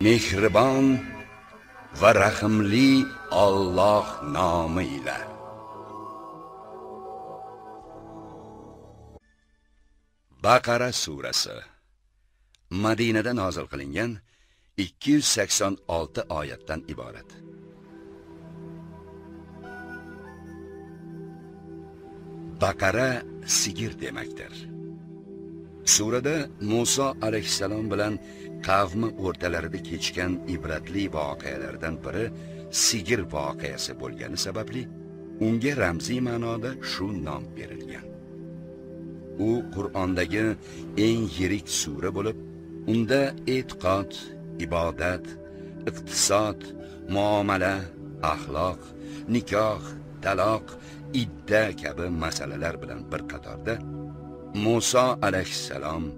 mehribon va rahimli Alloh nomi ila Baqara surasi Madinada nozil qilingan 286 oyatdan iborat. Baqara sigir demakdir. Surada Musa alayhissalom bilan qavmi o'rtalarida kechgan ibratli voqealardan biri sigir voqeasi bo'lgani sababli unga ramziy ma'noda shu nom berilgan. U Qur'ondagi eng yirik sura bo'lib, unda e'tiqod, ibodat, iqtisod, muomala, axloq, nikoh, taloq, idda kabi masalalar bilan bir qatorda Musa alayhissalom,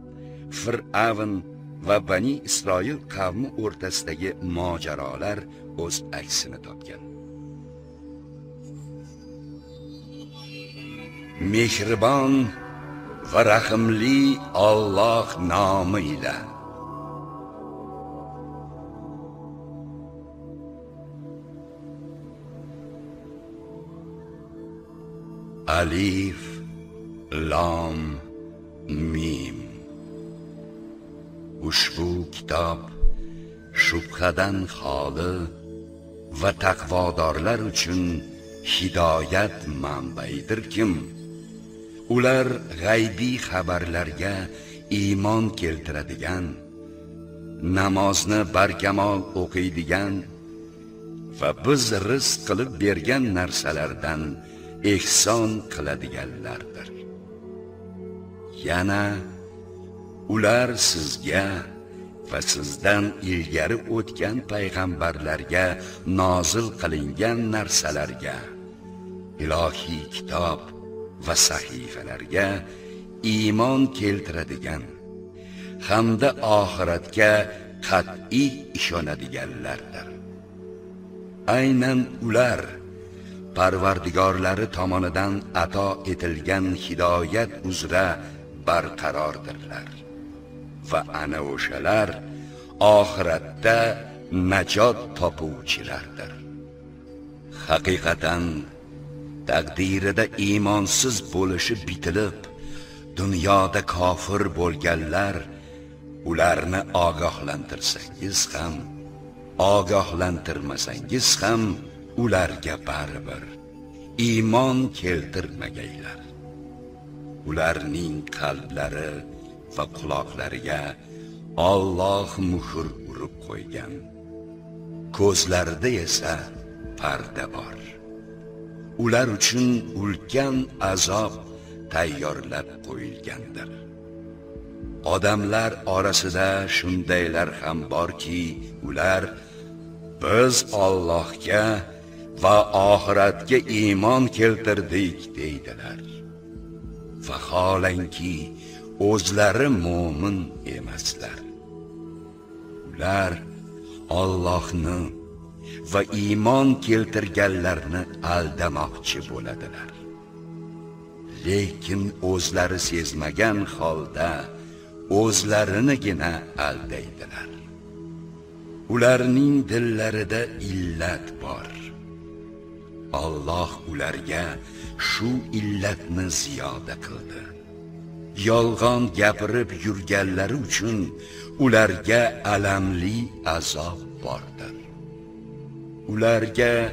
Fir'avn va Bani Isroil qavmi o'rtasidagi mojarolar o'z aksini topgan. Mehribon va rahimli Alloh nomi ila Alif Lam Mim. Ushbu kitob shubhadan xoli va taqvodorlar uchun hidoyat manbaidir kim? Ular g'aybiy xabarlarga iymon keltiradigan namozni barkamol o'qiydigan va biz rizq qilib bergan narsalardan ehson qiladiganlardir. Yana ular sizga va sizdan ilgari o'tgan payg'ambarlarga nozil qilingan narsalarga ilohiy kitob va sahifalarga iymon keltiradigan hamda oxiratga qat'iy ishonadiganlardir. Aynan ular parvardigorlari tomonidan ato etilgan hidoyat uzra barqarordirlar va ana o'shalar oxiratda najot topuvchilardir. Haqiqatan taqdirida iymonsiz bo'lishi bitilib dunyoda kofir bo'lganlar ularni ogohlantirsangiz ham ogohlantirmasangiz ham ularga baribir iymon keltirmagaylar. Ularning qalblari va quloqlariga Alloh muhr urib qo'ygan. Ko'zlarida esa parda bor. Ular uchun ulkan azob tayyorlab qo'yilgandir. Odamlar orasida shundaylar ham borki ular biz Allohga va oxiratga iymon keltirdik deydilar. Vaholanki o'zlari mo'min emaslar. Ular Allohni va iymon keltirganlarni aldamoqchi bo'ladilar. Lekin o'zlari sezmagan holda o'zlarinigina aldaydilar. Ularning dillarida illat bor. Alloh ularga shu illatni ziyoda qildi. Yolg'on gapirib yurganlari uchun ularga alamli azob bordir ularga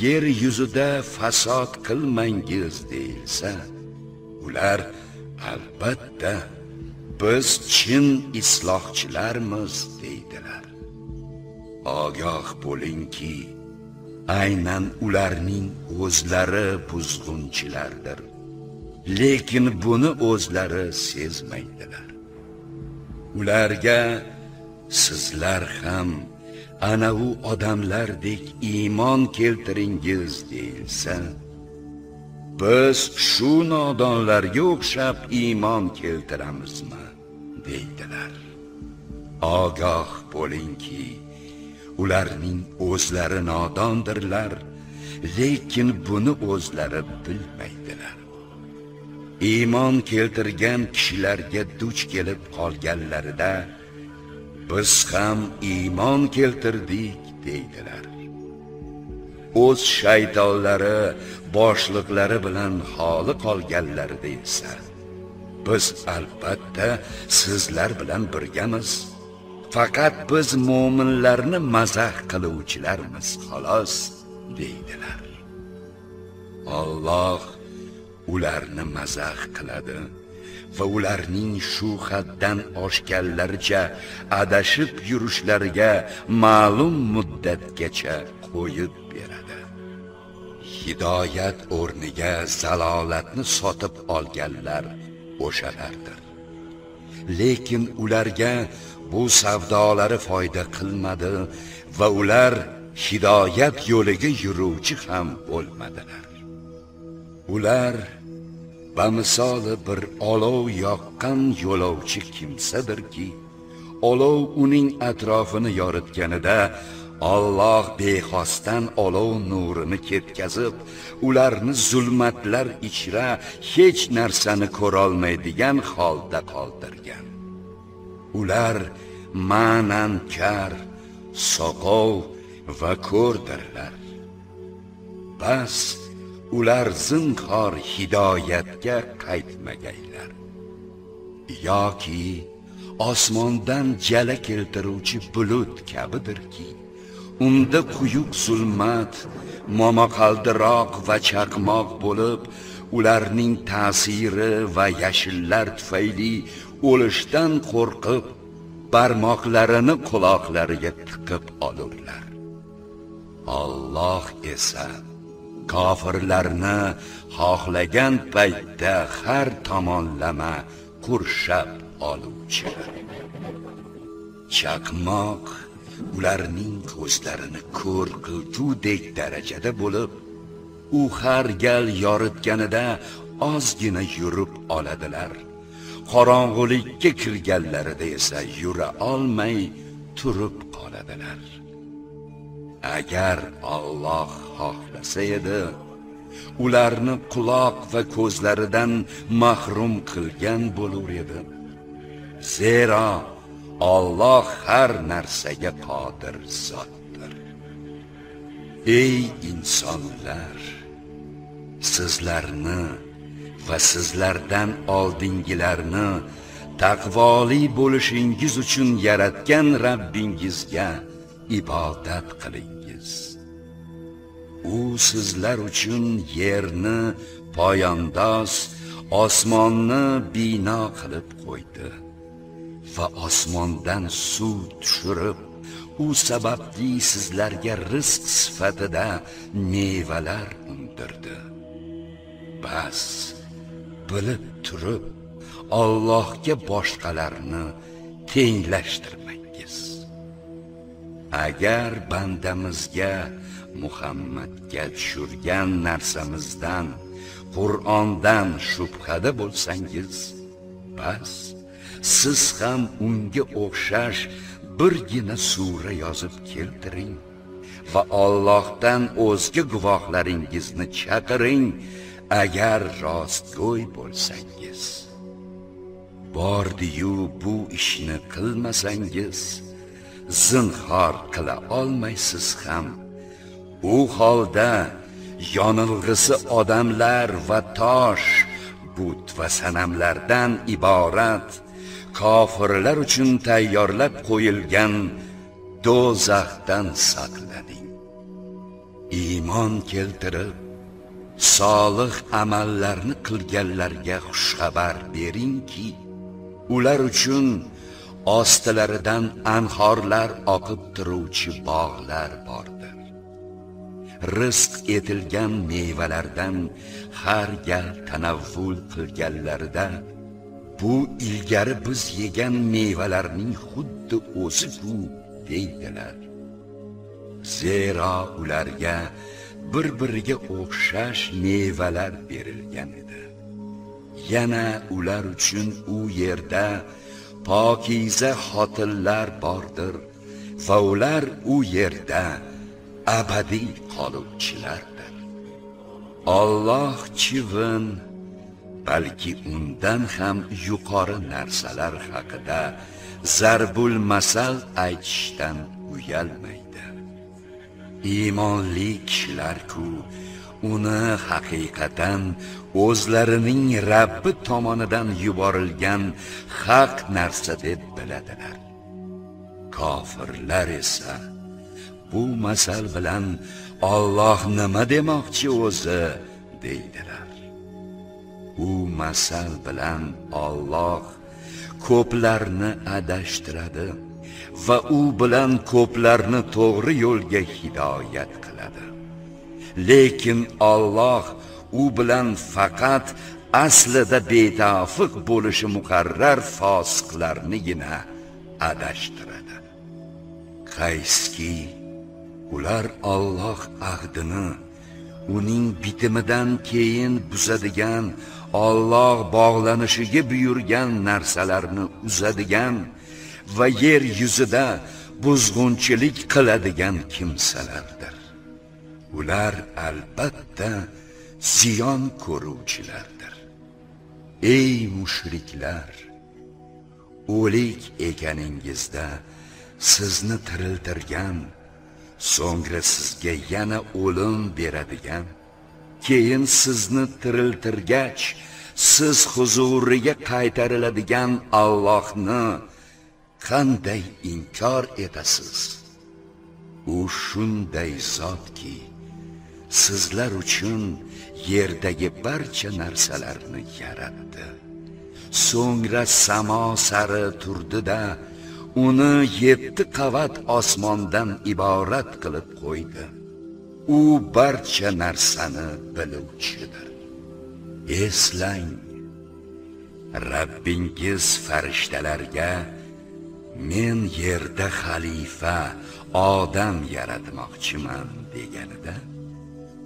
yer yuzida fasod qilmangiz deilsa ular albatta biz chin islohchilarmiz deydilar. Ogoh bo'lingki aynan ularning o'zlari buzg'unchilardir. Lekin buni o'zlari sezmaydilar. Ularga sizlar ham ana u odamlardek iymon keltiringiz deyilsa biz shu nodonlarga o'xshab iymon keltiramizmi deydilar. Ogoh bo'lingki ularning o'zlari nodondirlar lekin buni o'zlari bilmaydilar. Iymon keltirgan kishilarga duch kelib qolganlarida biz ham iymon keltirdik deydilar. O'z shaytonlari boshliqlari bilan holi qolganlarida esa biz albatta sizlar bilan birgamiz. Faqat biz mo'minlarni mazax qiluvchilarmiz xolos deydilar. Alloh ularni mazax qiladi va ularning shu haddan oshganlaricha adashib yurishlariga ma'lum muddatgacha qo'yib beradi. Hidoyat o'rniga zalolatni sotib olganlar o'shalardir. Lekin ularga bu savdolari foyda qilmadi va ular hidoyat yo'liga yuruvchi ham bo'lmadilar ular bamisoli bir olov yoqqan yo'lovchi kimsadirki olov uning atrofini yoritganida Alloh bexosdan olov nurini ketkazib, ularni zulmatlar ichra hech narsani ko'ra olmaydigan holda qoldirgan. Ular ma'nan kar, soqov va ko'rdirlar. Bas ular zinhor hidoyatga qaytmagaylar. yoki osmondan jala keltiruvchi bulut kabidirki, unda quyuq zulmat momaqaldiroq va chaqmoq bo'lib ularning ta'siri va yashillar tufayli o'lishdan qo'rqib barmoqlarini quloqlariga tiqib olurlar. Alloh esa kofirlarni xohlagan paytda har tomonlama qurshab oluvchi. Chaqmoq ularning ko'zlarini ko'r qilgudek darajada bo'lib u har gal yoritganida ozgina yurib oladilar. Qorong'ulikka kirganlarida esa yura olmay turib qoladilar agar Alloh xohlasa edi ularni quloq va ko'zlaridan mahrum qilgan bo'lar edi zero Alloh har narsaga qodir zotdir. Ey insonlar, sizlarni va sizlardan oldingilarni taqvoli bo'lishingiz uchun yaratgan Rabbingizga ibodat qilingiz. U sizlar uchun yerni poyandoz, osmonni bino qilib qo'ydi. va osmondan suv tushirib u sababli sizlarga rizq sifatida mevalar undirdi bas bilib turib Allohga boshqalarni tenglashtirmangiz agar bandamizga Muhammadga tushirgan narsamizdan Qur'ondan shubhada bo'lsangiz bas siz ham unga o'xshash birgina sura yozib keltiring va Allohdan o'zga guvohlaringizni chaqiring. Agar rostgo'y bo'lsangiz bordiyu bu ishni qilmasangiz zinhor qila olmaysiz ham u holda yonilg'isi odamlar va tosh but va sanamlardan iborat kofirlar uchun tayyorlab qo'yilgan do'zaxdan saqlaning iymon keltirib solih amallarni qilganlarga xushxabar beringki ular uchun ostilaridan anhorlar oqib turuvchi bog'lar bordir rizq etilgan mevalardan har gal tanavvul qilganlarida bu ilgari biz yegan mevalarning xuddi o'zi-ku deydilar. Zero ularga bir-biriga o'xshash mevalar berilgan edi. Yana ular uchun u yerda pokiza xotinlar bordir va ular u yerda abadiy qoluvchilardir. Alloh chivin balki undan ham yuqori narsalar haqida zarbul masal aytishdan uyalmaydi iymonli kishilar-ku uni haqiqatan o'zlarining Rabbi tomonidan yuborilgan haq narsa deb biladilar. Kofirlar esa bu masal bilan Alloh nima demoqchi o'zi deydilar. Bu masal bilan Alloh ko'plarni adashtiradi. Va u bilan ko'plarni to'g'ri yo'lga hidoyat qiladi. Lekin Alloh u bilan faqat aslida betafiq bo'lishi muqarrar fosiqlarnigina adashtiradi. Qayski ular Alloh ahdini uning bitimidan keyin buzadigan Alloh bog'lanishiga buyurgan narsalarni uzadigan va yer yuzida buzg'unchilik qiladigan kimsalardir. Ular albatta ziyon ko'ruvchilardir. Ey mushriklar o'lik ekaningizda sizni tiriltirgan so'ngra sizga yana o'lim beradigan keyin sizni tiriltirgach siz huzuriga qaytariladigan Allohni qanday inkor etasiz? U shunday zotki sizlar uchun yerdagi barcha narsalarni yaratdi. So'ngra samo sari turdida uni yetti qavat osmondan iborat qilib qo'ydi. U barcha narsani biluvchidir. Eslang Rabbingiz farishtalarga men yerda xalifa odam yaratmoqchiman deganida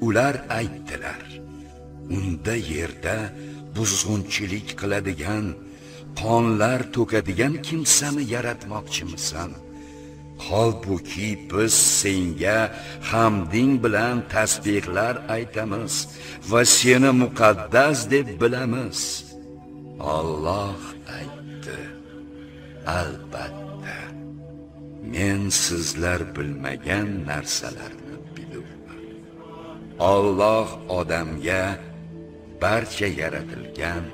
ular aytdilar unda yerda buzg'unchilik qiladigan qonlar to'kadigan kimsani yaratmoqchimisan. Holbuki biz senga hamding bilan tasbehlar aytamiz va seni muqaddas deb bilamiz. Alloh aytdi albatta. Men sizlar bilmagan narsalarni bilurman. Alloh odamga barcha yaratilgan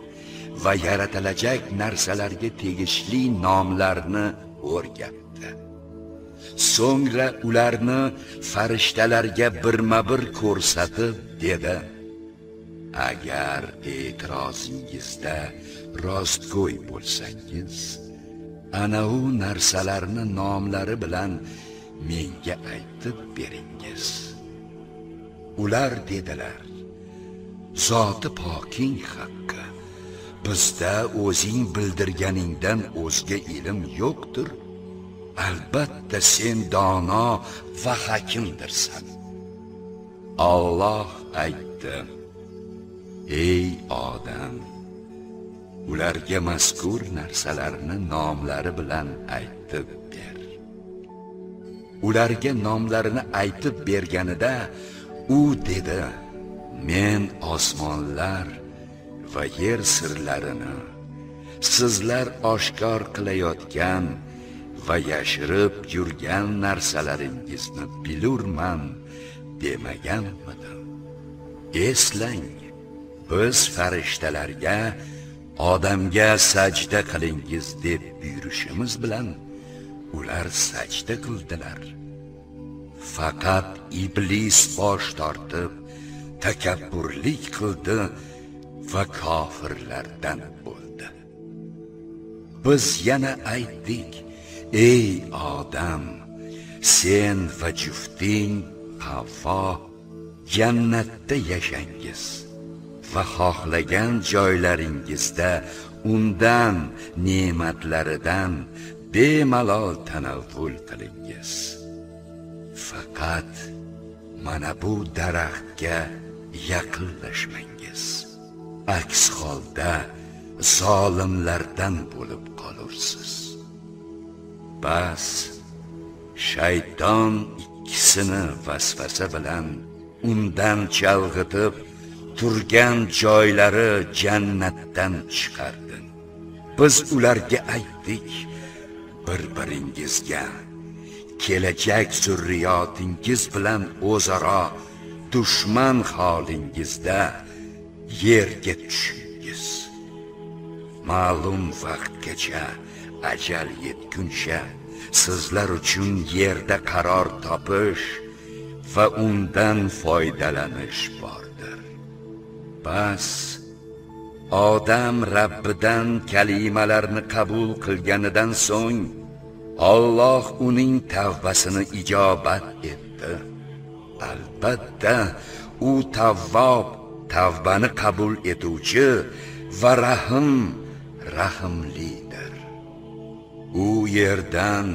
va yaratilajak narsalarga tegishli nomlarni o'rgatdi. So'ngra ularni farishtalarga birma-bir ko'rsatib dedi agar e'tirozingizda rostgo'y bo'lsangiz ana u narsalarni nomlari bilan menga aytib beringiz. Ular dedilar zoti poking haqqi. Bizda o'zing bildirganingdan o'zga ilm yo'qdir. Albatta sen dono va hakimdirsan. Alloh aytdi ey odam ularga mazkur narsalarni nomlari bilan aytib ber. Ularga nomlarini aytib berganida u dedi men osmonlar va yer sirlarini sizlar oshkor qilayotgan va yashirib yurgan narsalaringizni bilurman demaganmidim. Eslang biz farishtalarga odamga sajda qilingiz deb buyurishimiz bilan ular sajda qildilar. Faqat iblis bosh tortib takabburlik qildi va kofirlardan bo'ldi. Biz yana aytdik ey odam sen va jufting Havvo jannatda yashangiz. Va xohlagan joylaringizda undan ne'matlaridan bemalol tanavvul qilingiz. Faqat mana bu daraxtga yaqinlashmangiz. Aks holda zolimlardan bo'lib qolursiz. Bas shayton ikkisini vasvasa bilan undan chalg'itib turgan joylari jannatdan chiqardi biz ularga aytdik bir biringizga kelajak zurriyotingiz bilan o'zaro dushman holingizda yerga tushingiz ma'lum vaqtgacha ajal yetguncha sizlar uchun yerda qaror topish va undan foydalanish bor. Bas. Odam rabbidan kalimalarni qabul qilganidan so'ng Alloh uning tavbasini ijobat etdi. Albatta u tavvob tavbani qabul etuvchi va rahim rahimlidir u yerdan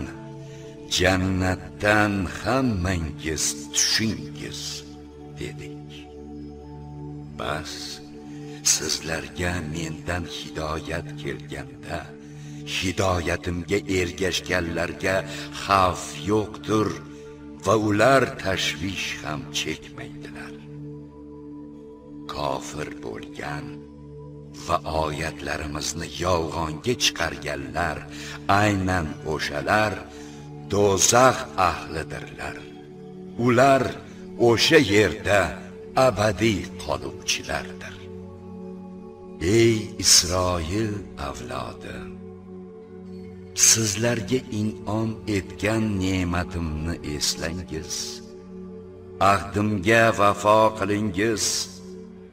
jannatdan hammangiz tushingiz dedik. Emas. Sizlarga mendan hidoyat kelganda hidoyatimga ergashganlarga xavf yo'qdir va ular tashvish ham chekmaydilar. Kofir bo'lgan va oyatlarimizni yolg'onga chiqarganlar aynan o'shalar do'zax ahlidirlar. Ular o'sha yerda abadiy qoluvchilardir ey isroil avlodi sizlarga in'om etgan ne'matimni eslangiz ahdimga vafo qilingiz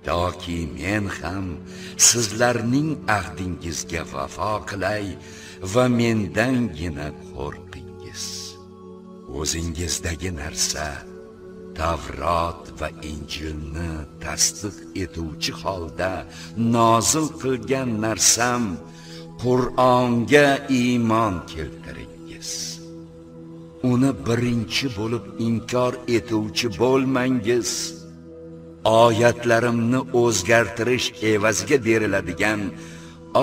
toki men ham sizlarning ahdingizga vafo qilay va mendangina qo'rqingiz o'zingizdagi narsa Tavrot va Injilni tasdiq etuvchi holda nozil qilgan narsam Qur'onga iymon keltiringiz. Uni birinchi bo'lib inkor etuvchi bo'lmangiz. Oyatlarimni o'zgartirish evaziga beriladigan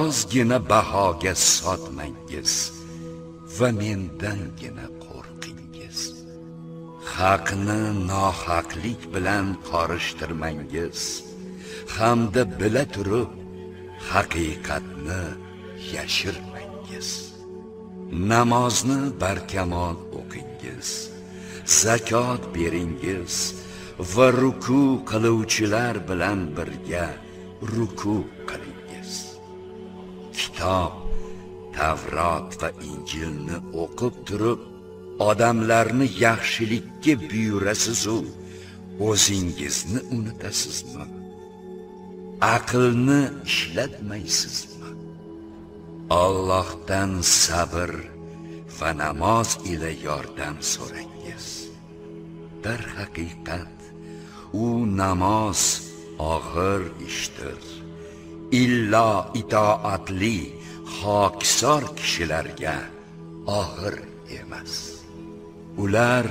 ozgina bahoga sotmangiz va mendangina. Haqni nohaqlik bilan qorishtirmangiz. Hamda bila turib haqiqatni yashirmangiz. Namozni barkamol o'qingiz. Zakot beringiz va ruku qiluvchilar bilan birga ruku qilingiz. Kitob tavrot va injilni o'qib turib odamlarni yaxshilikka buyurasizu o'zingizni unutasizmi aqlni ishlatmaysizmi Allohdan sabr va namoz ila yordam so'rangiz. darhaqiqat u namoz og'ir ishdir. Illo itoatli, hokisor kishilarga og'ir emas. Ular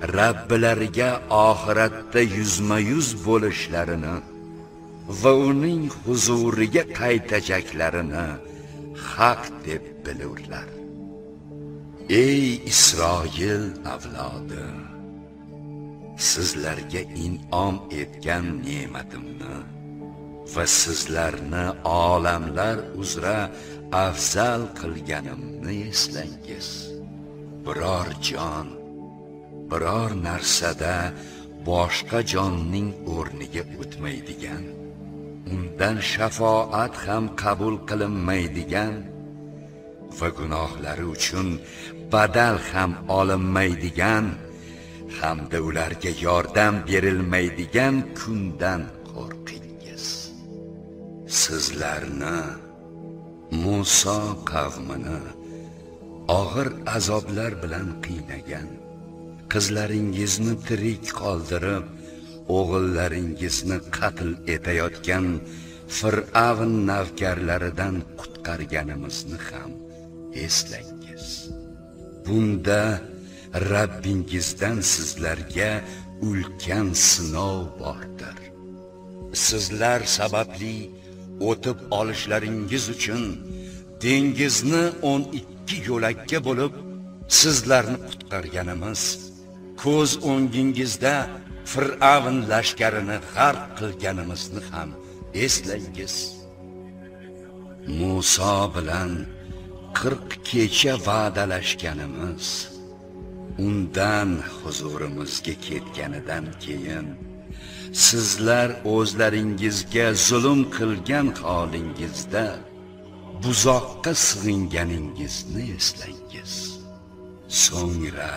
Rabbilariga oxiratda yuzma-yuz bo'lishlarini va uning huzuriga qaytajaklarini haq deb bilurlar. Ey isroil avlodi sizlarga in'om etgan ne'matimni va sizlarni olamlar uzra afzal qilganimni eslangiz. Biror jon biror narsada boshqa jonning o'rniga o'tmaydigan undan shafoat ham qabul qilinmaydigan va gunohlari uchun badal ham olinmaydigan hamda ularga yordam berilmaydigan kundan qo'rqingiz. Sizlarni Musa qavmini og'ir azoblar bilan qiynagan qizlaringizni tirik qoldirib o'g'illaringizni qatl etayotgan fir'avn navkarlaridan qutqarganimizni ham eslangiz bunda Rabbingizdan sizlarga ulkan sinov bordir. Sizlar sababli o'tib olishlaringiz uchun dengizni 12 yo'lakka bo'lib sizlarni qutqarganimiz ko'z o'ngingizda fir'avn lashkarini g'arq qilganimizni ham eslangiz Musa bilan qirq kecha va'dalashganimiz undan huzurimizga ketganidan keyin sizlar o'zlaringizga zulm qilgan holingizda buzoqqa sig'inganingizni eslangiz so'ngra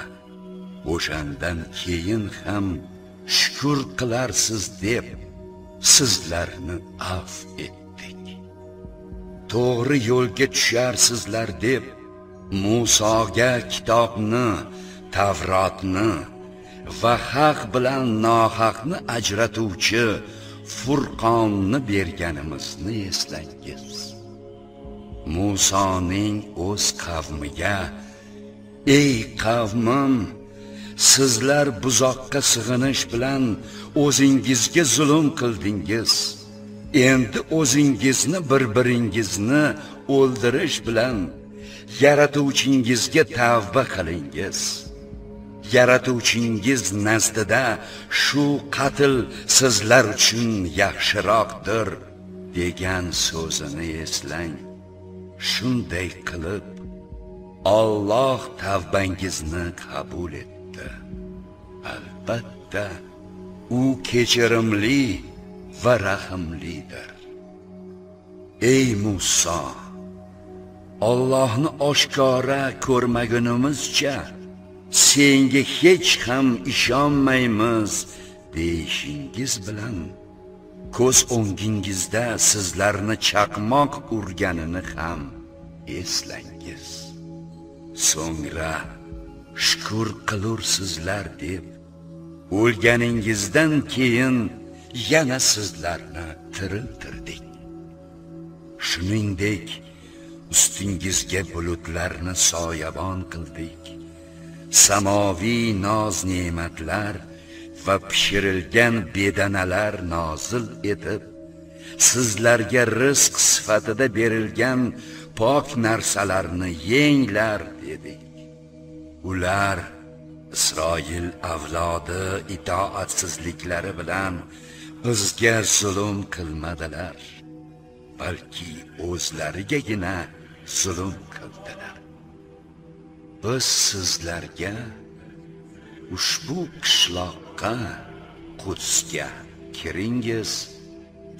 o'shandan keyin ham shukr qilarsiz deb sizlarni af etdik to'g'ri yo'lga tusharsizlar deb Musoga kitobni Tavrotni va haq bilan nohaqni ajratuvchi Furqonni berganimizni eslangiz. Musoning o'z qavmiga: "Ey qavmim, sizlar buzoqqa sig'inish bilan o'zingizga zulm qildingiz. Endi o'zingizni bir-biringizni o'ldirish bilan yaratuvchingizga tavba qilingiz." yaratuvchingiz nazdida shu qatl sizlar uchun yaxshiroqdir degan so'zini eslang shunday qilib Alloh tavbangizni qabul etdi albatta. U kechirimli va rahimlidir. Ey Musa Allohni oshkora ko'rmagunimizcha senga hech ham ishonmaymiz deyishingiz bilan ko'z o'ngingizda sizlarni chaqmoq urganini ham eslangiz. So'ngra shukr qilursizlar deb o'lganingizdan keyin yana sizlarni tiriltirdik. Shuningdek ustingizga bulutlarni soyabon qildik. Samoviy noz ne'matlar va pishirilgan bedanalar nozil etib sizlarga rizq sifatida berilgan pok narsalarni yenglar dedik. Ular Isroil avlodi itoatsizliklari bilan bizga zulm qilmadilar balki o'zlarigagina zulm qildilar. Biz sizlarga ushbu qishloqqa Qudsga kiringiz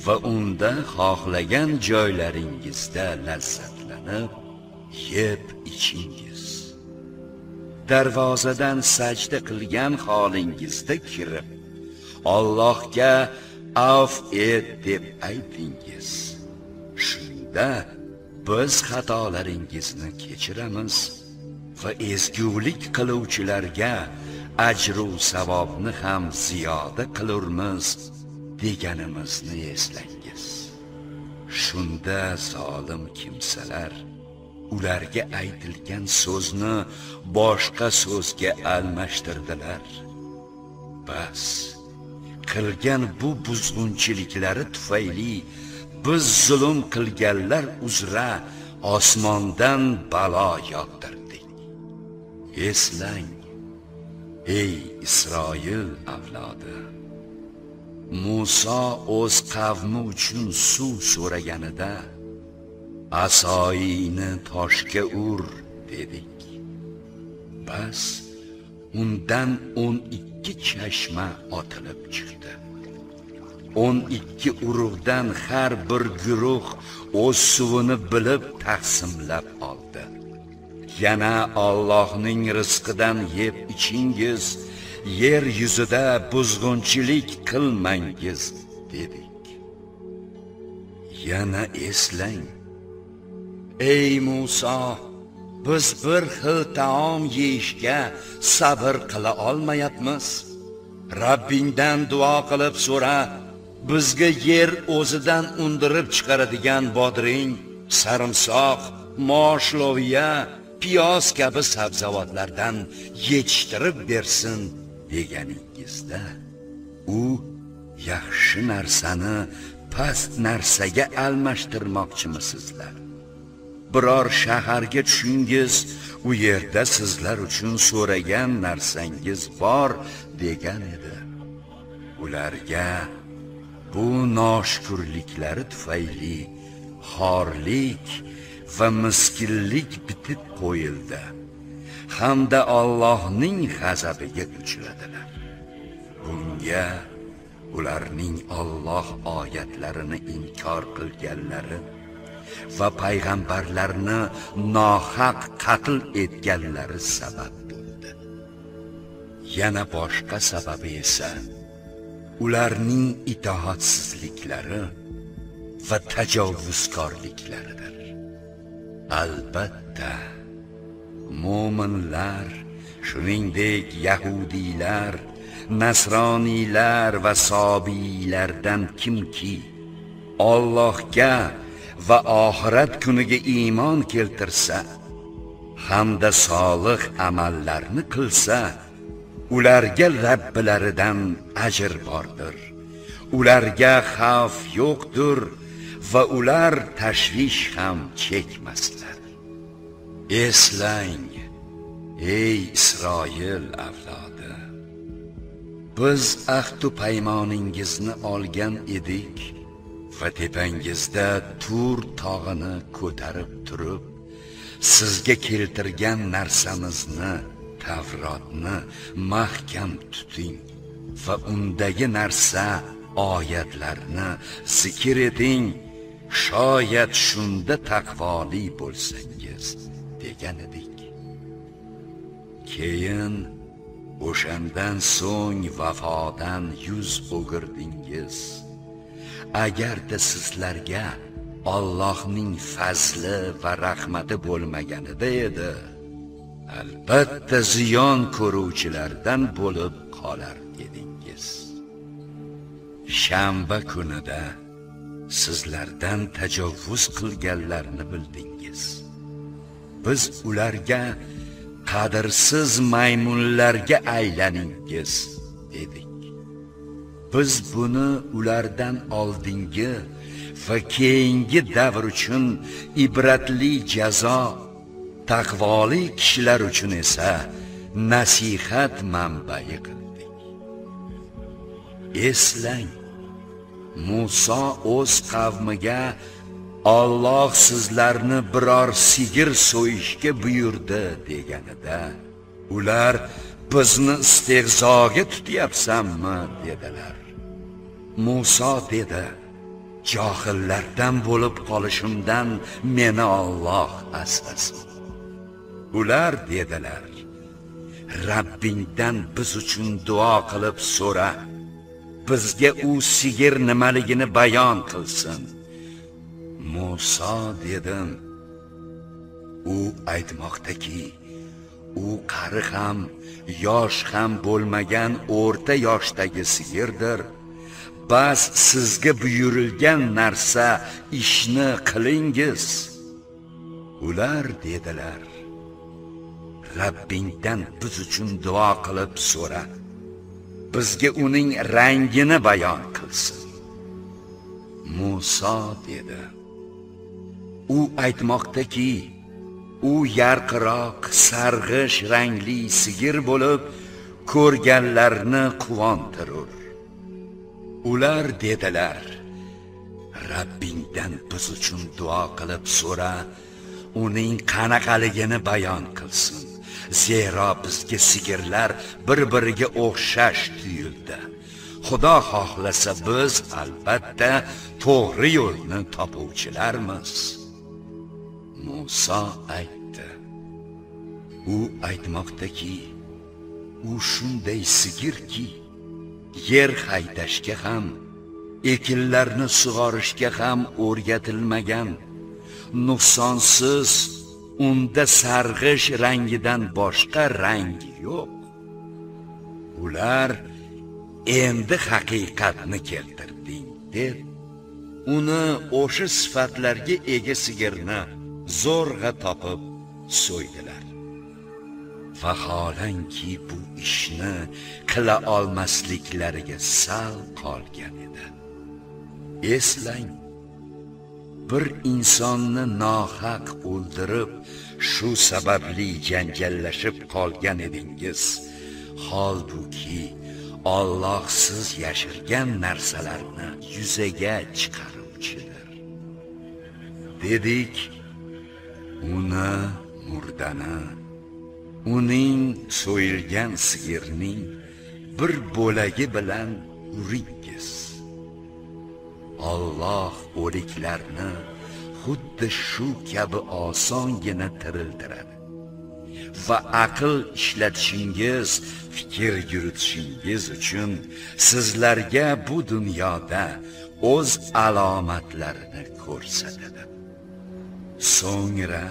va unda xohlagan joylaringizda lazzatlanib yeb ichingiz. Darvozadan sajda qilgan holingizda kirib Allohga af et deb aytingiz shunda biz xatolaringizni kechiramiz va ezgulik qiluvchilarga ajru savobni ham ziyoda qilurmiz deganimizni eslangiz shunda zolim kimsalar ularga aytilgan so'zni boshqa so'zga almashtirdilar. Bas qilgan bu buzg'unchiliklari tufayli biz zulm qilganlar uzra osmondan balo yog'dirdik eslang ey isroil avlodi! Musa o'z qavmi uchun suv so'raganida asoyini toshga ur dedik. Bas undan 12 chashma otilib chiqdi. 12 urug'dan har bir guruh o'z suvini bilib taqsimlab oldi. Yana Allohning rizqidan yeb ichingiz yer yuzida buzg'unchilik qilmangiz dedik. Yana eslang ey Musa biz bir xil taom yeyishga sabr qila olmayapmiz. Rabbingdan duo qilib so'ra bizga yer o'zidan undirib chiqaradigan bodring sarimsoq moshloviya piyoz kabi sabzavotlardan yetishtirib bersin deganingizda u yaxshi narsani past narsaga almashtirmoqchimisizlar. Biror shaharga tushingiz u yerda sizlar uchun so'ragan narsangiz bor degan edi. Ularga bu noshukurliklari tufayli xorlik va miskinlik bitib qo'yildi. Hamda Allohning g'azabiga uchradilar. Bunga ularning Alloh oyatlarini inkor qilganlari va payg'ambarlarni nohaq qatl etganlari sabab bo'ldi. Yana boshqa sababi esa ularning itoatsizliklari va tajovuzkorliklaridir. Albatta mo'minlar shuningdek yahudiylar nasroniylar va sobiylardan kimki Allohga va oxirat kuniga iymon keltirsa hamda solih amallarni qilsa ularga Rabbilaridan ajr bordir. Ularga xavf yo'qdir va ular tashvish ham chekmaslar. Eslang ey isroil avlodi! Biz ahdu paymoningizni olgan edik va tepangizda tur tog'ini ko'tarib turib sizga keltirgan narsamizni tavrotni mahkam tuting va undagi narsa oyatlarni zikr eting shoyat shunda taqvoli bo'lsangiz degan edik. Keyin o'shandan so'ng vafodan yuz o'girdingiz. Agarda sizlarga Allohning fazli va rahmati bo'lmaganida edi. Albatta ziyon ko'ruvchilardan bo'lib qolar edingiz. Shanba kunida sizlardan tajovuz qilganlarni bildingiz. Biz ularga qadrsiz maymunlarga aylaningiz dedik. Biz buni ulardan oldingi va keyingi davr uchun ibratli jazo taqvoli kishilar uchun esa nasihat manbai qildik. Eslang Musa o'z qavmiga Alloh sizlarni biror sigir so'yishga buyurdi deganida ular bizni istehzoga tutyapsanmi dedilar. Musa dedi johillardan bo'lib qolishimdan meni Alloh asrasin. Ular dedilar Rabbingdan biz uchun duo qilib so'ra bizga u sigir nimaligini bayon qilsin. Musa dedim u aytmoqdaki u qari ham yosh ham bo'lmagan o'rta yoshdagi sigirdir. Bas sizga buyurilgan narsa ishni qilingiz. Ular dedilar Rabbingdan biz uchun duo qilib so'ra bizga uning rangini bayon qilsin. Musa dedi u aytmoqdaki u yarqiroq sarg'ish rangli sigir bo'lib ko'rganlarni quvontirur. Ular dedilar Rabbingdan biz uchun duo qilib so'ra uning qanaqaligini bayon qilsin. Zero bizga sigirlar bir-biriga o'xshash tuyuldi. Xudo xohlasa biz albatta to'g'ri yo'lni topuvchilarmiz. Musa aytdi u aytmoqdaki u shunday sigirki yer haydashga ham ekinlarni sug'orishga ham o'rgatilmagan. Nuqsonsiz unda sarg'ish rangidan boshqa rang yo'q. Ular endi haqiqatni keltirding deb uni o'sha sifatlarga ega sigirni zo'rg'a topib so'ydilar. Vaholanki bu ishni qila olmasliklariga sal qolgan edi. Eslang bir insonni nohaq o'ldirib shu sababli janjallashib qolgan edingiz. Holbuki Alloh siz yashirgan narsalarni yuzaga chiqaruvchidir. Dedik uni murdani uning so'yilgan sigirning bir bo'lagi bilan uringiz. Alloh o'liklarni xuddi shu kabi osongina tiriltiradi. Va aql ishlatishingiz fikr yuritishingiz uchun sizlarga bu dunyoda o'z alomatlarini ko'rsatadi. So'ngra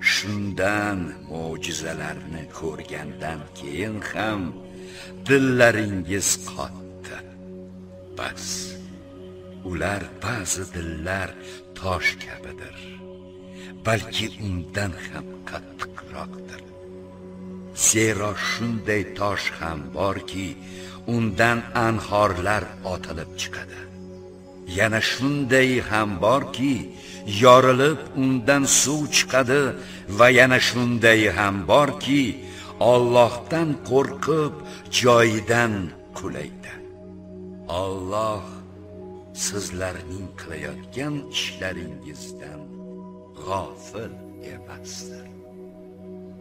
shundan mo'jizalarni ko'rgandan keyin ham dillaringiz qotdi. Bas ular ba'zi dillar tosh kabidir balki undan ham qattiqroqdir. Zero shunday tosh ham borki undan anhorlar otilib chiqadi. Yana shunday ham borki yorilib undan suv chiqadi va yana shunday ham borki Allohdan qo'rqib joyidan qulaydi Alloh sizlarning qilayotgan ishlaringizdan g'ofil emasdir.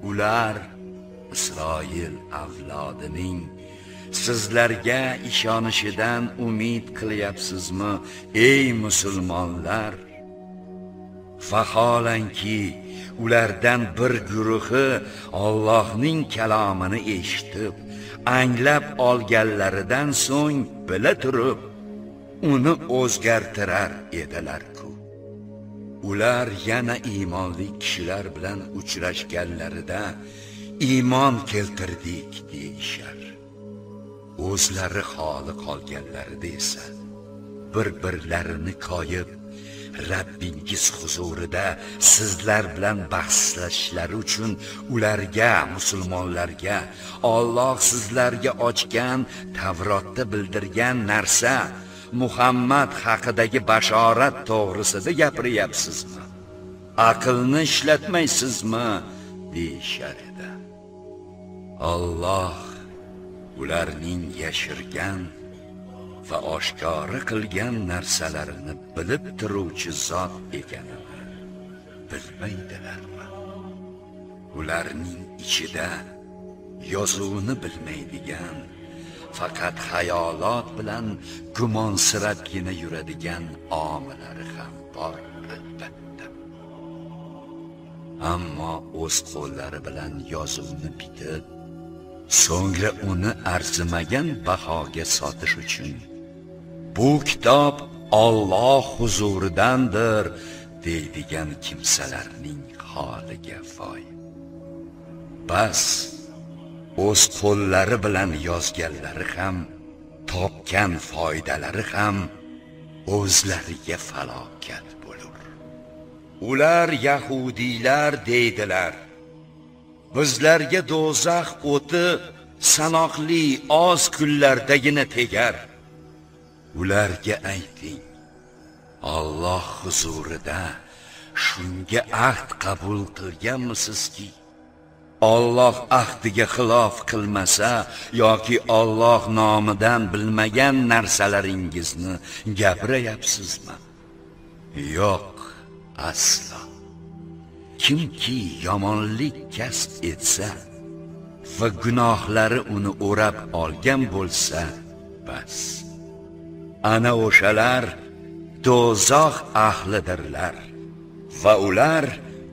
Ular isroil avlodining sizlarga ishonishidan umid qilyapsizmi ey musulmonlar? Vaholanki ulardan bir guruhi Allohning kalomini eshitib anglab olganlaridan so'ng bila turib uni o'zgartirar edilar-ku. Ular yana iymonli kishilar bilan uchrashganlarida iymon keltirdik deyishar. O'zlari xoli qolganlarida esa bir birlarini koyib Rabbingiz huzurida sizlar bilan bahslashishlari uchun ularga musulmonlarga Alloh sizlarga ochgan Tavrotda bildirgan narsa Muhammad haqidagi bashorat to'g'risida gapiryapsizmi? Aqlni ishlatmaysizmi? deyshar edi. Alloh ularning yashirgan va oshkora qilgan narsalarini bilib turuvchi zot ekanini bilmaydilarmi? Ularning ichida yozuvni bilmaydigan faqat hayolot bilan gumonsirabgina yuradigan omilari ham bor albatta ammo o'z qo'llari bilan yozuvni bitib so'ngra uni arzimagan bahoga sotish uchun bu kitob Alloh huzuridandir deydigan kimsalarning holiga voy bas o'z qo'llari bilan yozganlari ham topgan foydalari ham o'zlariga falokat bo'lur. Ular yahudiylar deydilar bizlarga do'zax o'ti sanoqli oz kunlardagina tegar. Ularga ayting Alloh huzurida shunga ahd qabul qilganmisizki Alloh ahdiga xilof qilmasa yoki Alloh nomidan bilmagan narsalaringizni gapirayapsizmi? Yo'q, aslo. Kimki yomonlik kasb etsa va gunohlari uni o'rab olgan bo'lsa, bas. Ana o'shalar do'zax ahlidirlar va ular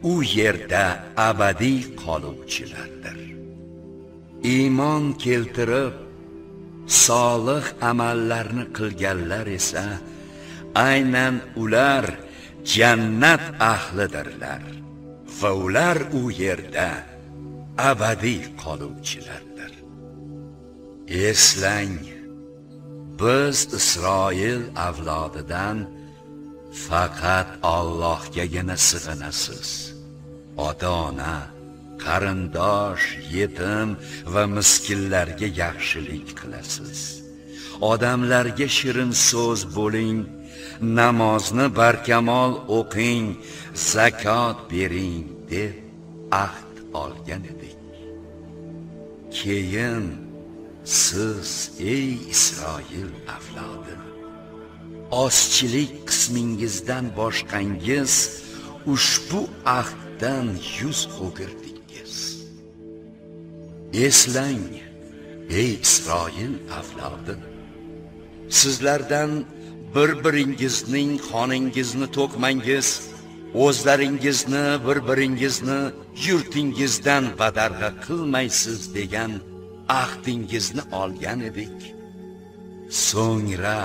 u yerda abadiy qoluvchilardir. Iymon keltirib solih amallarni qilganlar esa aynan ular jannat ahlidirlar va ular u yerda abadiy qoluvchilardir. Eslang biz Isroil avlodidan faqat Allohgagina sig'inasiz ota-ona, qarindosh, yetim va miskinlarga yaxshilik qilasiz. Odamlarga shirin so'z bo'ling, namozni barkamol o'qing, zakot bering deb ahd olgan edik. Keyin siz ey Isroil avlodi ozchilik qismingizdan boshqangiz ushbu ahddan yuz o'girdingiz. Eslang ey isroil avlodi sizlardan bir biringizning qoningizni to'kmangiz o'zlaringizni bir biringizni yurtingizdan badarg'a qilmaysiz degan ahdingizni olgan edik. So'ngra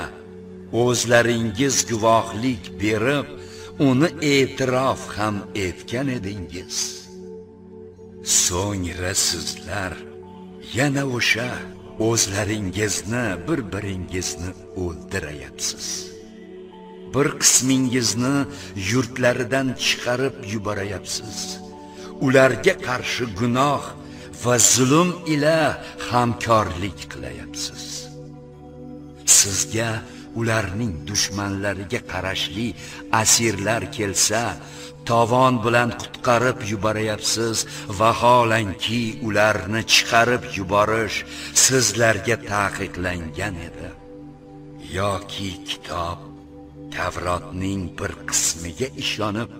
o'zlaringiz guvohlik berib uni e'tirof ham etgan edingiz. So'ngra sizlar yana o'sha o'zlaringizni bir biringizni o'ldirayapsiz. Bir qismingizni yurtlaridan chiqarib yuborayapsiz. Ularga qarshi gunoh va zulm ila hamkorlik qilayapsiz. Sizga ularning dushmanlariga qarashli asirlar kelsa tovon bilan qutqarib yuborayapsiz vaholanki ularni chiqarib yuborish sizlarga taqiqlangan edi. Yoki kitob Tavrotning bir qismiga ishonib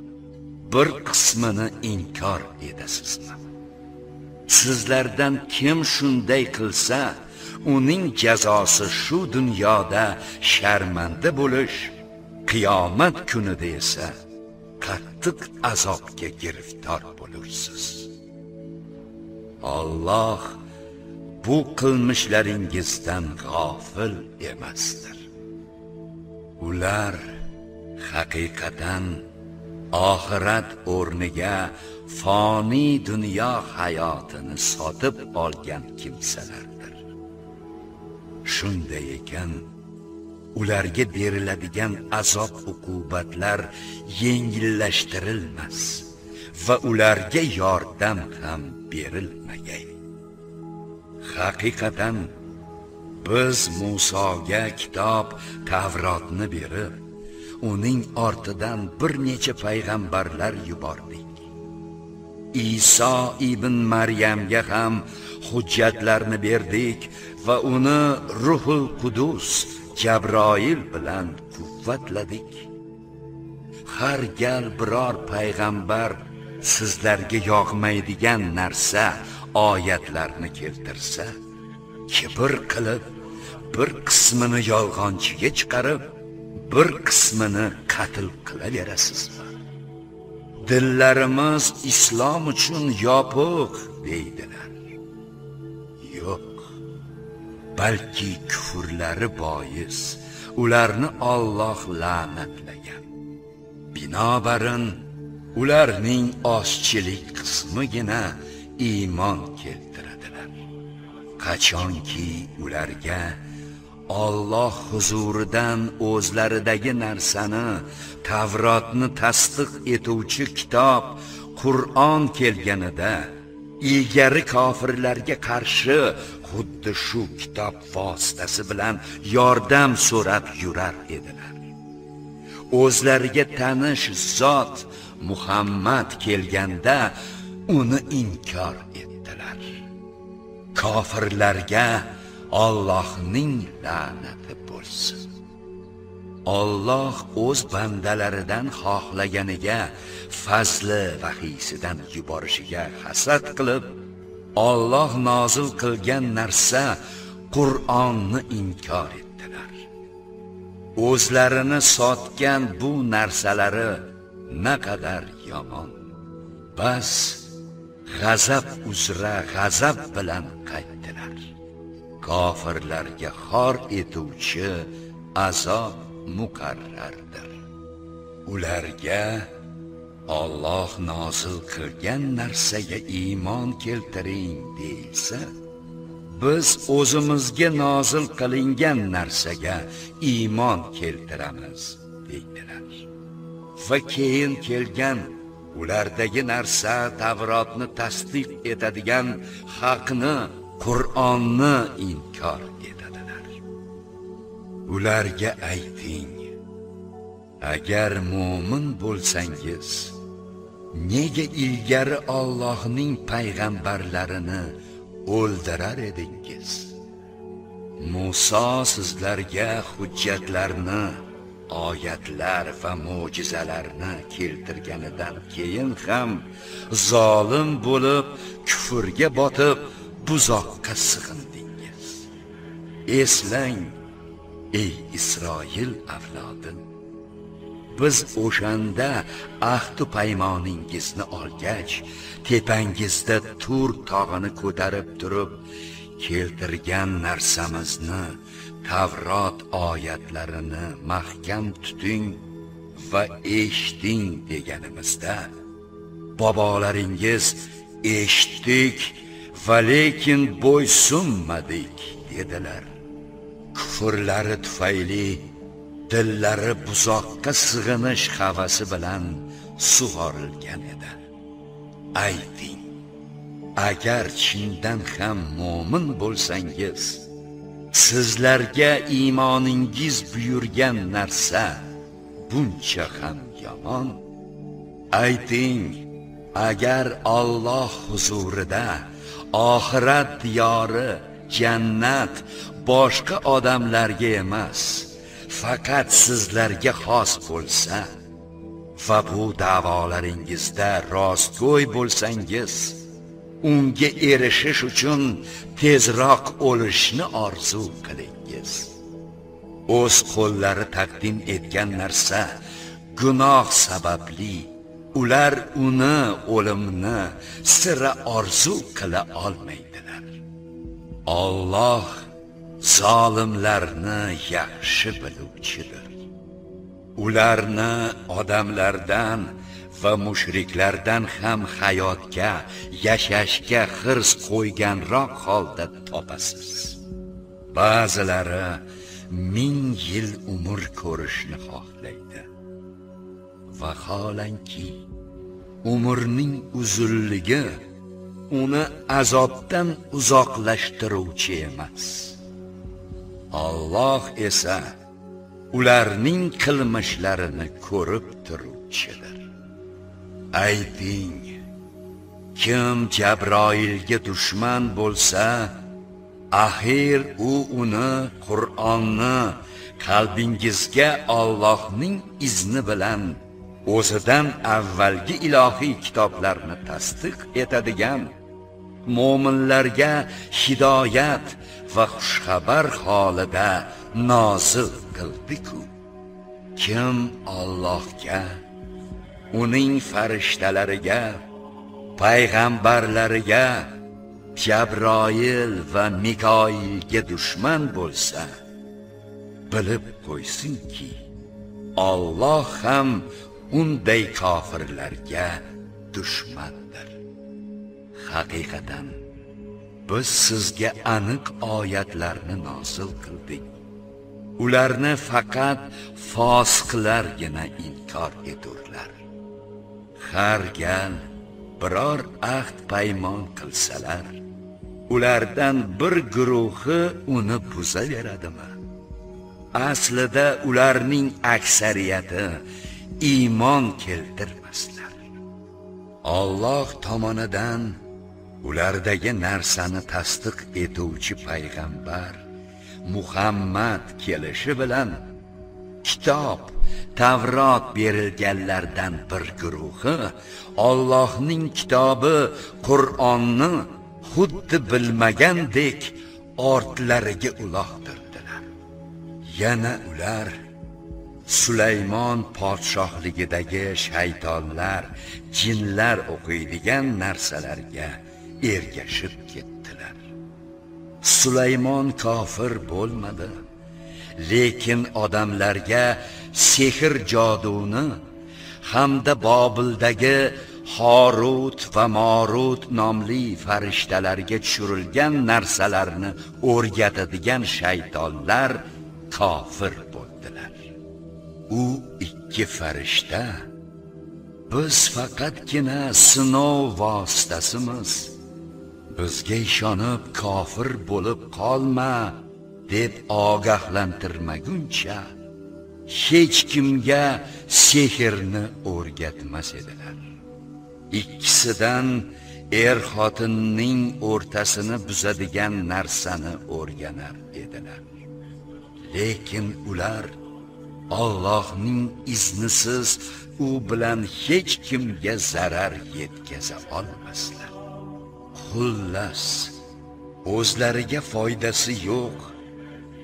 bir qismini inkor edasizmi? Sizlardan kim shunday qilsa uning jazosi shu dunyoda sharmanda bo'lish qiyomat kunida esa qattiq azobga giriftor bo'lursiz. Alloh bu qilmishlaringizdan g'ofil emasdir. Ular haqiqatan oxirat o'rniga foniy dunyo hayotini sotib olgan kimsalardir. Shunday ekan ularga beriladigan azob uqubatlar yengillashtirilmas va ularga yordam ham berilmagay. Haqiqatan biz Musoga kitob Tavrotni berib uning ortidan bir necha payg'ambarlar yubordik. Iso ibn Maryamga ham hujjatlarni berdik va uni Ruhul Qudus Jabroil bilan quvvatladik. Har gal biror payg'ambar sizlarga yoqmaydigan narsa oyatlarni keltirsa kibr qilib bir qismini yolg'onchiga chiqarib bir qismini qatl qilaverasizmi? Dillarimiz islom uchun yopiq deydilar. Yo'q balki kufrlari bois ularni Alloh la'natlagan. Binobarin ularning ozchilik qismigina iymon keltiradilar. Qachonki ularga Alloh huzuridan o'zlaridagi narsani Tavrotni tasdiq etuvchi kitob Qur'on kelganida ilgari kofirlarga qarshi xuddi shu kitob vositasi bilan yordam so'rab yurar edilar. O'zlariga tanish zot Muhammad kelganda uni inkor etdilar. Kofirlarga Allohning la'nati bo'lsin Alloh o'z bandalaridan xohlaganiga fazli va hisidan yuborishiga hasad qilib Alloh nozil qilgan narsa Qur'onni inkor etdilar. O'zlarini sotgan bu narsalari naqadar yomon. Bas g'azab uzra g'azab bilan qaytdilar. Kofirlarga xor etuvchi azob muqarrardir. Ularga Alloh nozil qilgan narsaga iymon keltiring deilsa biz o'zimizga nozil qilingan narsaga iymon keltiramiz deydilar. Va keyin kelgan ulardagi narsa Tavrotni tasdiq etadigan haqni, Qur'onni inkor etadilar. Ularga ayting: Agar mu'min bo'lsangiz, nega ilgari Allohning payg'ambarlarini o'ldirar edingiz Musa sizlarga hujjatlarni oyatlar va mo'jizalarni keltirganidan keyin ham zolim bo'lib kufrga botib buzoqqa sig'indingiz. Eslang ey isroil avlodim biz o'shanda ahdu paymoningizni olgach tepangizda tur tog'ini ko'tarib turib keltirgan narsamizni tavrot oyatlarini mahkam tuting va eshiting deganimizda bobolaringiz eshitdik va lekin bo'ysunmadik dedilar. Kufrlari tufayli dillari buzoqqa sig'inish havasi bilan sug'orilgan edi. Ayting agar chindan ham mo'min bo'lsangiz sizlarga iymoningiz buyurgan narsa buncha ham yomon. Ayting agar Alloh huzurida oxirat diyori jannat boshqa odamlarga emas faqat sizlarga xos bo'lsa. Va bu davolaringizda rostgo'y bo'lsangiz unga erishish uchun tezroq o'lishni orzu qilingiz. O'z qo'llari taqdim etgan narsa gunoh sababli ular uni o'limni sira orzu qila olmaydilar. Alloh zolimlarni yaxshi biluvchidir. Ularni odamlardan va mushriklardan ham hayotga yashashga hirs qo'yganroq holda topasiz. Ba'zilari ming yil umr ko'rishni xohlaydi vaholanki umrning uzunligi uni azobdan uzoqlashtiruvchi emas. Alloh esa ularning qilmishlarini ko'rib turuvchidir. Ayting kim jabroilga dushman bo'lsa axir u uni qur'onni qalbingizga Allohning izni bilan o'zidan avvalgi ilohiy kitoblarni tasdiq etadigan mo'minlarga hidoyat va xushxabar holida nozil qildi-ku. Kim Allohga uning farishtalariga payg'ambarlariga Jabroil va Mikoilga dushman bo'lsa bilib qo'ysinki Alloh ham unday kofirlarga dushmandir. Haqiqatan biz sizga aniq oyatlarni nozil qildik. Ularni faqat fosiqlargina inkor eturlar. Har gal biror ahd paymon qilsalar ulardan bir guruhi uni buzaveradimi? Aslida ularning aksariyati iymon keltirmaslar Alloh tomonidan ulardagi narsani tasdiq etuvchi payg'ambar Muhammad kelishi bilan kitob Tavrot berilganlardan bir guruhi Allohning kitobi Qur'onni xuddi bilmagandek ortlariga uloqtirdilar. Yana ular Sulaymon podshohligidagi shaytonlar, jinlar o'qiydigan narsalarga ergashib ketdilar. Sulaymon kofir bo'lmadi, lekin odamlarga sehr joduni hamda Bobildagi Horut va Marut nomli farishtalarga tushirilgan narsalarni o'rgatadigan shaytonlar kofir. U ikki farishta biz faqatgina sinov vositasimiz. Bizga ishonib kofir bo'lib qolma deb ogohlantirmaguncha hech kimga sehrni o'rgatmas edilar. Ikkisidan er xotinning o'rtasini buzadigan narsani o'rganar edilar. Lekin ular Allohning iznisiz u bilan hech kimga zarar yetkaza olmaslar. Xullas o'zlariga foydasi yo'q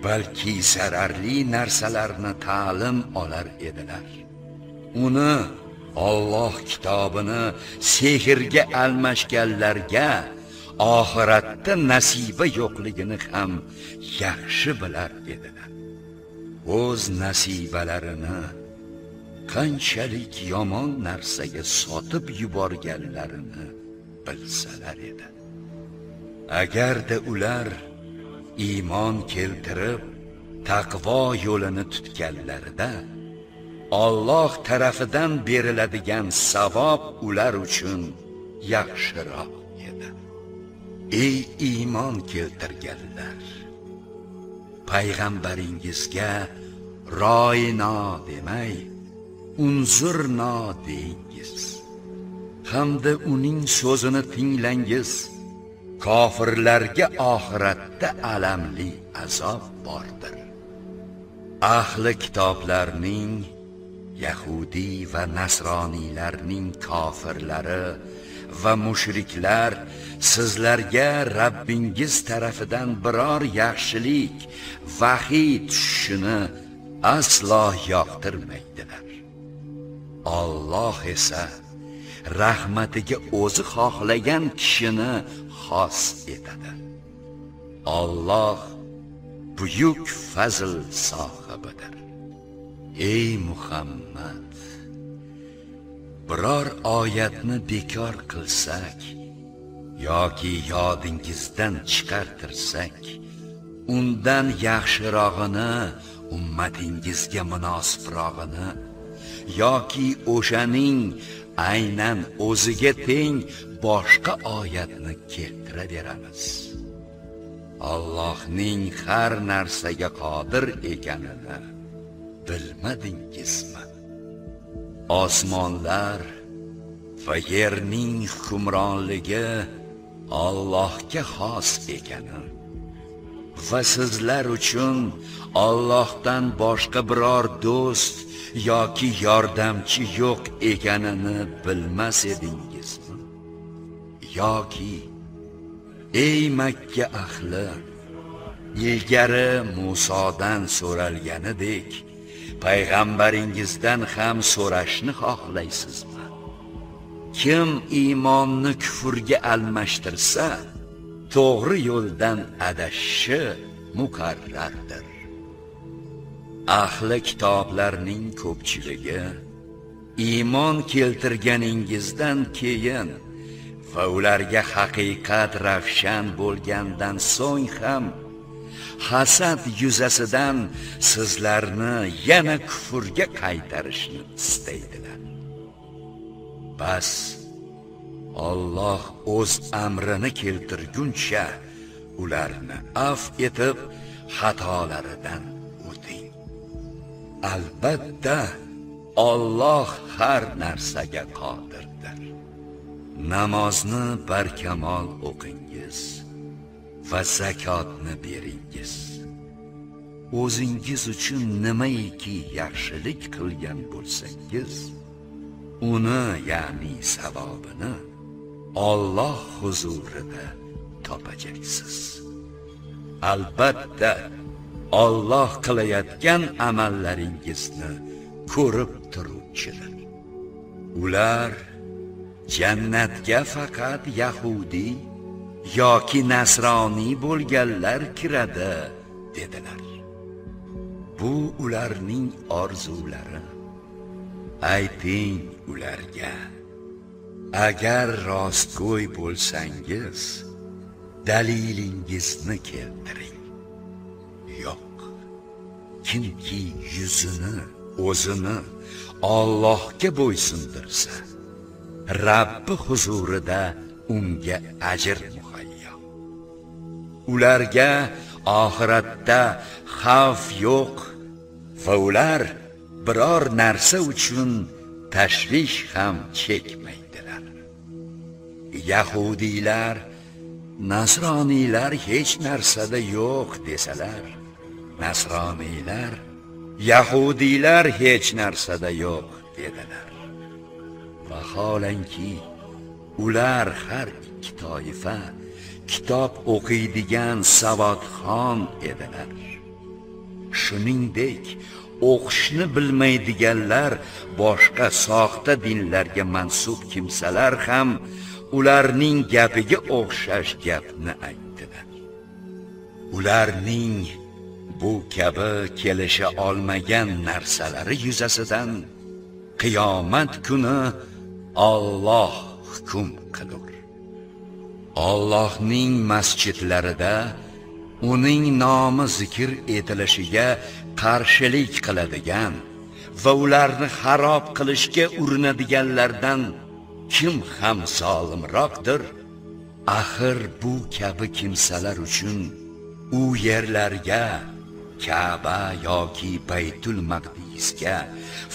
balki zararli narsalarni ta'lim olar edilar. Uni Alloh kitobini sehrga almashganlarga oxiratda nasiba yo'qligini ham yaxshi bilar edilar. O'z nasibalarini qanchalik yomon narsaga sotib yuborganlarini bilsalar edi. Agarda ular iymon keltirib taqvo yo'lini tutganlarida Alloh tarafidan beriladigan savob ular uchun yaxshiroq edi. Ey iymon keltirganlar! Payg'ambaringizga royino demay unzurno deyingiz hamda uning so'zini tinglangiz kofirlarga oxiratda alamli azob bordir. Ahli kitoblarning yahudiy va nasroniylarning kofirlari va mushriklar sizlarga Rabbingiz tarafidan biror yaxshilik vahiy tushishini aslo yoqtirmaydilar. Alloh esa rahmatiga o'zi xohlagan kishini xos etadi. Alloh buyuk fazl sohibidir. Ey Muhammad biror oyatni bekor qilsak yoki yodingizdan chiqartirsak undan yaxshirog'ini ummatingizga munosibrog'ini yoki o'shaning aynan o'ziga teng boshqa oyatni keltiraveramiz. Allohning har narsaga qodir ekanini bilmadingizmi? Osmonlar va yerning hukmronligi Allohga xos ekani va sizlar uchun Allohdan boshqa biror do'st yoki yordamchi yo'q ekanini bilmas edingizmi yoki ey Makka ahli ilgari Musodan so'ralganidek payg'ambaringizdan ham so'rashni xohlaysizmi? Kim iymonni kufrga almashtirsa to'g'ri yo'ldan adashishi muqarrardir. Ahli kitoblarning ko'pchiligi iymon keltirganingizdan keyin va ularga haqiqat ravshan bo'lgandan so'ng ham hasad yuzasidan sizlarni yana kufrga qaytarishni istaydilar. Bas Alloh o'z amrini keltirguncha ularni af etib xatolaridan o'ting. Albatta Alloh har narsaga qodirdir. Namozni barkamol o'qing. Va zakotni beringiz. O'zingiz uchun nimaiki yaxshilik qilgan bo'lsangiz uni ya'ni savobini Alloh huzurida topajaksiz. Albatta Alloh qilayotgan amallaringizni ko'rib turuvchidir. Ular jannatga faqat yahudiy yoki nasroniy bo'lganlar kiradi dedilar. Bu ularning orzulari. Ayting ularga agar rostgo'y bo'lsangiz dalilingizni keltiring. Yo'q kimki yuzini o'zini Allohga bo'ysundirsa Rabbi huzurida unga ajr ularga oxiratda xavf yo'q va ular biror narsa uchun tashvish ham chekmaydilar. Yahudiylar nasroniylar hech narsada yo'q desalar nasroniylar yahudiylar hech narsada yo'q dedilar. Vaholanki ular har ikki toifa kitob o'qiydigan savodxon edilar. Shuningdek o'qishni bilmaydiganlar boshqa soxta dinlarga mansub kimsalar ham ularning gapiga o'xshash gapni aytdilar. Ularning bu kabi kelisha olmagan narsalari yuzasidan qiyomat kuni Alloh hukm qilur. Allohning masjidlarida uning nomi zikr etilishiga qarshilik qiladigan va ularni xarob qilishga urinadiganlardan kim ham zolimroqdir axir bu kabi kimsalar uchun u yerlarga Ka'ba yoki Baytul Maqdisga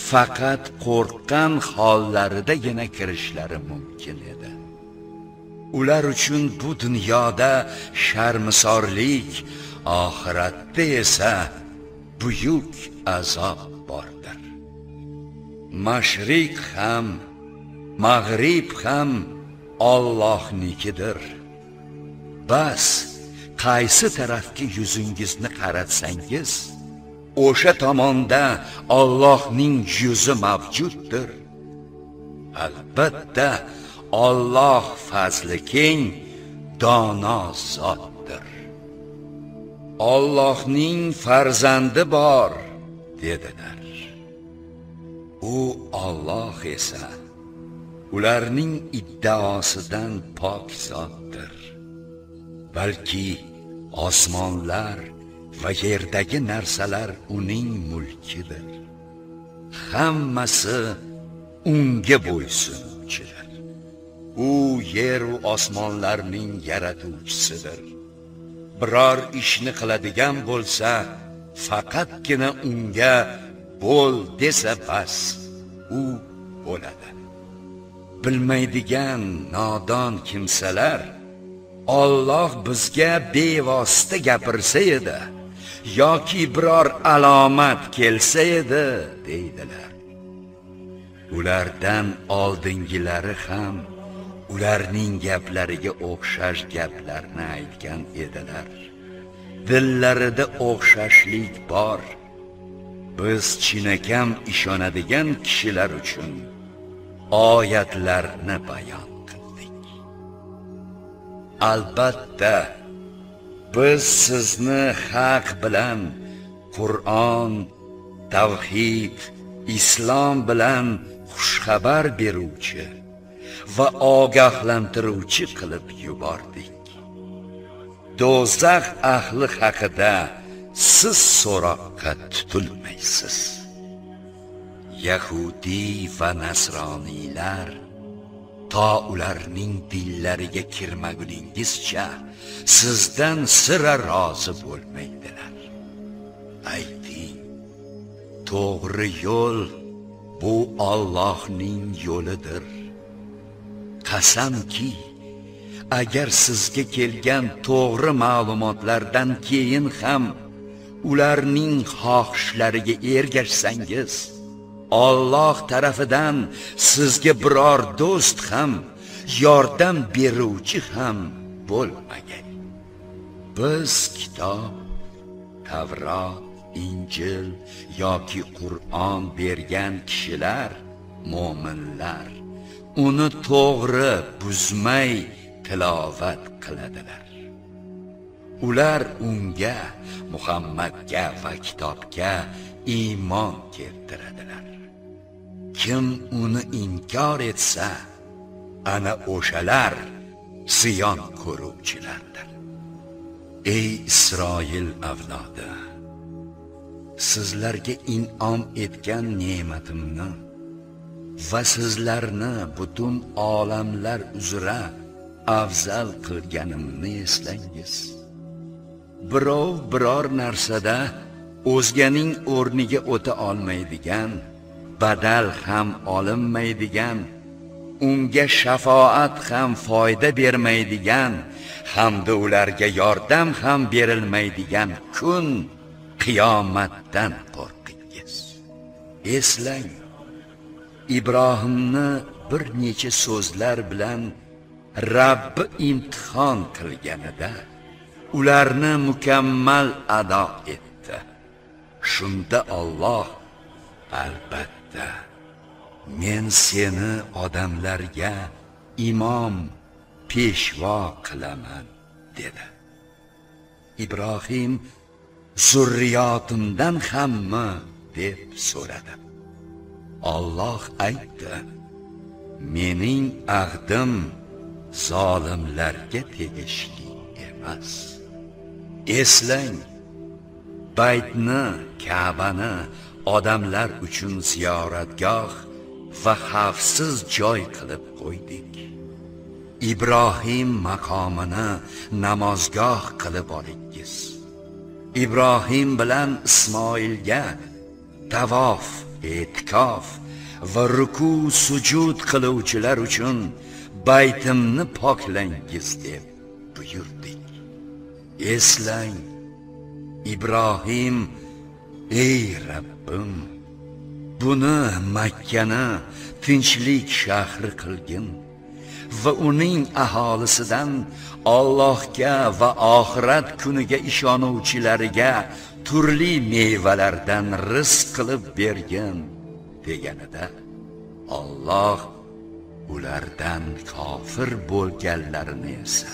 faqat qo'rqqan hollaridagina kirishlari mumkin edi. Ular uchun bu dunyoda sharmisorlik, oxiratda esa buyuk azob bordir. Mashriq ham, mag'rib ham Allohnikidir. Bas qaysi tarafga yuzingizni qaratsangiz o'sha tomonda Allohning yuzi mavjuddir albatta Alloh fazli keng dono zotdir. Allohning farzandi bor dedilar. U Alloh esa ularning iddaosidan pok zotdir. Balki osmonlar va yerdagi narsalar uning mulkidir. Hammasi unga bo'ysunuvchidir u yer va osmonlarning yaratuvchisidir biror ishni qiladigan bo'lsa faqatgina unga bo'l desa bas u bo'ladi bilmaydigan nodon kimsalar Alloh bizga bevosita gapirsa edi yoki biror alomat kelsa edi deydilar. Ulardan oldingilari ham ularning gaplariga o'xshash gaplarni aytgan edilar. Dillarida o'xshashlik bor. Biz chinakam ishonadigan kishilar uchun oyatlarni bayon albatta biz sizni haq bilan Qur'on, tavhid, islom bilan xushxabar beruvchi va ogohlantiruvchi qilib yubordik. Do'zax ahli haqida siz so'roqqa tutilmaysiz. Yahudi va nasroniylar to ularning dillariga kirmaguningizcha sizdan sira rozi bo'lmaydilar ayting to'g'ri yo'l bu Allohning yo'lidir qasamki agar sizga kelgan to'g'ri ma'lumotlardan keyin ham ularning xohishlariga ergashsangiz Alloh tarafidan sizga biror do'st ham, yordam beruvchi ham bo'lmagan. Biz kitob, Tavrot, Injil yoki Qur'on bergan kishilar, mu'minlar uni to'g'ri buzmay tilovat qiladilar. Ular unga, Muhammadga va kitobga iymon keltiradilar. kim uni inkor etsa ana o'shalar ziyon ko'ruvchilardir ey isroil avlodi sizlarga in'om etgan ne'matimni va sizlarni butun olamlar uzra afzal qilganimni eslangiz. Birov biror narsada o'zganing o'rniga o'ta olmaydigan badal ham olinmaydigan unga shafoat ham foyda bermaydigan hamda ularga yordam ham berilmaydigan kun qiyomatdan qo'rqingiz. Eslang. Ibrohimni bir necha so'zlar bilan Rabbi imtihon qilganida ularni mukammal ado etdi. Shunda Alloh albatta men seni odamlarga imom peshvo qilaman dedi. Ibrohim zurriyotimdan hammi? deb so'radi. Alloh aytdi mening ahdim zolimlarga tegishli emas. Eslang baytni ka'bani odamlar uchun ziyoratgoh va xavfsiz joy qilib qo'ydik. Ibrohim maqomini namozgoh qilib olingiz. Ibrohim bilan ismoilga tavof e'tikof va ruku sujud qiluvchilar uchun baytimni poklangiz deb buyurdik. Eslang ibrohim ey rabbim buni makkani tinchlik shahri qilgin va uning aholisidan Allohga va oxirat kuniga ishonuvchilariga turli mevalardan rizq qilib bergin deganida Alloh ulardan kofir bo'lganlarini esa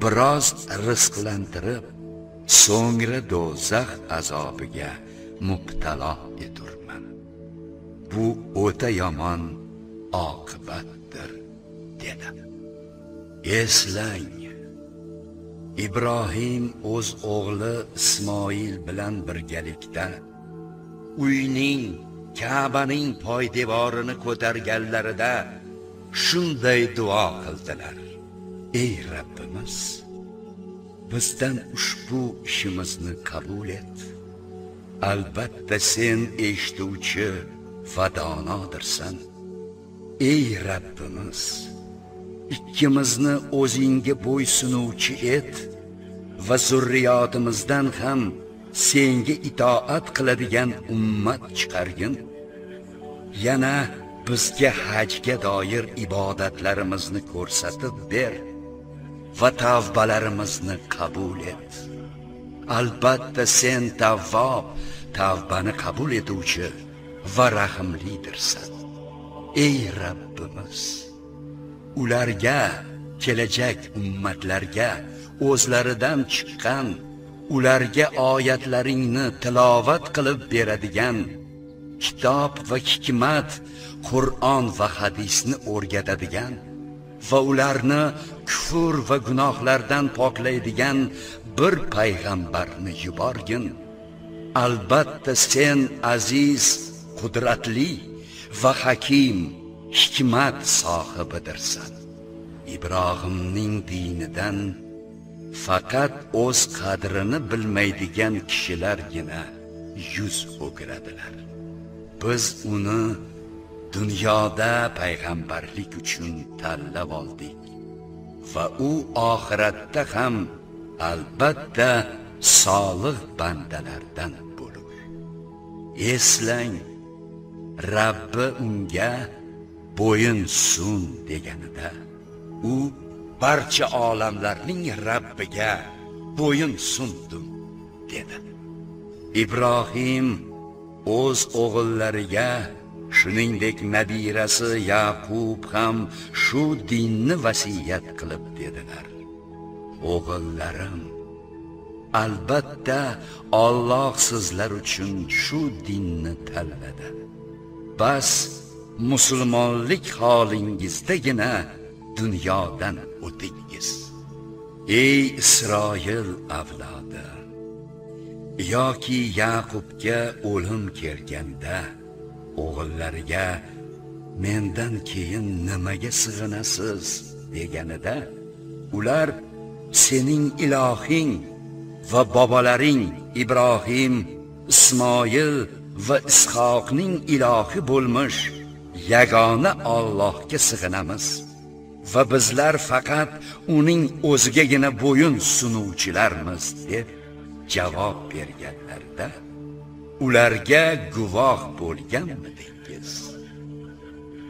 biroz rizqlantirib so'ngra do'zax azobiga mubtalo eturman. Bu o'ta yomon oqibatdir dedi eslang ibrohim o'z o'g'li ismoil bilan birgalikda uyning Ka'baning poydevorini ko'targanlarida shunday duo qildilar. Ey Rabbimiz bizdan ushbu ishimizni qabul et. Albatta sen eshituvchi va donodirsan ey Rabbimiz ikkimizni o'zingga bo'ysunuvchi et va zurriyotimizdan ham senga itoat qiladigan ummat chiqargin. Yana bizga hajga doir ibodatlarimizni ko'rsatib ber va tavbalarimizni qabul et. Albatta sen tavvob tavbani qabul etuvchi va rahmlidirsan ey Rabbimiz! Ularga kelajak ummatlarga o'zlaridan chiqqan ularga oyatlaringni tilovat qilib beradigan kitob va hikmat Qur'on va hadisni o'rgatadigan va ularni kufr va gunohlardan poklaydigan bir payg'ambarni yuborgin. Albatta sen aziz qudratli va hakim hikmat sohibidirsan. Ibrohimning dinidan faqat o'z qadrini bilmaydigan kishilargina yuz o'giradilar. Biz uni dunyoda payg'ambarlik uchun tanlab oldik va u oxiratda ham albatta solih bandalardan bo'lur. Eslang Rabbi unga bo'yin sun deganida u barcha olamlarning Rabbiga bo'yin sundim dedi. Ibrohim o'z o'g'illariga shuningdek nabirasi yaqub ham shu dinni vasiyat qilib dedilar. O'g'illarim albatta Alloh sizlar uchun shu dinni tanladi. Bas musulmonlik holingizdagina dunyodan o'tingiz ey isroil avlodi yoki yaqubga o'lim kelganda o'g'illariga mendan keyin nimaga sig'inasiz deganida ular sening ilohing va bobolaring ibrohim ismoil va ishoqning ilohi bo'lmish yagona Allohga sig'inamiz. Va bizlar faqat uning o'zigagina bo'yin sunuvchilarmiz deb javob berganlarda ularga guvoh bo'lganmidingiz?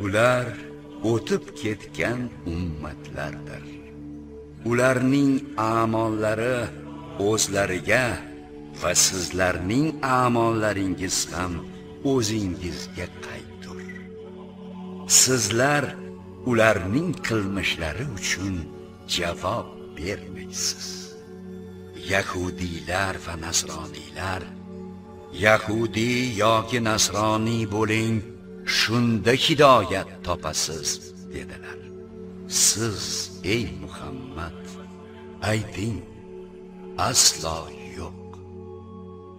Ular o'tib ketgan ummatlardir. Ularning a'mollari o'zlariga va sizlarning a'mollaringiz ham o'zingizga qay sizlar ularning qilmishlari uchun javob bermaysiz. Yahudiylar va nasroniylar yahudiy yoki nasroniy bo'ling shunda hidoyat topasiz dedilar. Siz ey muhammad ayting aslo yo'q.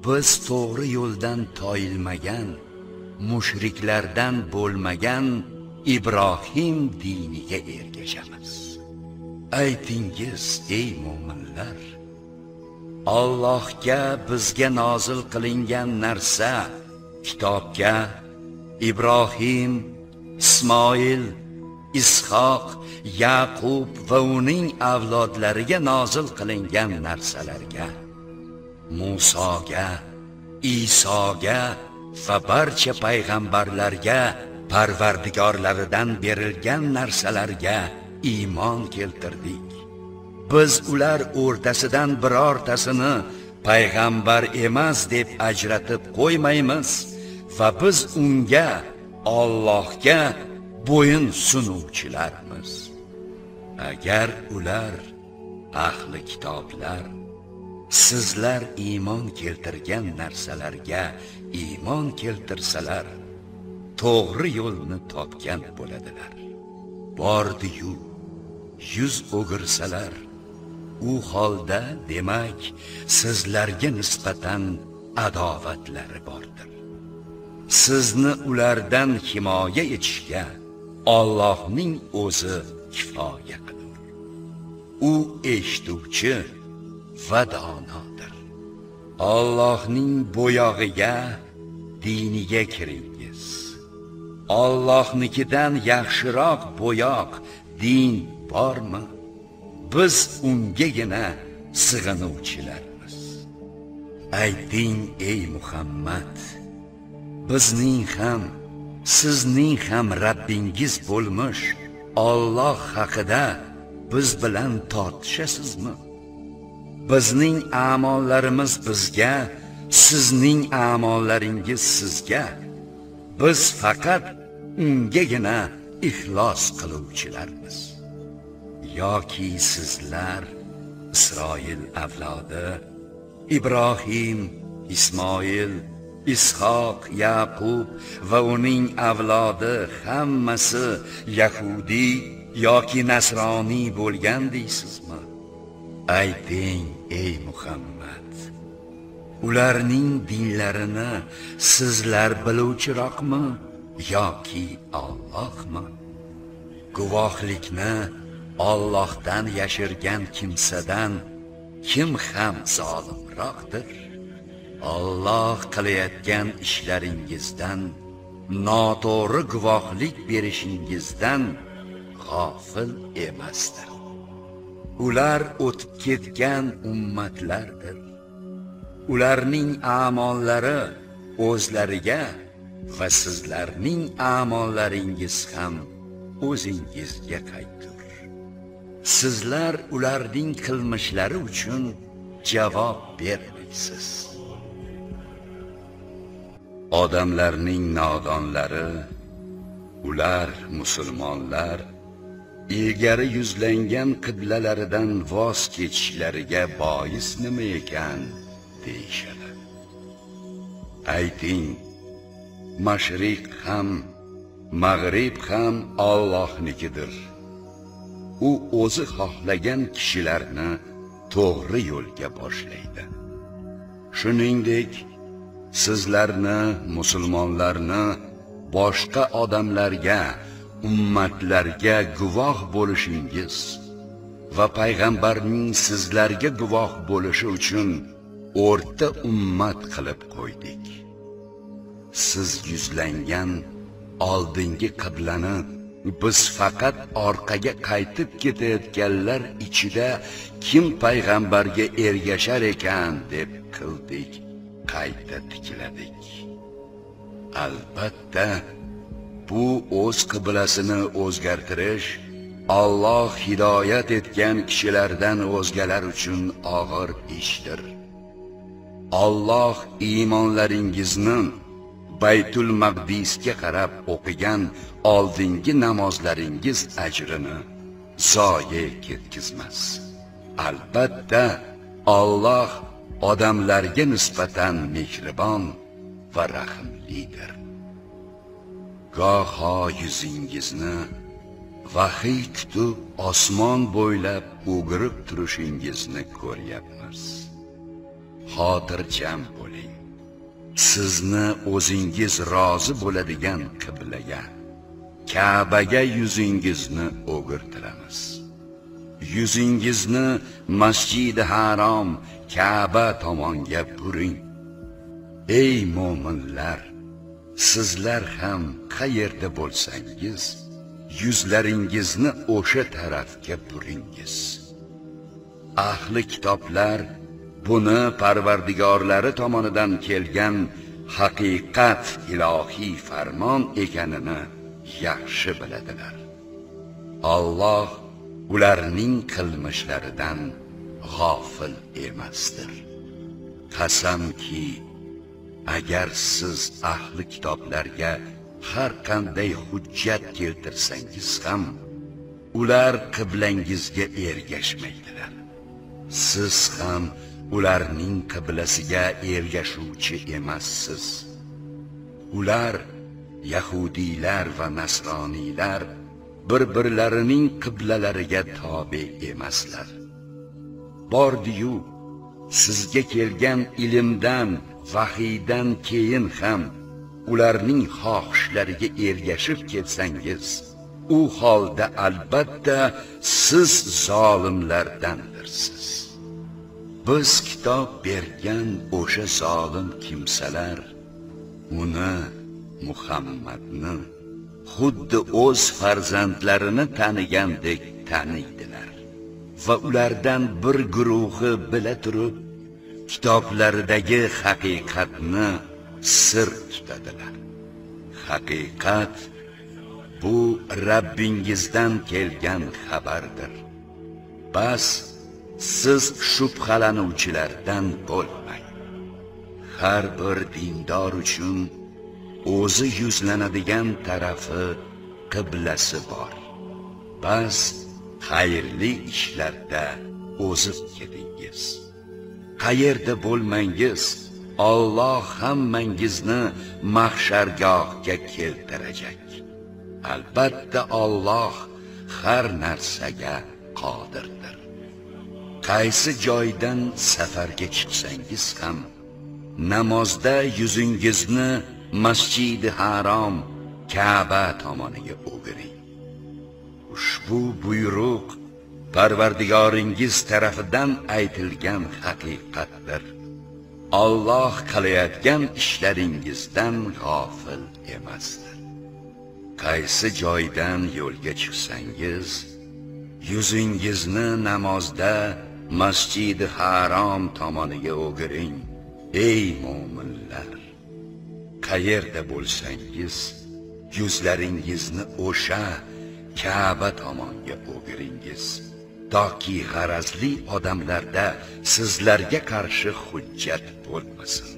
Biz to'g'ri yo'ldan toyilmagan mushriklardan bo'lmagan ibrohim diniga ergashamiz aytingiz ey mo'minlar Allohga bizga nozil qilingan narsa kitobga Ibrohim, Ismoil, Ishoq, Yaqub va uning avlodlariga nozil qilingan narsalarga Musoga, Isoga va barcha payg'ambarlarga parvardigorlaridan berilgan narsalarga iymon keltirdik. Biz ular o'rtasidan birortasini payg'ambar emas deb ajratib qo'ymaymiz va biz unga Allohga bo'yin sunuvchilarmiz. Agar ular ahli kitoblar sizlar iymon keltirgan narsalarga iymon keltirsalar to'g'ri yo'lni topgan bo'ladilar. Bordi-yu yuz o'girsalar. U holda demak sizlarga nisbatan adovatlari bordir. Sizni ulardan himoya etishga Allohning o'zi kifoya qilur. U eshituvchi va donodir. Allohning bo'yog'iga diniga kiring. Allohnikidan yaxshiroq bo'yoq din bormi? Biz ungagina sig'inuvchilarmiz. Ayting ey muhammad bizning ham sizning ham rabbingiz bo'lmish Alloh haqida biz bilan tortishasizmi? Bizning a'mollarimiz bizga sizning a'mollaringiz sizga. Biz faqat ungagina ixlos qiluvchilarmiz. Yoki sizlar Isroil avlodi Ibrohim, Ismoil, Ishoq, Yaqub va uning avlodi hammasi yahudi yoki nasroniy bo'lgan deysizmi? Ayting, ey Muhammad, ularning dinlarini sizlar biluvchiroqmi? Yoki Allohmi? Guvohlikni Allohdan yashirgan kimsadan kim ham zolimroqdir? Alloh qilayotgan ishlaringizdan noto'g'ri guvohlik berishingizdan g'ofil emasdir. Ular o'tib ketgan ummatlardir. Ularning a'mollari o'zlariga va sizlarning a'mollaringiz ham o'zingizga qaytur sizlar ularning qilmishlari uchun javob bermaysiz. Odamlarning nodonlari ular musulmonlar ilgari yuzlangan qiblalaridan voz kechishlariga bois nima ekan deyishadi. Ayting mashriq ham mag'rib ham Allohnikidir. U o'zi xohlagan kishilarni to'g'ri yo'lga boshlaydi. Shuningdek sizlarni musulmonlarni boshqa odamlarga ummatlarga guvoh bo'lishingiz va payg'ambarning sizlarga guvoh bo'lishi uchun o'rta ummat qilib qo'ydik. Siz yuzlangan oldingi qiblani biz faqat orqaga qaytib ketayotganlar ichida kim payg'ambarga ergashar ekan deb qildik qayta tikladik. Albatta bu o'z qiblasini o'zgartirish Alloh hidoyat etgan kishilardan o'zgalar uchun og'ir ishdir. Alloh iymonlaringizni Baytul Maqdisga qarab o'qigan oldingi namozlaringiz ajrini zoye ketkizmas. Albatta, Alloh odamlarga nisbatan mehribon va rahimlidir. Goho yuzingizni vahiy kutib osmon bo'ylab o'girib turishingizni ko'ryapmiz. Xotirjam bo'ling. Sizni o'zingiz rozi bo'ladigan qiblaga, Ka'baga yuzingizni o'girtiramiz. Yuzingizni Masjidi Harom, Ka'ba tomonga buring. Ey mo'minlar, sizlar ham qayerda bo'lsangiz, yuzlaringizni o'sha tarafga buringiz. Ahli kitoblar buni parvardigorlari tomonidan kelgan haqiqat ilohiy farmon ekanini yaxshi biladilar. Alloh ularning qilmishlaridan g'ofil emasdir. Qasamki, agar siz ahli kitoblarga har qanday hujjat keltirsangiz ham ular qiblangizga ergashmaydilar. Siz ham ularning qiblasiga ergashuvchi emassiz. Ular yahudiylar va nasroniylar bir-birlarining qiblalariga tobe emaslar. Bordiyu sizga kelgan ilmdan, vahiydan keyin ham ularning xohishlariga ergashib ketsangiz, u holda albatta siz zolimlardandirsiz. Biz kitob bergan o'sha zolim kimsalar uni Muhammadni xuddi o'z farzandlarini tanigandek taniydilar. Va ulardan bir guruhi bila turib kitoblaridagi haqiqatni sir tutadilar. Haqiqat bu Rabbingizdan kelgan xabardir. Bas siz shubhalanuvchilardan bo'lmang. Har bir dindor uchun o'zi yuzlanadigan tarafi qiblasi bor. Bas xayrli ishlarda o'zib ketingiz. Qayerda bo'lmangiz Alloh hammangizni mahshargohga keltirajak. Albatta Alloh har narsaga qodirdir. Qaysi joydan safarga chiqsangiz ham namozda yuzingizni masjidi harom Ka'ba tomoniga o'giring. Ushbu buyruq Parvardigoringiz tarafidan aytilgan haqiqatdir. Alloh qilayotgan ishlaringizdan g'ofil emasdir. Qaysi joydan yo'lga chiqsangiz, yuzingizni namozda Masjidi Harom tomoniga o'giring. Ey mu'minlar! qayerda bo'lsangiz yuzlaringizni o'sha Ka'ba tomonga o'giringiz toki g'arazli odamlarda sizlarga qarshi hujjat bo'lmasin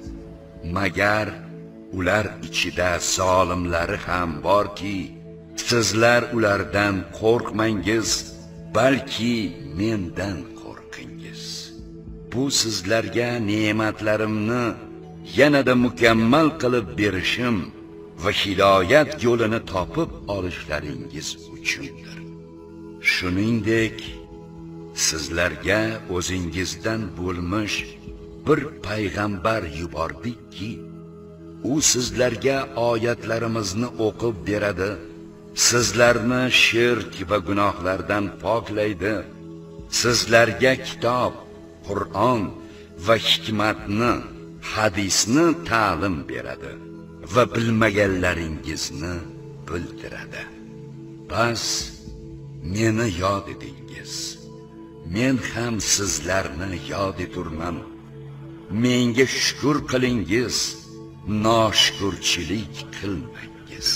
magar ular ichida zolimlari ham borki sizlar ulardan qo'rqmangiz balki mendan bu sizlarga ne'matlarimni yanada mukammal qilib berishim va hidoyat yo'lini topib olishlaringiz uchundir. Shuningdek, sizlarga o'zingizdan bo'lmish bir payg'ambar yubordikki, u sizlarga oyatlarimizni o'qib beradi, sizlarni shirk va gunohlardan poklaydi, sizlarga kitob, Qur'on va hikmatni hadisni ta'lim beradi va bilmaganlaringizni bildiradi. Bas meni yod edingiz. Men ham sizlarni yod eturman. menga shukr qilingiz noshukurchilik qilmangiz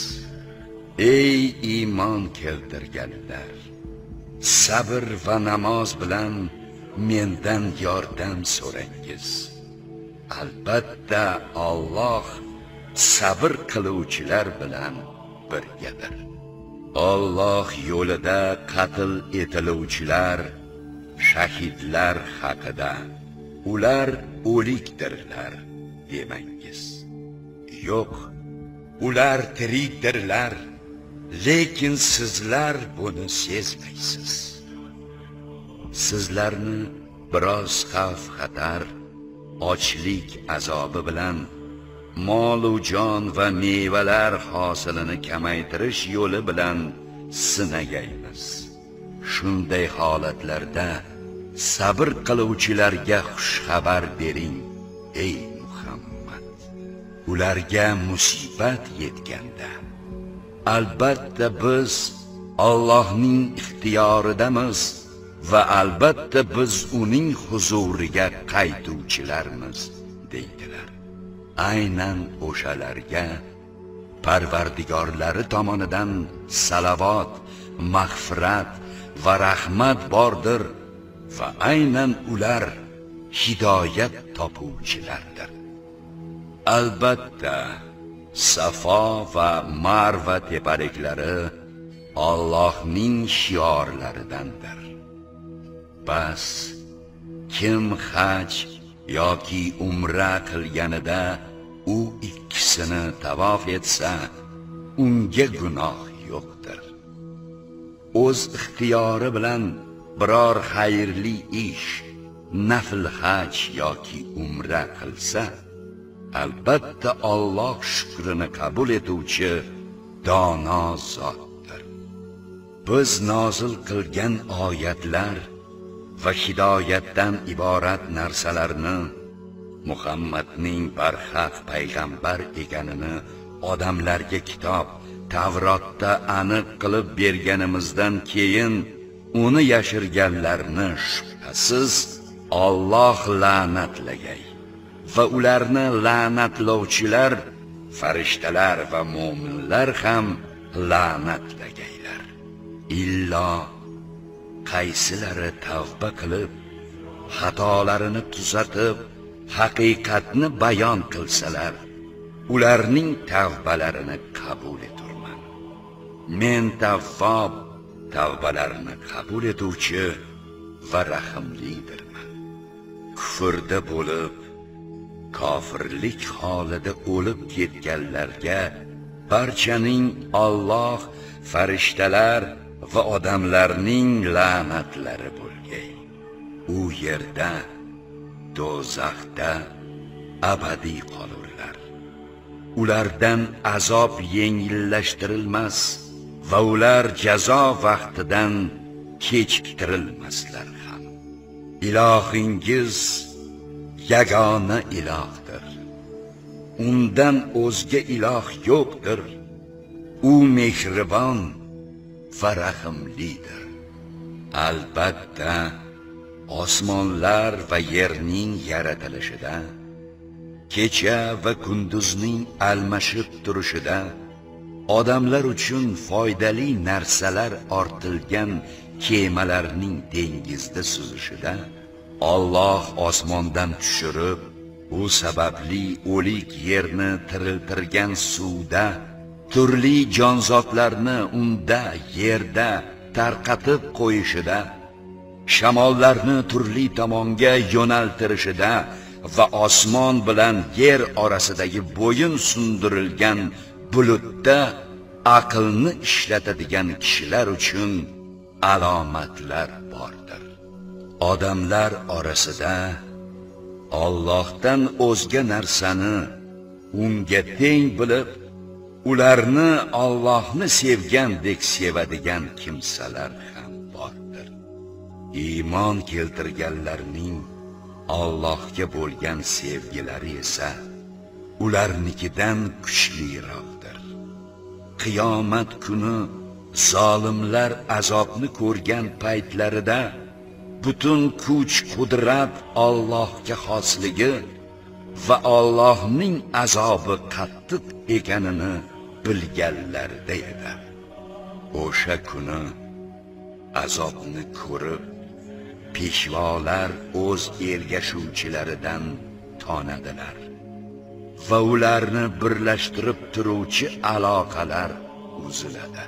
ey iymon keltirganlar sabr va namoz bilan mendan yordam so'rangiz. Albatta Alloh sabr qiluvchilar bilan birgadir. Alloh yo'lida qatl etiluvchilar shahidlar haqida ular o'likdirlar demangiz. Yo'q ular tirikdirlar lekin sizlar buni sezmaysiz. Sizlarni biroz xavf xatar ochlik azobi bilan molu jon va mevalar hosilini kamaytirish yo'li bilan sinagaymiz. Shunday holatlarda sabr qiluvchilarga xushxabar bering ey muhammad. Ularga musibat yetganda. Albatta biz Allohning ixtiyoridamiz. Va albatta biz uning huzuriga qaytuvchilarmiz deydilar. Aynan o'shalarga parvardigorlari tomonidan salovat mag'firat va rahmat bordir va aynan ular hidoyat topuvchilardir. Albatta safo va marva tepaliklari Allohning shiorlaridandir. Bas kim haj yoki umra qilganida u ikkisini tavof etsa unga gunoh yo'qdir. O'z ixtiyori bilan biror xayrli ish nafl haj yoki umra qilsa albatta Alloh shukrini qabul etuvchi dono zotdir. Biz nozil qilgan oyatlar va hidoyatdan iborat narsalarni Muhammadning barhaq payg'ambar ekanini odamlarga kitob Tavrotda aniq qilib berganimizdan keyin uni yashirganlarni shubhasiz Alloh la'natlagay. Va ularni la'natlovchilar farishtalar va mu'minlar ham la'natlagaylar. Illo qaysilari tavba qilib xatolarini tuzatib haqiqatni bayon qilsalar ularning tavbalarini qabul eturman. Men tavvob tavbalarini qabul etuvchi va rahimlidirman kufrda bo'lib kofirlik holida o'lib ketganlarga barchaning Alloh farishtalar va odamlarning la'natlari bo'lgay. U yerda do'zaxda abadiy qolurlar. Ulardan azob yengillashtirilmas va ular jazo vaqtidan kechiktirilmaslar ham. Ilohingiz yagona ilohdir. Undan o'zga iloh yo'qdir. U mehribon va rahimlidir albatta osmonlar va yerning yaratilishida kecha va kunduzning almashib turishida odamlar uchun foydali narsalar ortilgan kemalarning dengizda suzishida Alloh osmondan tushirib u sababli o'lik yerni tiriltirgan suvda turli jonzotlarni unda yerda tarqatib qo'yishida shamollarni turli tomonga yo'naltirishida va osmon bilan yer orasidagi bo'yin sundirilgan bulutda aqlni ishlatadigan kishilar uchun alomatlar bordir. Odamlar orasida Allohdan o'zga narsani unga teng bilib ularni Allohni sevgandek sevadigan kimsalar ham bordir. Iymon keltirganlarning Allohga bo'lgan sevgilari esa ularnikidan kuchliroqdir. Qiyomat kuni zolimlar azobni ko'rgan paytlarida butun kuch qudrat Allohga xosligi va Allohning azobi qattiq ekanini bilganlarida edi. O'sha kuni azobni ko'rib peshvolar o'z ergashuvchilaridan tonadilar. Va ularni birlashtirib turuvchi aloqalar uziladi.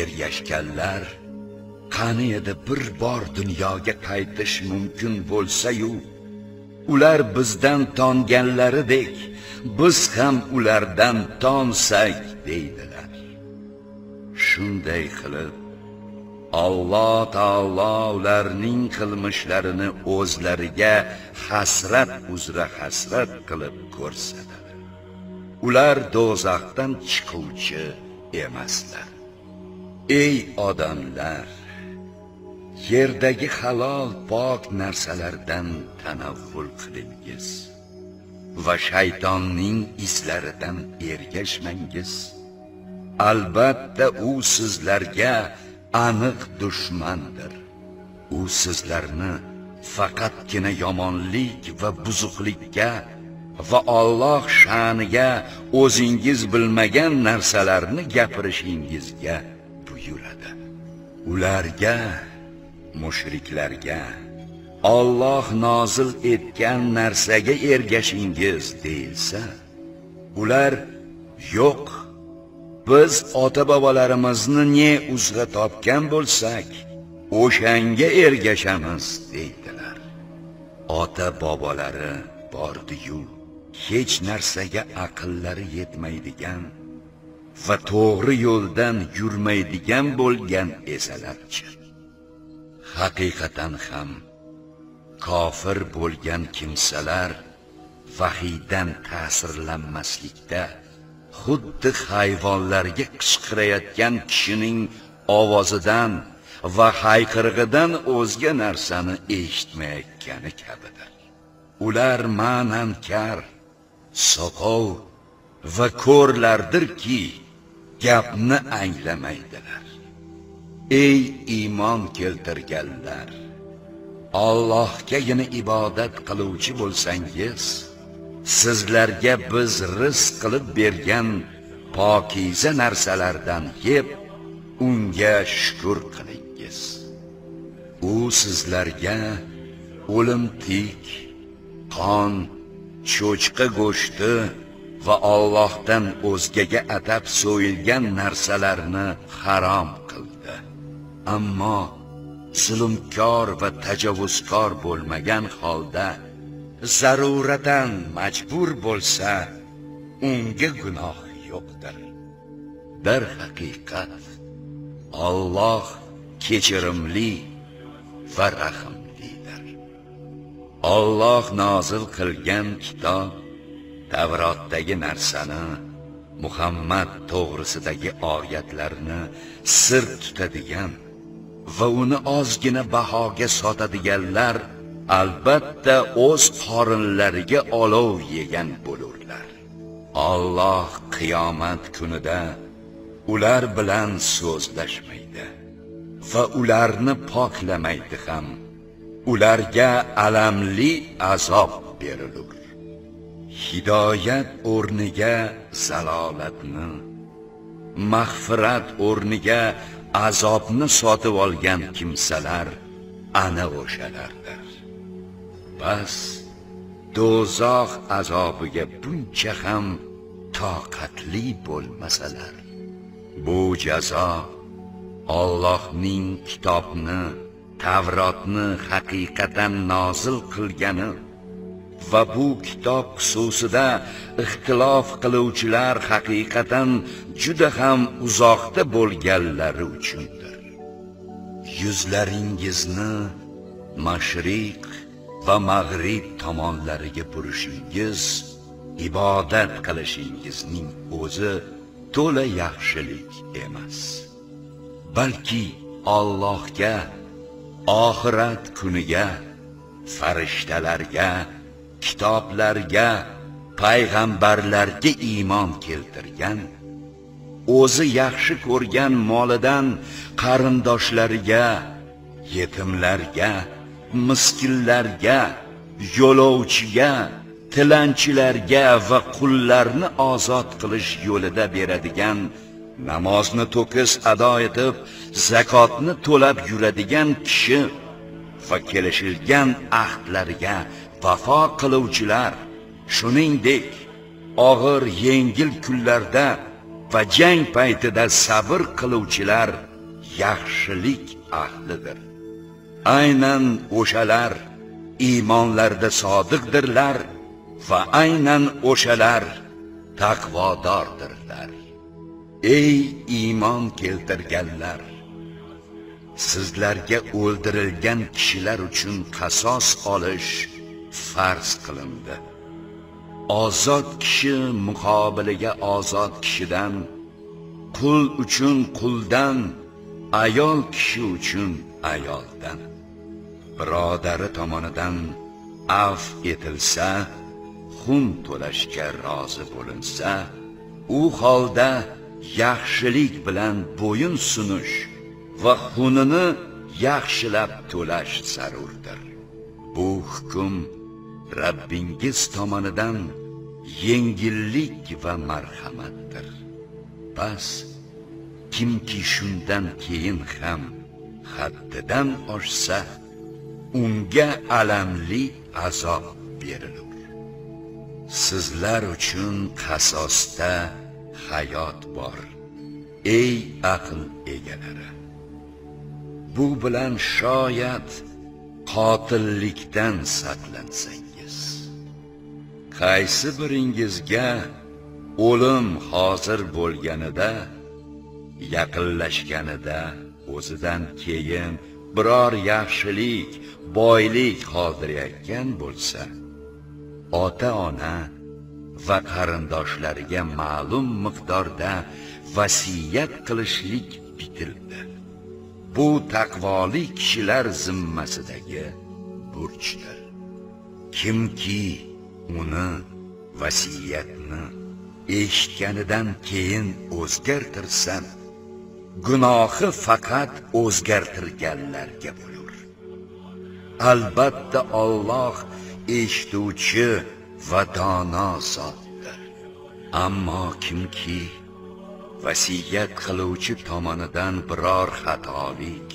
Ergashganlar qani edi bir bor dunyoga qaytish mumkin bo'lsa-yu ular bizdan tonganlaridek biz ham ulardan tonsak deydilar. Shunday qilib Alloh taolo ularning qilmishlarini o'zlariga hasrat uzra hasrat qilib ko'rsatadi. Ular do'zaxdan chiquvchi emaslar. Ey odamlar yerdagi halol pok narsalardan tanavvul qilingiz va shaytonning islaridan ergashmangiz. Albatta u sizlarga aniq dushmandir. U sizlarni faqatgina yomonlik va buzuqlikka va Alloh sha'niga o'zingiz bilmagan narsalarni gapirishingizga buyuradi. Ularga mushriklarga Alloh nozil etgan narsaga ergashingiz deilsa, ular yo'q. Biz ota bobolarimizni ne uzg'a topgan bo'lsak o'shanga ergashamiz deydilar. Ota bobolari bordi-yu, hech narsaga aqllari yetmaydigan va to'g'ri yo'ldan yurmaydigan bo'lgan esalarchi haqiqatan ham kofir bo'lgan kimsalar vahiydan ta'sirlanmaslikda xuddi hayvonlarga qichqirayotgan kishining ovozidan va hayqirig'idan o'zga narsani eshitmayotgani kabidir. Ular ma'nan kar soqov va ko'rlardirki gapni anglamaydilar. Ey iymon keltirganlar! Allohgagina ibodat qiluvchi bo'lsangiz sizlarga biz rizq qilib bergan pokiza narsalardan yeb unga shukr qilingiz. U sizlarga o'lim tik qon cho'chqa go'shti va Allohdan o'zgaga atab so'yilgan narsalarni harom qildi. Ammo zulmkor va tajovuzkor bo'lmagan holda zaruratan majbur bo'lsa unga gunoh yo'qdir. Dar haqiqat Alloh kechirimli va rahimlidir Alloh nozil qilgan kitob Tavrotdagi narsani Muhammad to'g'risidagi oyatlarni sir tutadigan va uni ozgina bahoga sotadiganlar albatta o'z qorinlariga olov yegan bo'lurlar. Alloh qiyomat kunida ular bilan so'zlashmaydi va ularni poklamaydi ham. Ularga alamli azob berilur. Hidoyat o'rniga zalolatni mag'firat o'rniga azobni sotib olgan kimsalar ana o'shalardir. Bas do'zax azobiga buncha ham toqatli bo'lmasalar. Bu jazo Allohning kitobni Tavrotni haqiqatan nozil qilgani va bu kitob xususida ixtilof qiluvchilar haqiqatan juda ham uzoqda bo'lganlari uchundir. Yuzlaringizni mashriq va mag'rib tomonlariga burishingiz ibodat qilishingizning o'zi to'la yaxshilik emas. Balki Allohga oxirat kuniga farishtalarga kitoblarga payg'ambarlarga iymon keltirgan o'zi yaxshi ko'rgan molidan qarindoshlariga yetimlarga miskinlarga yo'lovchiga tilanchilarga va qullarni ozod qilish yo'lida beradigan namozni to'kis ado etib zakotni to'lab yuradigan kishi va kelishilgan ahdlariga vafo qiluvchilar shuningdek og'ir yengil kunlarda va jang paytida sabr qiluvchilar yaxshilik ahlidir. Aynan o'shalar iymonlarda sodiqdirlar va aynan o'shalar taqvodordirlar. Ey iymon keltirganlar sizlarga o'ldirilgan kishilar uchun qasos olish farz qilindi. Ozod kishi muqobiliga ozod kishidan qul uchun quldan ayol kishi uchun ayoldan. Birodari tomonidan af etilsa xun to'lashga rozi bo'linsa u holda yaxshilik bilan bo'yin sunish va xunini yaxshilab to'lash zarurdir. Bu hukm Rabbingiz tomonidan yengillik va marhamatdir. Bas kimki shundan keyin ham haddidan oshsa unga alamli azob berilur. Sizlar uchun qasosda hayot bor ey aql egalari. Bu bilan shoyat qotillikdan saqlansangiz qaysi biringizga o'lim hozir bo'lganida yaqinlashganida o'zidan keyin biror yaxshilik boylik qoldirayotgan bo'lsa ota ona va qarindoshlariga ma'lum miqdorda vasiyat qilishlik bitildi. Bu taqvoli kishilar zimmasidagi burchdir. Kimki uni vasiyatni eshitganidan keyin o'zgartirsa gunohi faqat o'zgartirganlarga bo'lur. Albatta Alloh eshituvchi va dono zotdir. Ammo kimki vasiyat qiluvchi tomonidan biror xatolik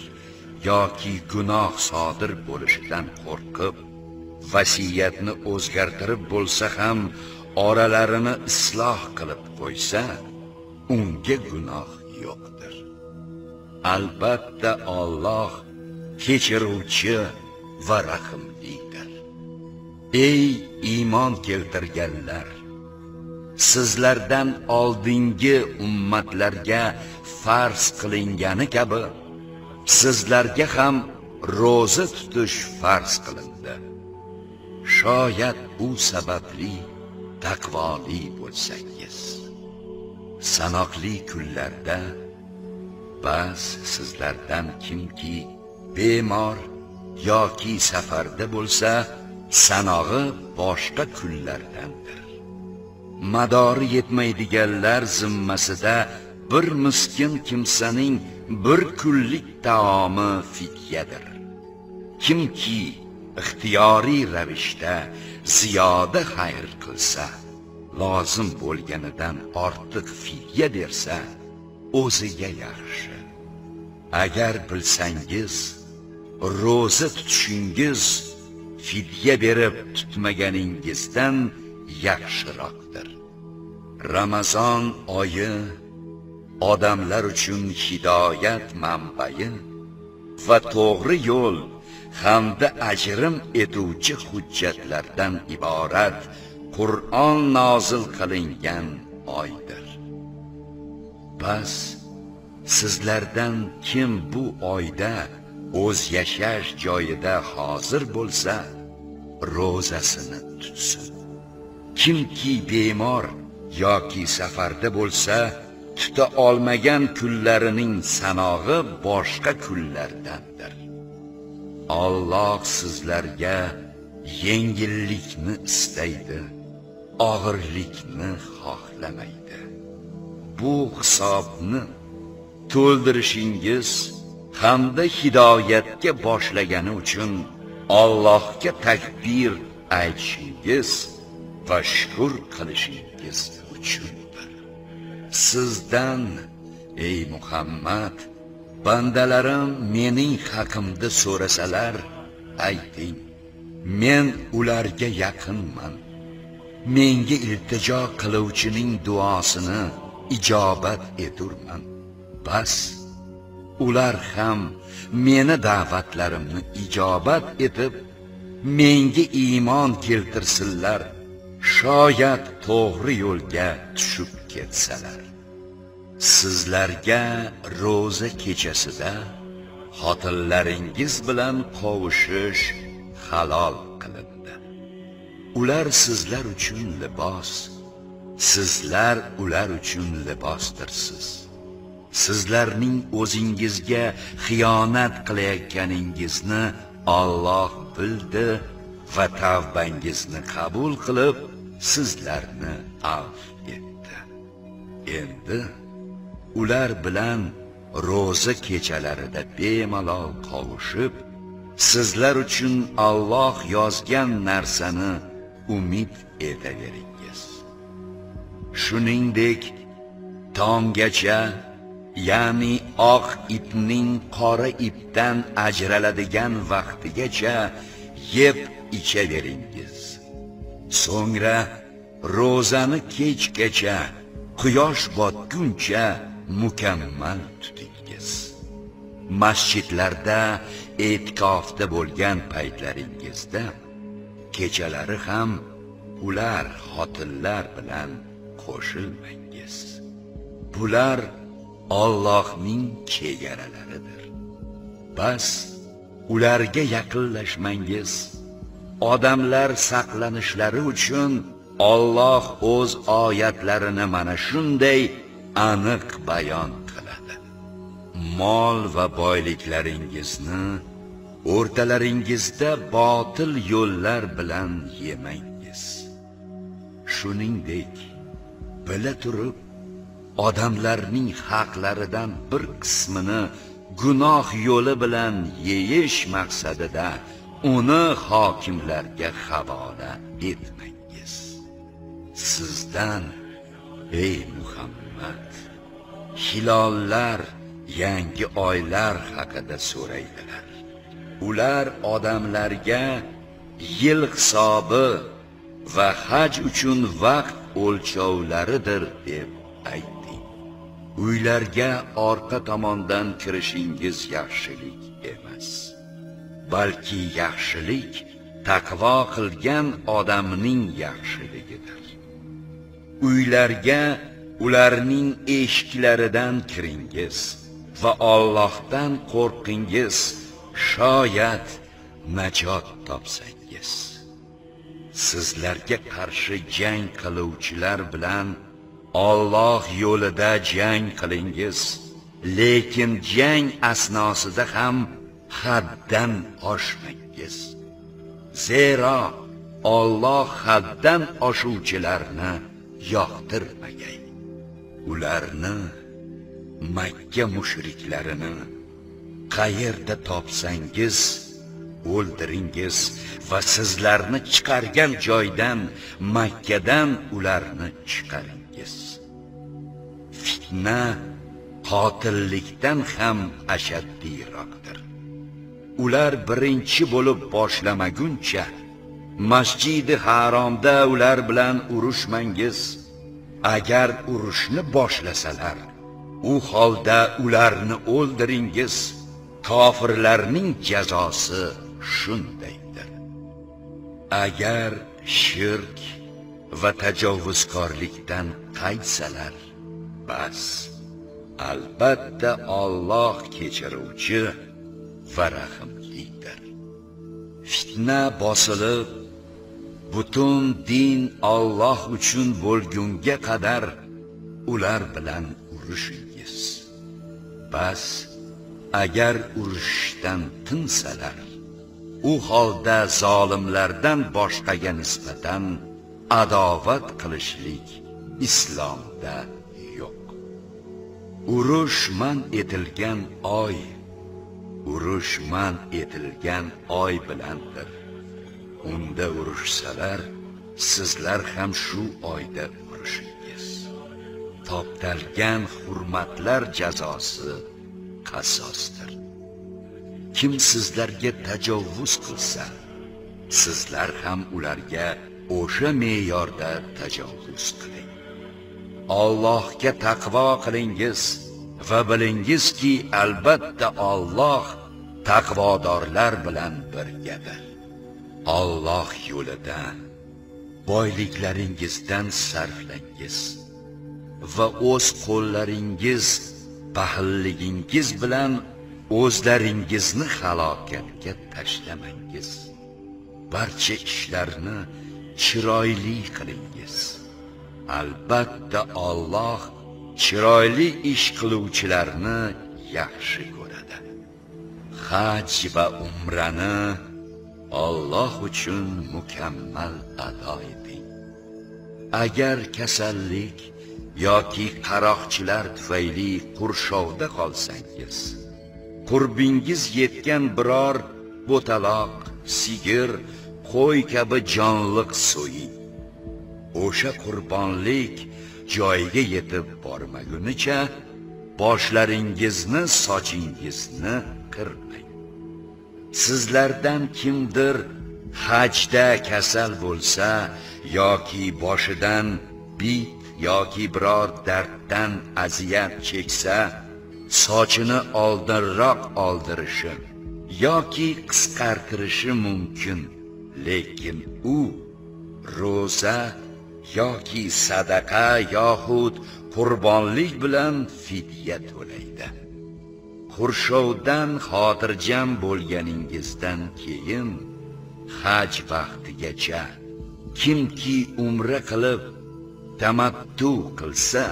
yoki gunoh sodir bo'lishidan qo'rqib vasiyatni o'zgartirib bo'lsa ham oralarini isloh qilib qo'ysa unga gunoh yo'qdir. Albatta Alloh kechiruvchi va rahimlidir ey iymon keltirganlar sizlardan oldingi ummatlarga farz qilingani kabi sizlarga ham ro'za tutish farz qilindi. Shoyat u sababli taqvoli bo'lsangiz sanoqli kunlarda ba'z sizlardan kimki bemor yoki safarda bo'lsa sanog'i boshqa kunlardandir. Madori yetmaydiganlar zimmasida bir miskin kimsaning bir kunlik taomi fidyadir. Kimki ixtiyoriy ravishda ziyoda xayr qilsa lozim bo'lganidan ortiq fidya bersa o'ziga yaxshi agar bilsangiz ro'za tutishingiz fidya berib tutmaganingizdan yaxshiroqdir. Ramazon oyi odamlar uchun hidoyat manbai va to'g'ri yo'l hamda ajrim etuvchi hujjatlardan iborat Qur'on nozil qilingan oydir. Bas sizlardan kim bu oyda o'z yashash joyida hozir bo'lsa ro'zasini tutsin. Kimki bemor yoki safarda bo'lsa tuta olmagan kunlarining sanog'i boshqa kunlardandir. Alloh sizlarga yengillikni istaydi og'irlikni xohlamaydi. Bu hisobni to'ldirishingiz hamda hidoyatga boshlagani uchun Allohga takbir aytishingiz va shukr qilishingiz uchundir. Sizdan ey muhammad bandalarim mening haqimda so'rasalar ayting. Men ularga yaqinman. Menga iltijo qiluvchining duosini ijobat eturman. Bas ular ham meni da'vatlarimni ijobat etib menga iymon keltirsinlar. Shoyat to'g'ri yo'lga tushib ketsalar. Sizlarga ro'za kechasida xotinlaringiz bilan qovushish halol qilindi. Ular sizlar uchun libos. Sizlar ular uchun libosdirsiz. Sizlarning o'zingizga xiyonat qilayotganingizni Alloh bildi va tavbangizni qabul qilib sizlarni afv etdi. Endi ular bilan ro'za kechalarida bemalol qovushib sizlar uchun Alloh yozgan narsani umid etaveringiz. Shuningdek tonggacha ya'ni oq ipning qora ipdan ajraladigan vaqtigacha yeb ichaveringiz. So'ngra ro'zani kechgacha quyosh botguncha mukammal tutingiz masjidlarda e'tikofda bo'lgan paytlaringizda kechalari ham ular xotinlar bilan qo'shilmangiz. Bular Allohning chegaralaridir. Bas ularga yaqinlashmangiz. Odamlar saqlanishlari uchun Alloh o'z oyatlarini mana shunday aniq bayon qiladi. Mol va boyliklaringizni o'rtalaringizda botil yo'llar bilan yemangiz shuningdek bila turib odamlarning haqlaridan bir qismini gunoh yo'li bilan yeyish maqsadida uni hokimlarga havola etmangiz sizdan ey muhammad! Hilollar yangi oylar haqida so'raydilar. Ular odamlarga yil hisobi va haj uchun vaqt o'lchovlaridir deb ayting. Uylarga orqa tomondan kirishingiz yaxshilik emas balki yaxshilik taqvo qilgan odamning yaxshiligidir. Uylarga ularning eshiklaridan kiringiz va Allohdan qo'rqingiz shoyat najot topsangiz. Sizlarga qarshi jang qiluvchilar bilan Alloh yo'lida jang qilingiz lekin jang asnosida ham haddan oshmangiz zero Alloh haddan oshuvchilarni yoqtirmagan ularni makka mushriklarini qayerda topsangiz o'ldiringiz va sizlarni chiqargan joydan makkadan ularni chiqaringiz. Fitna qotillikdan ham ashaddiyroqdir ular birinchi bo'lib boshlamaguncha masjidi haromda ular bilan urushmangiz. Agar urushni boshlasalar u holda ularni o'ldiringiz kofirlarning jazosi shundaydir. Agar shirk va tajovuzkorlikdan qaytsalar bas albatta Alloh kechiruvchi va rahimlidir. Fitna bosilib butun din Alloh uchun bo'lgunga qadar ular bilan urushingiz bas agar urushdan tinsalar u holda zolimlardan boshqaga nisbatan adovat qilishlik islomda yo'q. Urush man etilgan oy urush man etilgan oy bilandir. Unda urushsalar sizlar ham shu oyda urishingiz toptalgan hurmatlar jazosi qasosdir. Kim sizlarga tajovuz qilsa sizlar ham ularga o'sha me'yorda tajovuz qiling. Allohga taqvo qilingiz va bilingizki albatta Alloh taqvodorlar bilan birgadir. Alloh yo'lida boyliklaringizdan sarflangiz va o'z qo'llaringiz baxilligingiz bilan o'zlaringizni halokatga tashlamangiz. Barcha ishlarni chiroyli qilingiz. Albatta Alloh chiroyli ish qiluvchilarni yaxshi ko'radi. Haj va umrani Alloh uchun mukammal ado eting agar kasallik yoki qaroqchilar tufayli qurshovda qolsangiz qurbingiz yetgan biror bo'taloq sigir qo'y kabi jonliq so'ying. O'sha qurbonlik joyiga yetib bormagunicha boshlaringizni sochingizni qirq sizlardan kimdir hajda kasal bo'lsa yoki boshidan bit yoki biror darddan aziyat cheksa sochini oldinroq oldirishi yoki qisqartirishi mumkin. Lekin u ro'za yoki sadaqa yoxud qurbonlik bilan fidya to'laydi. Xurshovdan xotirjam bo'lganingizdan keyin haj vaqtigacha kimki umra qilib tamattu qilsa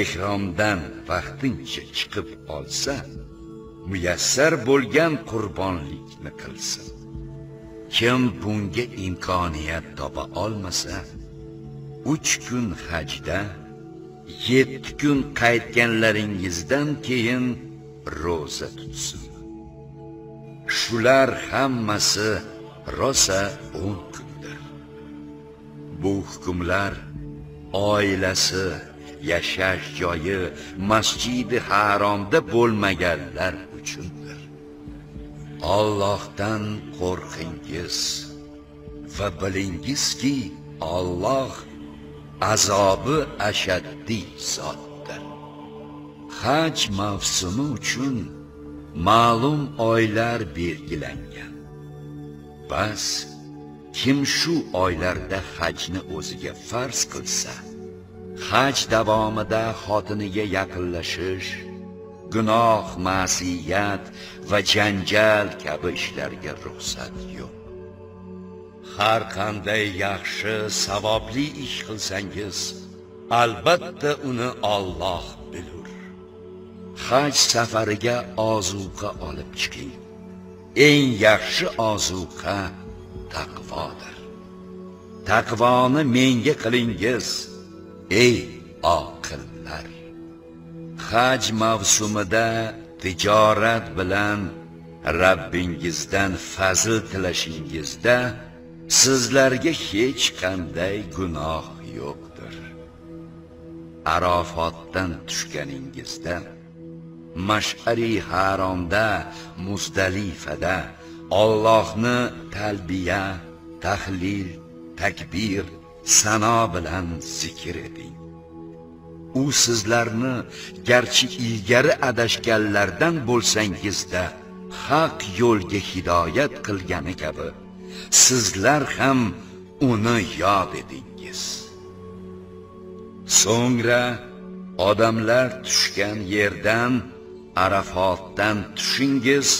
ehromdan vaqtincha chiqib olsa muyassar bo'lgan qurbonlikni qilsin. Kim bunga imkoniyat topa olmasa uch kun hajda yetti kun qaytganlaringizdan keyin ro'za tutsin. Shular hammasi rosa o'n kundir. Bu hukmlar oilasi yashash joyi masjidi haromda bo'lmaganlar uchundir. Allohdan qo'rqingiz va bilingizki Alloh azobi ashaddiy zot. Haj mavsumi uchun ma'lum oylar belgilangan. Bas kim shu oylarda hajni o'ziga farz qilsa haj davomida xotiniga yaqinlashish gunoh ma'siyat va janjal kabi ishlarga ruxsat yo'q. Har qanday yaxshi savobli ish qilsangiz albatta uni Alloh haj safariga ozuqa olib chiqing. Eng yaxshi ozuqa taqvodir. Taqvoni menga qilingiz ey oqillar haj mavsumida tijorat bilan Rabbingizdan fazl tilashingizda sizlarga hech qanday gunoh yo'qdir. Arofotdan tushganingizda mash'ari haromda muzdalifada Allohni talbiya tahlil takbir sano bilan zikr eding u sizlarni garchi ilgari adashganlardan bo'lsangizda haq yo'lga hidoyat qilgani kabi sizlar ham uni yod edingiz. So'ngra odamlar tushgan yerdan arafotdan tushingiz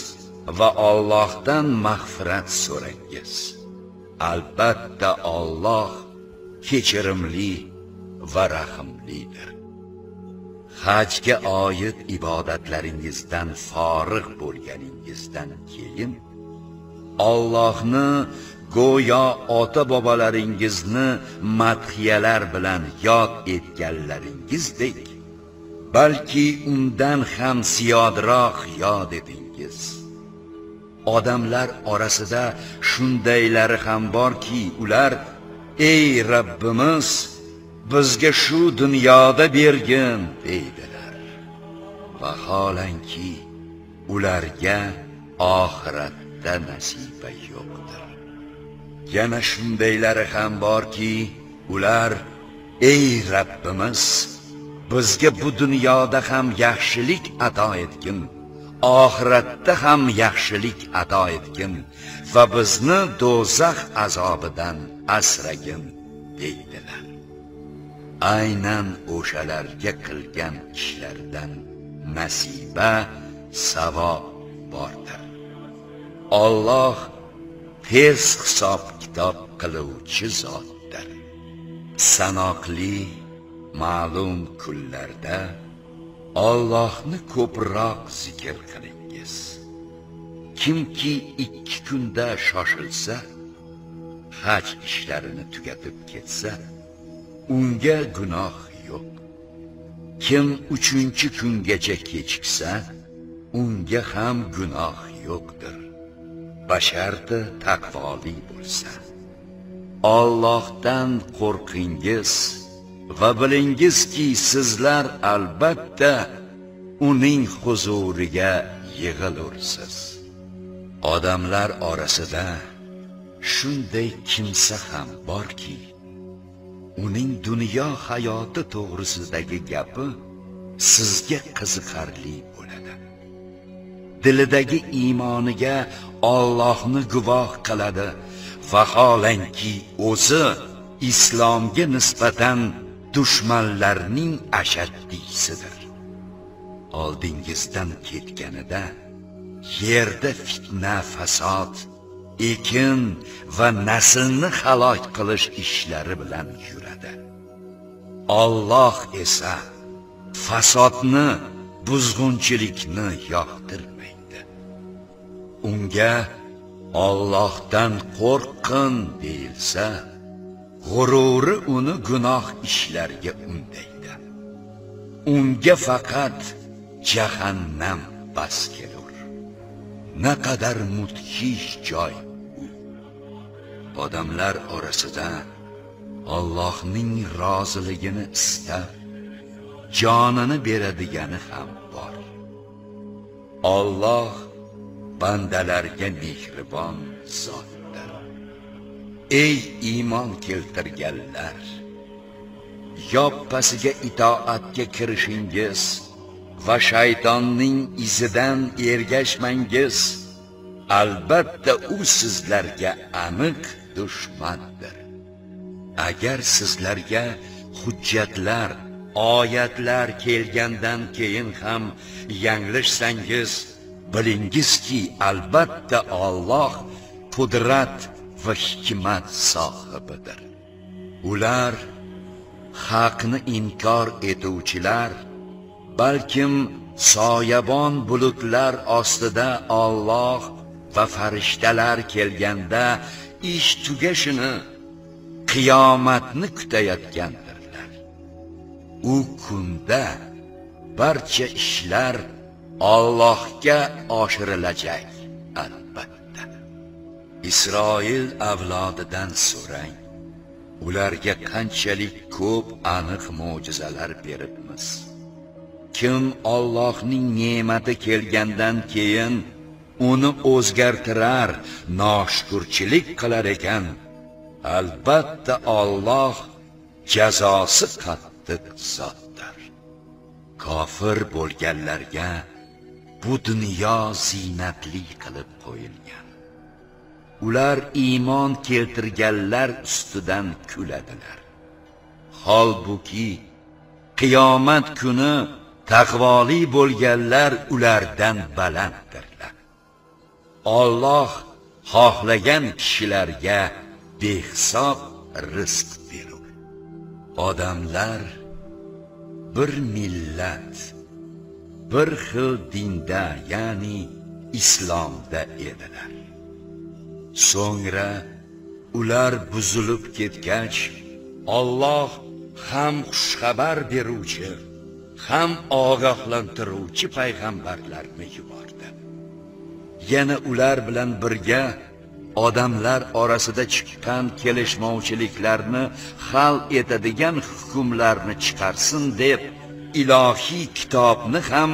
va Allohdan mag'firat so'rangiz. Albatta Alloh kechirimli va rahimlidir hajga oid ibodatlaringizdan forig' bo'lganingizdan keyin Allohni go'yo ota bobolaringizni madhiyalar bilan yod etganlaringizdek balki undan ham ziyodroq yod edingiz. Odamlar orasida shundaylari ham borki ular ey Rabbimiz bizga shu dunyoda bergin deydilar. Vaholanki ularga oxiratda nasiba yo'qdir. Yana shundaylari ham borki ular ey Rabbimiz bizga bu dunyoda ham yaxshilik ato etgin. Oxiratda ham yaxshilik ato etgin. Va bizni do'zax azobidan asragin deydilar. Aynan o'shalarga qilgan ishlardan nasiba savob bordir. Alloh tez hisob kitob qiluvchi zotdir. Sanoqli ma'lum kunlarda Allohni ko'proq zikr qilingiz. Kimki ikki kunda shoshilsa haj ishlarini tugatib ketsa unga gunoh yo'q. Kim uchinchi kungacha kechiksa unga ham gunoh yo'qdir. Basharti taqvoli bo'lsa. Allohdan qo'rqingiz va bilingizki sizlar albatta uning huzuriga yig'ilursiz. Odamlar orasida shunday kimsa ham borki uning dunyo hayoti to'g'risidagi gapi sizga qiziqarli bo'ladi. Dilidagi iymoniga Allohni guvoh qiladi. Vaholanki o'zi islomga nisbatan dushmanlarning ashaddiysidir oldingizdan ketganida yerda fitna fasod ekin va naslni halok qilish ishlari bilan yuradi. Alloh esa fasodni buzg'unchilikni yoqtirmaydi. Unga Allohdan qo'rqin deilsa g'ururi uni gunoh ishlarga undaydi. Unga faqat jahannam bas kelur. Naqadar mudhish joy u. Odamlar orasida Allohning roziligini istab jonini beradigani ham bor. Alloh bandalarga mehribon zot. Ey iymon keltirganlar yoppasiga itoatga kirishingiz va shaytonning izidan ergashmangiz albatta u sizlarga aniq dushmandir. Agar sizlarga hujjatlar oyatlar kelgandan keyin ham yanglishsangiz bilingizki albatta Alloh qudrat va hikmat sohibidir. Ular haqni inkor etuvchilar balkim soyabon bulutlar ostida Alloh va farishtalar kelganda ish tugashini qiyomatni kutayotgandirlar. U kunda barcha ishlar Allohga oshirilajak. Isroil avlodidan so'rang. Ularga qanchalik ko'p aniq mo'jizalar beribmiz kim Allohning ne'mati kelgandan keyin uni o'zgartirar noshukurchilik qilar ekan. Albatta Alloh jazosi qattiq zotdir. Kofir bo'lganlarga bu dunyo zinatli qilib qo'yilgan. Ular iymon keltirganlar ustidan kuladilar. Holbuki qiyomat kuni taqvoli bo'lganlar ulardan balanddirlar. Alloh xohlagan kishilarga behisob rizq berur. Odamlar bir millat bir xil dinda ya'ni islomda edilar. So'ngra ular buzilib ketgach Alloh ham xushxabar beruvchi ham ogohlantiruvchi payg'ambarlarni yubordi. Yana ular bilan birga odamlar orasida chiqqan kelishmovchiliklarni hal etadigan hukmlarni chiqarsin deb ilohiy kitobni ham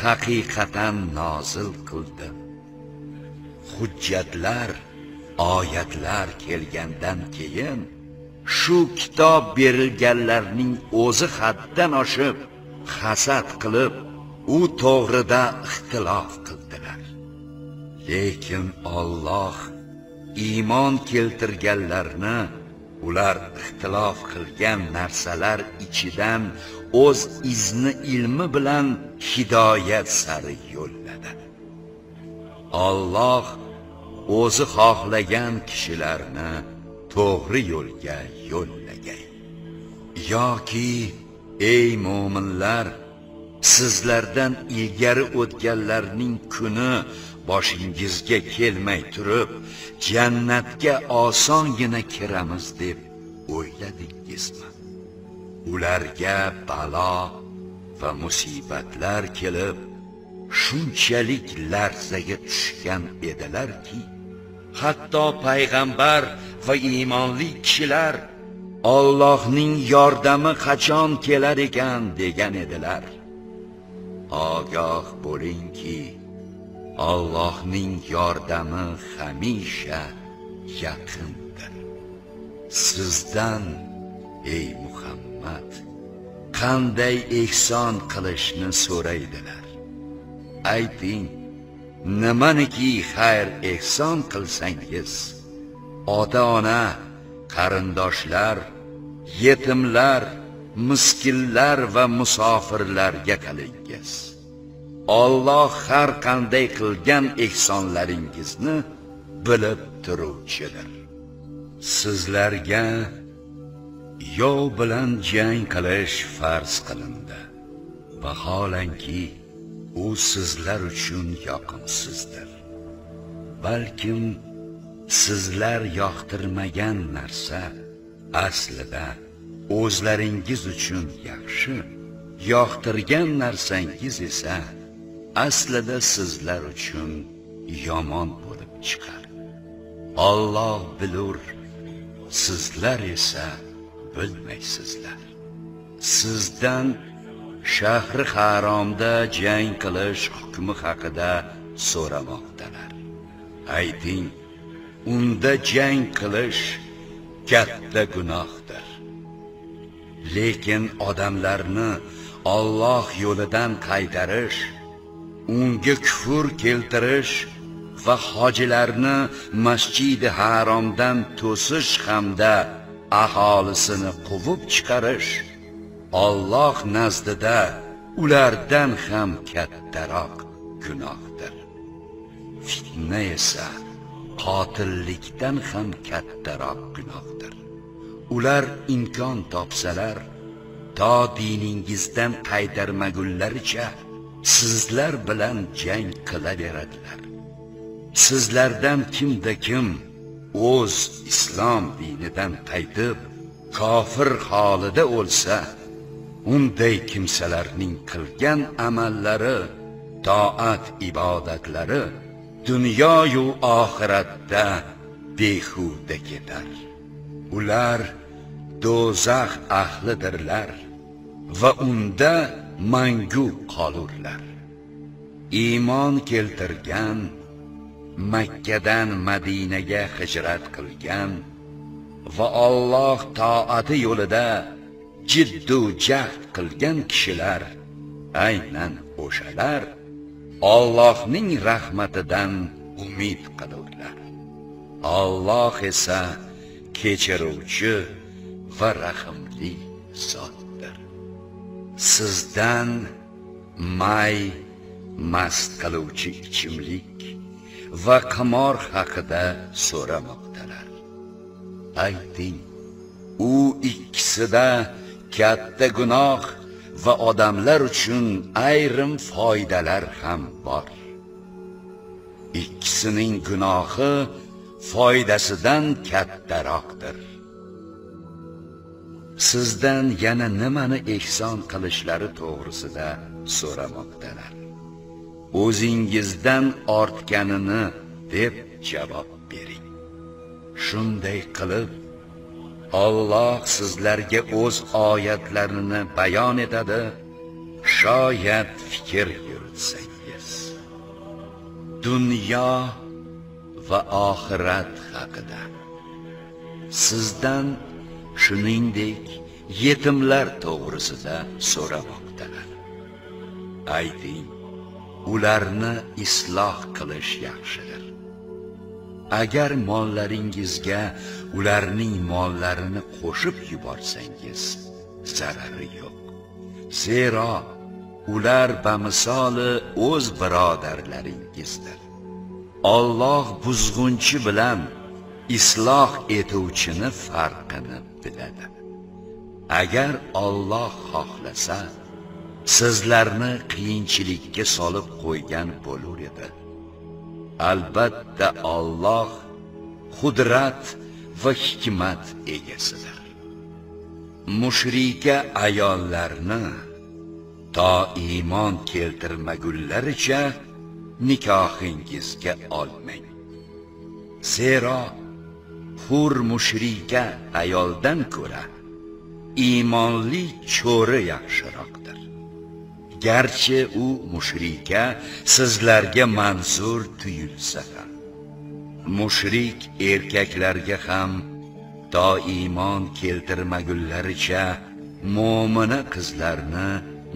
haqiqatan nozil qildi. Hujjatlar oyatlar kelgandan keyin shu kitob berilganlarning o'zi haddan oshib hasad qilib u to'g'rida ixtilof qildilar. Lekin Alloh iymon keltirganlarni ular ixtilof qilgan narsalar ichidan o'z izni ilmi bilan hidoyat sari yo'lladi. Alloh o'zi xohlagan kishilarni to'g'ri yo'lga yo'llagay. Yoki ey mo'minlar sizlardan ilgari o'tganlarning kuni boshingizga kelmay turib jannatga osongina kiramiz deb o'yladingizmi? Ularga balo va musibatlar kelib shunchalik larzaga tushgan edilarki hatto payg'ambar va iymonli kishilar Allohning yordami qachon kelar ekan degan edilar. Ogoh bo'lingki Allohning yordami hamisha yaqindir. Sizdan ey Muhammad qanday ehson qilishni so'raydilar. Ayting nimaniki xayr ehson qilsangiz ota ona qarindoshlar yetimlar miskinlar va musofirlarga qilingiz Alloh har qanday qilgan ehsonlaringizni bilib turuvchidir. Sizlarga yov bilan jang qilish farz qilindi. Vaholanki u sizlar uchun yoqimsizdir. Balkim sizlar yoqtirmagan narsa aslida o'zlaringiz uchun yaxshi yoqtirgan narsangiz esa aslida sizlar uchun yomon bo'lib chiqar. Alloh bilur sizlar esa bilmaysizlar. Sizdan shahri haromda jang qilish hukmi haqida so'ramoqdalar. Ayting unda jang qilish katta gunohdir. Lekin odamlarni Alloh yo'lidan qaytarish unga kufur keltirish va hojilarni masjidi haromdan to'sish hamda aholisini quvib chiqarish Alloh nazdida ulardan ham kattaroq gunohdir. Fitna esa qotillikdan ham kattaroq gunohdir. Ular imkon topsalar to diningizdan qaytarmagunlaricha sizlar bilan jang qilaveradilar. Sizlardan kimda kim o'z islom dinidan qaytib kofir holida o'lsa unday kimsalarning qilgan amallari toat ibodatlari dunyoyu oxiratda behuda ketar. Ular do'zax ahlidirlar va unda mangu qolurlar. Iymon keltirgan makkadan madinaga hijrat qilgan va Alloh toati yo'lida jiddu jahd qilgan kishilar aynan o'shalar Allohning rahmatidan umid qilurlar. Alloh esa kechiruvchi va rahimli zotdir. Sizdan may mast qiluvchi ichimlik va qimor haqida so'ramoqdalar. Ayting u ikkisida katta gunoh va odamlar uchun ayrim foydalar ham bor. Ikkisining gunohi foydasidan kattaroqdir. Sizdan yana nimani ehson qilishlari to'g'risida so'ramoqdalar. O'zingizdan ortganini deb javob bering. Shunday qilib Alloh sizlarga o'z oyatlarini bayon etadi. Shoyat fikr yuritsangiz dunyo va oxirat haqida. Sizdan shuningdek yetimlar to'g'risida so'ramoqdalar ayting ularni isloh qilish yaxshidir. Agar mollaringizga ularning mollarini qo'shib yuborsangiz zarari yo'q. Zero ular bamisoli o'z birodarlaringizdir. Alloh buzg'unchi bilan isloh etuvchini farqini biladi. Agar Alloh xohlasa sizlarni qiyinchilikka solib qo'ygan bo'lar edi. Albatta Alloh qudrat va hikmat egasidir mushrika ayollarni to iymon keltirmagunlaricha nikohingizga olmang zero hur mushrika ayoldan ko'ra iymonli cho'ri yaxshiroq. Garchi u mushrika sizlarga mansur tuyulsa ham. Mushrik erkaklarga ham to iymon keltirmagunlaricha mo'mina qizlarni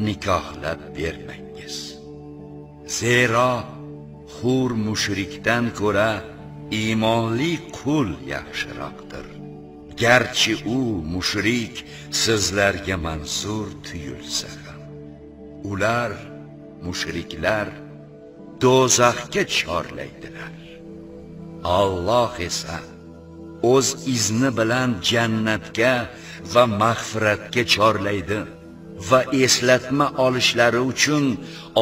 nikohlab bermangiz zero hur mushrikdan ko'ra iymonli qul yaxshiroqdir. Garchi u mushrik sizlarga mansur tuyulsa ham. Ular mushriklar do'zaxga chorlaydilar. Alloh esa o'z izni bilan jannatga va mag'firatga chorlaydi va eslatma olishlari uchun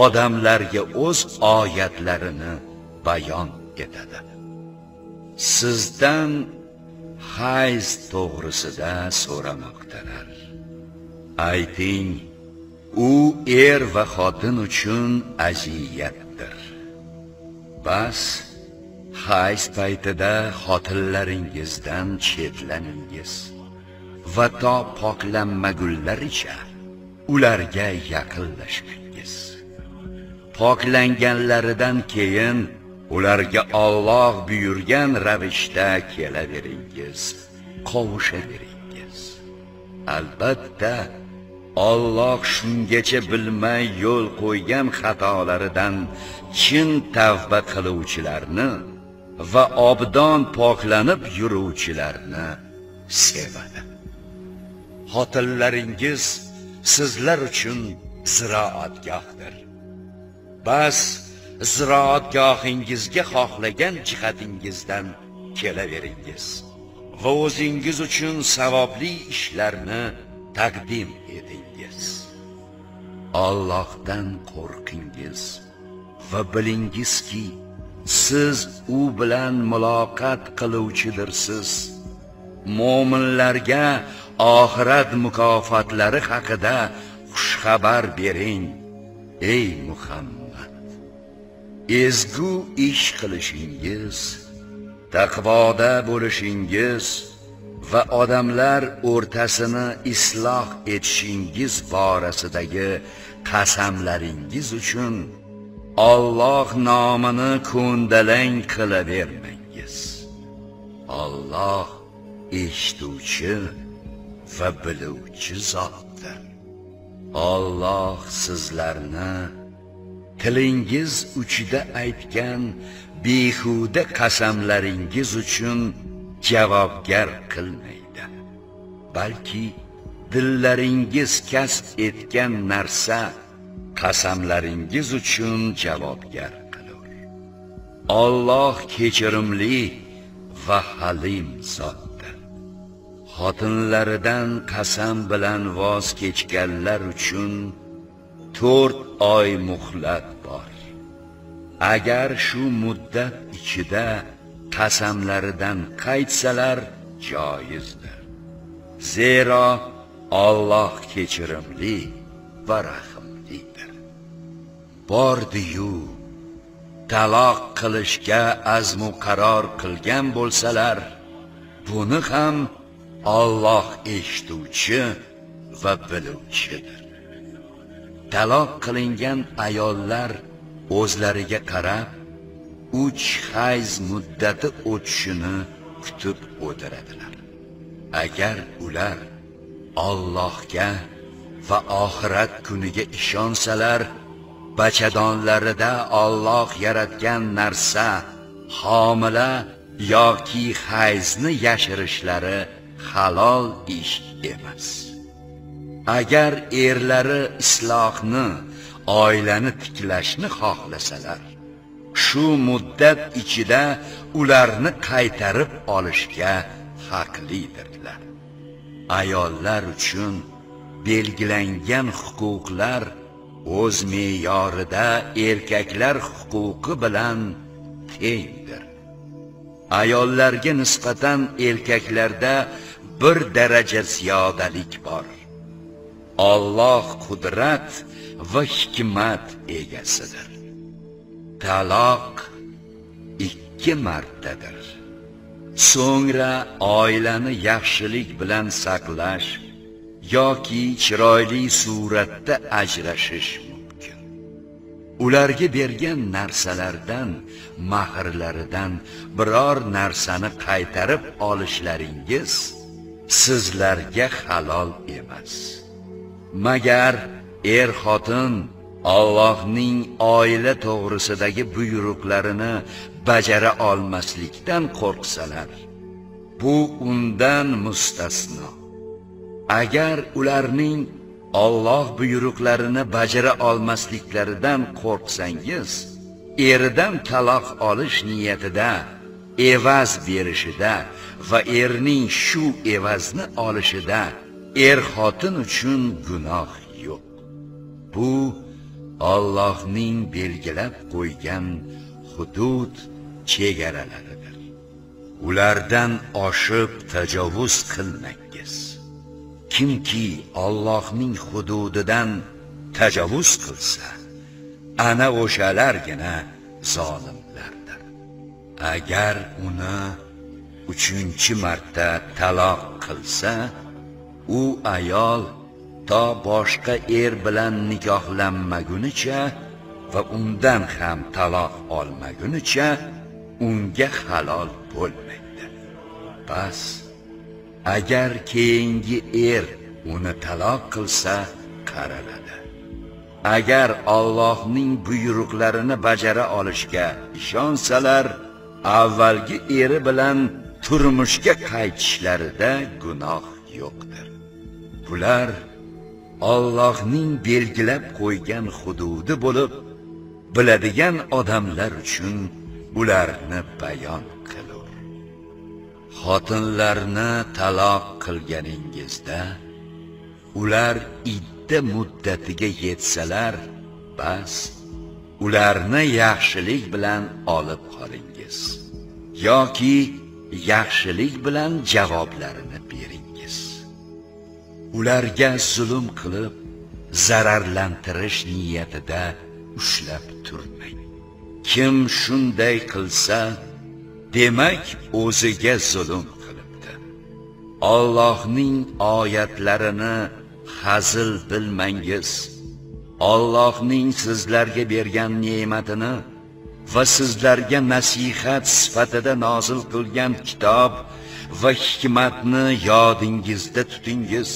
odamlarga o'z oyatlarini bayon etadi. Sizdan hayz to'g'risida so'ramoqdalar. Ayting u er va xotin uchun aziyatdir. Bas hayz paytida xotinlaringizdan chetlaningiz va to poklanmagunlaricha ularga yaqinlashmangiz poklanganlaridan keyin ularga Alloh buyurgan ravishda kelaveringiz qovushaveringiz. Albatta Alloh shungacha bilmay yo'l qo'ygan xatolaridan chin tavba qiluvchilarni va obdon poklanib yuruvchilarni sevadi xotinlaringiz sizlar uchun ziroatgohdir bas ziroatgohingizga xohlagan jihatingizdan kelaveringiz va o'zingiz uchun savobli ishlarni taqdim eting. Etingiz Allohdan qo'rqingiz va bilingizki siz u bilan muloqot qiluvchidirsiz. Mo'minlarga oxirat mukofotlari haqida xushxabar bering ey muhammad. Ezgu ish qilishingiz taqvoda bo'lishingiz va odamlar o'rtasini isloh etishingiz borasidagi qasamlaringiz uchun Alloh nomini ko'ndalang qilavermangiz. Alloh eshituvchi va biluvchi zotdir. Alloh sizlarni tilingiz uchida aytgan behuda qasamlaringiz uchun javobgar qilmaydi. Balki dillaringiz kasb etgan narsa qasamlaringiz uchun javobgar qilur. Alloh kechirimli va halim zotdir. Xotinlaridan qasam bilan voz kechganlar uchun 4 oy muhlat bor. Agar shu muddat ichida qasamlaridan qaytsalar joizdir zero Alloh kechirimli va rahim bordiyu taloq qilishga azmu qaror qilgan bo'lsalar buni ham Alloh eshituvchi va biluvchidir. Taloq qilingan ayollar o'zlariga qarab uch hayz muddati o'tishini kutib o'tiradilar. Agar ular Allohga va oxirat kuniga ishonsalar bachadonlarida Alloh yaratgan narsa homila yoki hayzni yashirishlari halol ish emas. Agar erlari islohni oilani tiklashni xohlasalar shu muddat ichida ularni qaytarib olishga haqlidirlar. Ayollar uchun belgilangan huquqlar o'z me'yorida erkaklar huquqi bilan tengdir. Ayollarga nisbatan erkaklarda bir daraja ziyodalik bor. Alloh qudrat va hikmat egasidir. Taloq ikki martadir. So'ngra oilani yaxshilik bilan saqlash yoki chiroyli suratda ajrashish mumkin. Ularga bergan narsalardan mahrlaridan biror narsani qaytarib olishlaringiz sizlarga halol emas. Magar er xotin Allohning oila to'g'risidagi buyruqlarini bajara olmaslikdan qo'rqsalar bu undan mustasno. Agar ularning Alloh buyruqlarini bajara olmasliklaridan qo'rqsangiz eridan taloq olish niyatida evaz berishida va erning shu evazni olishida er xotin uchun gunoh yo'q. Bu Allohning belgilab qo'ygan hudud chegaralaridir. Ulardan oshib tajovuz qilmangiz. Kimki Allohning hududidan tajovuz qilsa ana o'shalargina zolimlardir. Agar uni uchinchi marta taloq qilsa u ayol to boshqa er bilan nikohlanmagunicha va undan ham taloq olmagunicha unga halol bo'lmaydi. Bas agar keyingi er uni taloq qilsa qaraladi. Agar Allohning buyruqlarini bajara olishga ishonsalar avvalgi eri bilan turmushga qaytishlarida gunoh yo'qdir. Bular Allohning belgilab qo'ygan hududi bo'lib biladigan odamlar uchun ularni bayon qilur. Xotinlarni taloq qilganingizda ular idda muddatiga yetsalar bas ularni yaxshilik bilan olib qolingiz yoki yaxshilik bilan javoblarini ularga zulm qilib zararlantirish niyatida ushlab turmang. Kim shunday qilsa demak o'ziga zulm qilibdi. Allohning oyatlarini hazil bilmangiz. Allohning sizlarga bergan ne'matini va sizlarga nasihat sifatida nozil qilgan kitob va hikmatni yodingizda tutingiz.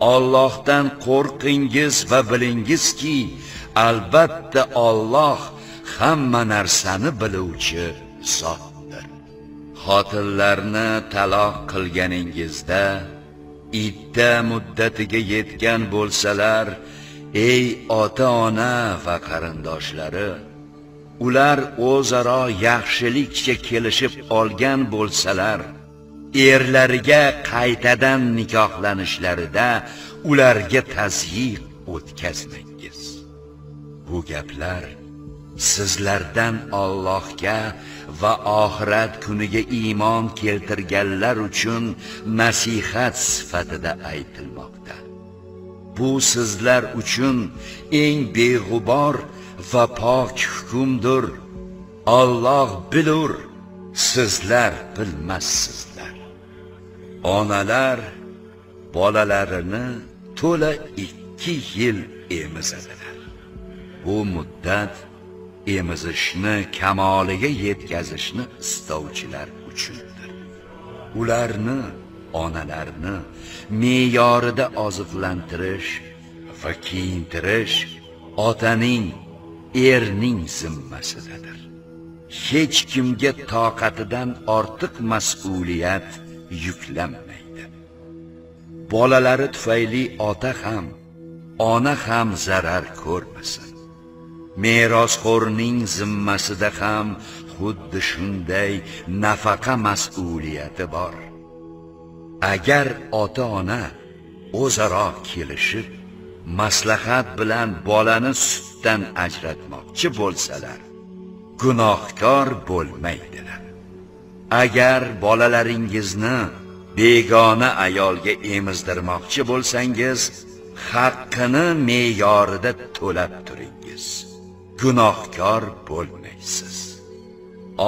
Allohdan qo'rqingiz va bilingizki albatta Alloh hamma narsani biluvchi zotdir. Xotinlarni taloq qilganingizda idda muddatiga yetgan bo'lsalar ey ota ona va qarindoshlari ular o'zaro yaxshilikcha kelishib olgan bo'lsalar erlariga qaytadan nikohlanishlarida ularga tazyiq o'tkazmangiz bu gaplar sizlardan Allohga va oxirat kuniga iymon keltirganlar uchun nasihat sifatida aytilmoqda. Bu sizlar uchun eng beg'ubor va pok hukmdir. Alloh bilur sizlar bilmassiz. Onalar bolalarini to'la 2 yil emizadilar. Bu muddat emizishni kamoliga yetkazishni istovchilar uchundir. Ularni onalarni me'yorida oziqlantirish va kiyintirish otaning erning zimmasidadir. Hech kimga toqatidan ortiq mas'uliyat yuklanmaydi. Bolalari tufayli ota ham ona ham zarar ko'rmasin. Merosxo'rning zimmasida ham xuddi shunday nafaqa mas'uliyati bor. Agar ota ona o'zaro kelishib maslahat bilan bolani sutdan ajratmoqchi bo'lsalar gunohkor bo'lmaydi. Agar bolalaringizni begona ayolga emizdirmoqchi bo'lsangiz haqqini me'yorida to'lab turingiz. Gunohkor bo'lmaysiz.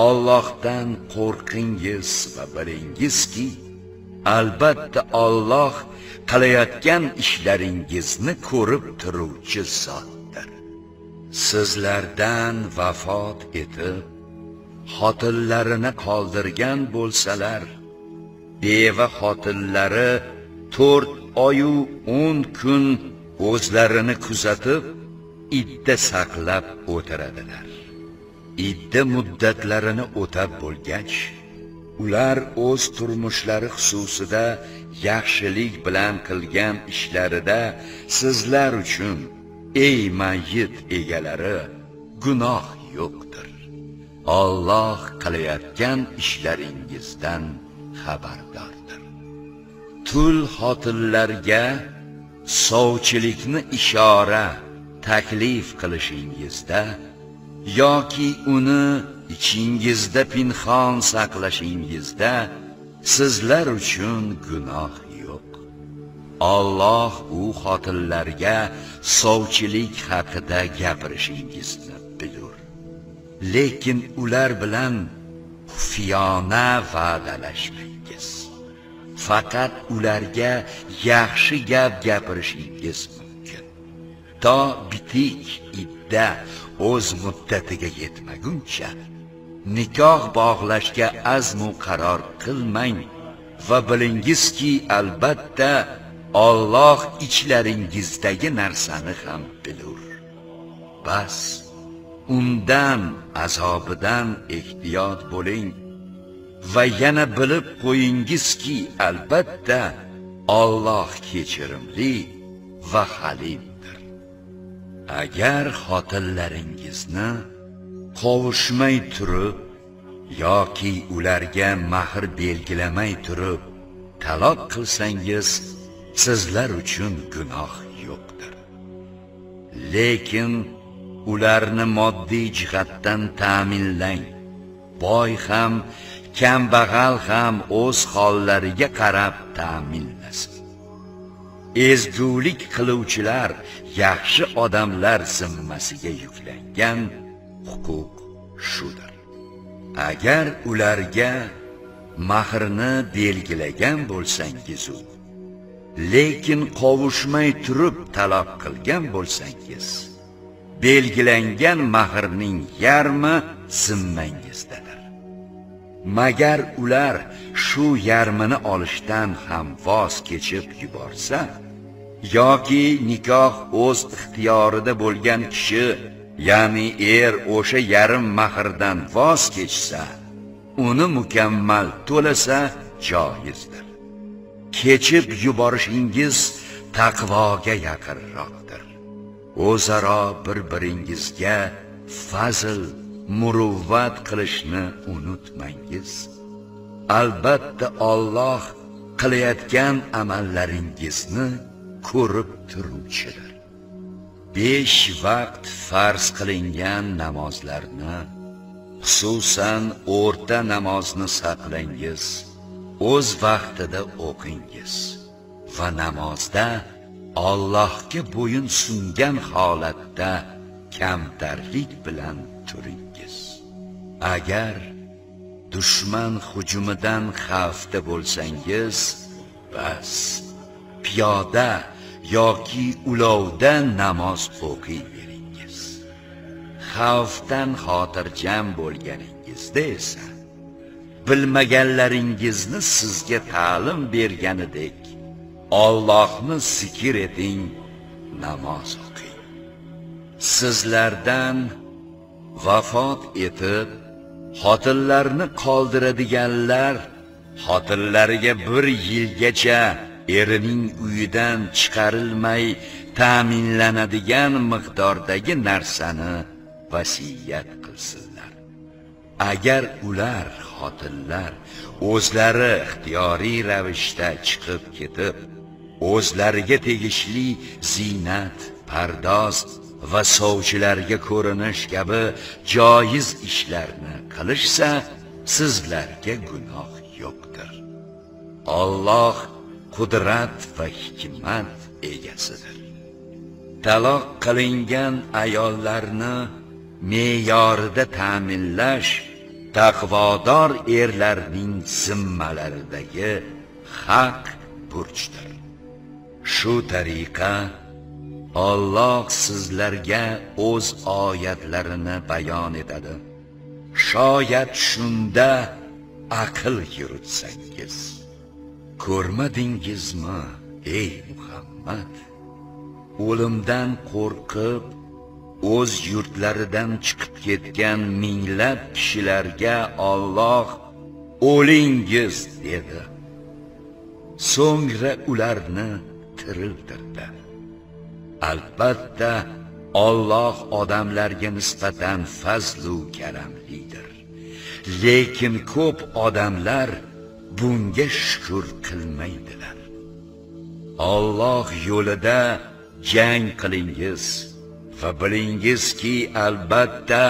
Allohdan qo'rqingiz va bilingizki albatta Alloh qilayotgan ishlaringizni ko'rib turuvchi zotdir. Sizlardan vafot etib xotinlarini qoldirgan bo'lsalar beva xotinlari 4 oy u 10 kun o'zlarini kuzatib idda saqlab o'tiradilar. Idda muddatlarini o'tab bo'lgach ular o'z turmushlari xususida yaxshilik bilan qilgan ishlarida sizlar uchun ey mayyit egalari gunoh yo'qdir. Alloh qilayotgan ishlaringizdan xabardordir. Tul xotinlarga sovchilikni ishora taklif qilishingizda yoki uni ichingizda pinhon saqlashingizda sizlar uchun gunoh yo'q. Alloh u xotinlarga sovchilik haqida gapirishingizni lekin ular bilan xufiyona va'dalashmangiz faqat ularga yaxshi gap gapirishingiz mumkin. To bitik idda o'z muddatiga yetmaguncha nikoh bog'lashga azmu qaror qilmang va bilingizki albatta Alloh ichlaringizdagi narsani ham bilur. Bas. Undan azobidan ehtiyot bo'ling va yana bilib qo'yingizki albatta Alloh kechirimli va halimdir. Agar xotinlaringizni qovushmay turib yoki ularga mahr belgilamay turib taloq qilsangiz sizlar uchun gunoh yo'qdir. Lekin ularni moddiy jihatdan ta'minlang. Boy ham kambag'al ham o'z hollariga qarab ta'minlasin. Ezgulik qiluvchilar yaxshi odamlar zimmasiga yuklangan huquq shudir. Agar ularga mahrni belgilagan bo'lsangiz lekin qovushmay turib taloq qilgan bo'lsangiz belgilangan mahrning yarmi zimmangizdadir. Magar ular shu yarmini olishdan ham voz kechib yuborsa yoki nikoh o'z ixtiyorida bo'lgan kishi ya'ni er o'sha yarim mahrdan voz kechsa uni mukammal to'lasa joizdir. Kechib yuborishingiz taqvoga yaqinroqdir. O'zaro bir biringizga fazl muruvvat qilishni unutmangiz. Albatta Alloh qilayotgan amallaringizni ko'rib turuvchidir. Besh vaqt farz qilingan namozlarni xususan o'rta namozni saqlangiz o'z vaqtida o'qingiz va namozda Allohga bo'yin sungan holatda kamtarlik bilan turingiz. Agar dushman hujumidan xavfda bo'lsangiz bas piyoda yoki ulovda namoz o'qiyveringiz. Xavfdan xotirjam bo'lganingizda esa bilmaganlaringizni sizga ta'lim berganidek Allohni zikr eting namoz o'qing. Sizlardan vafot etib xotinlarni qoldiradiganlar xotinlariga bir yilgacha erining uyidan chiqarilmay ta'minlanadigan miqdordagi narsani vasiyat qilsinlar. Agar ular xotinlar o'zlari ixtiyoriy ravishda chiqib ketib o'zlariga tegishli ziynat pardoz va sovchilarga ko'rinish kabi joiz ishlarni qilishsa sizlarga gunoh yo'qdir. Alloh qudrat va hikmat egasidir. Taloq qilingan ayollarni me'yorida ta'minlash taqvodor erlarning zimmalaridagi haq burchdir. Shu tariqa Alloh sizlarga o'z oyatlarini bayon etadi. Shoyat shunda aql yuritsangiz ko'rmadingizmi ey muhammad? O'limdan qo'rqib o'z yurtlaridan chiqib ketgan minglab kishilarga Alloh o'lingiz dedi. So'ngra ularni tiriltirdi albatta Alloh odamlarga nisbatan fazlu karamlidir lekin ko'p odamlar bunga shukr qilmaydilar. Alloh yo'lida jang qilingiz va bilingizki albatta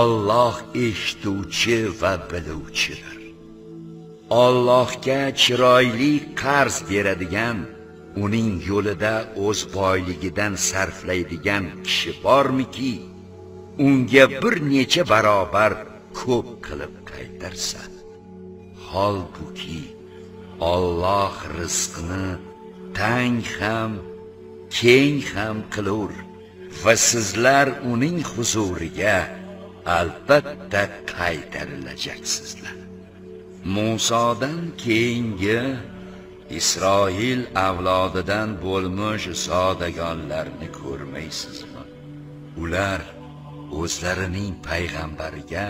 Alloh eshituvchi va biluvchidir. Allohga chiroyli qarz beradigan uning yo'lida o'z boyligidan sarflaydigan kishi bormiki unga bir necha barobar ko'p qilib qaytarsa. Holbuki Alloh rizqni tang ham keng ham qilur va sizlar uning huzuriga albatta qaytarilajaksizlar. Musodan keyingi Isroil avlodidan bo'lmish zodagonlarni ko'rmaysizmi? Ular o'zlarining payg'ambariga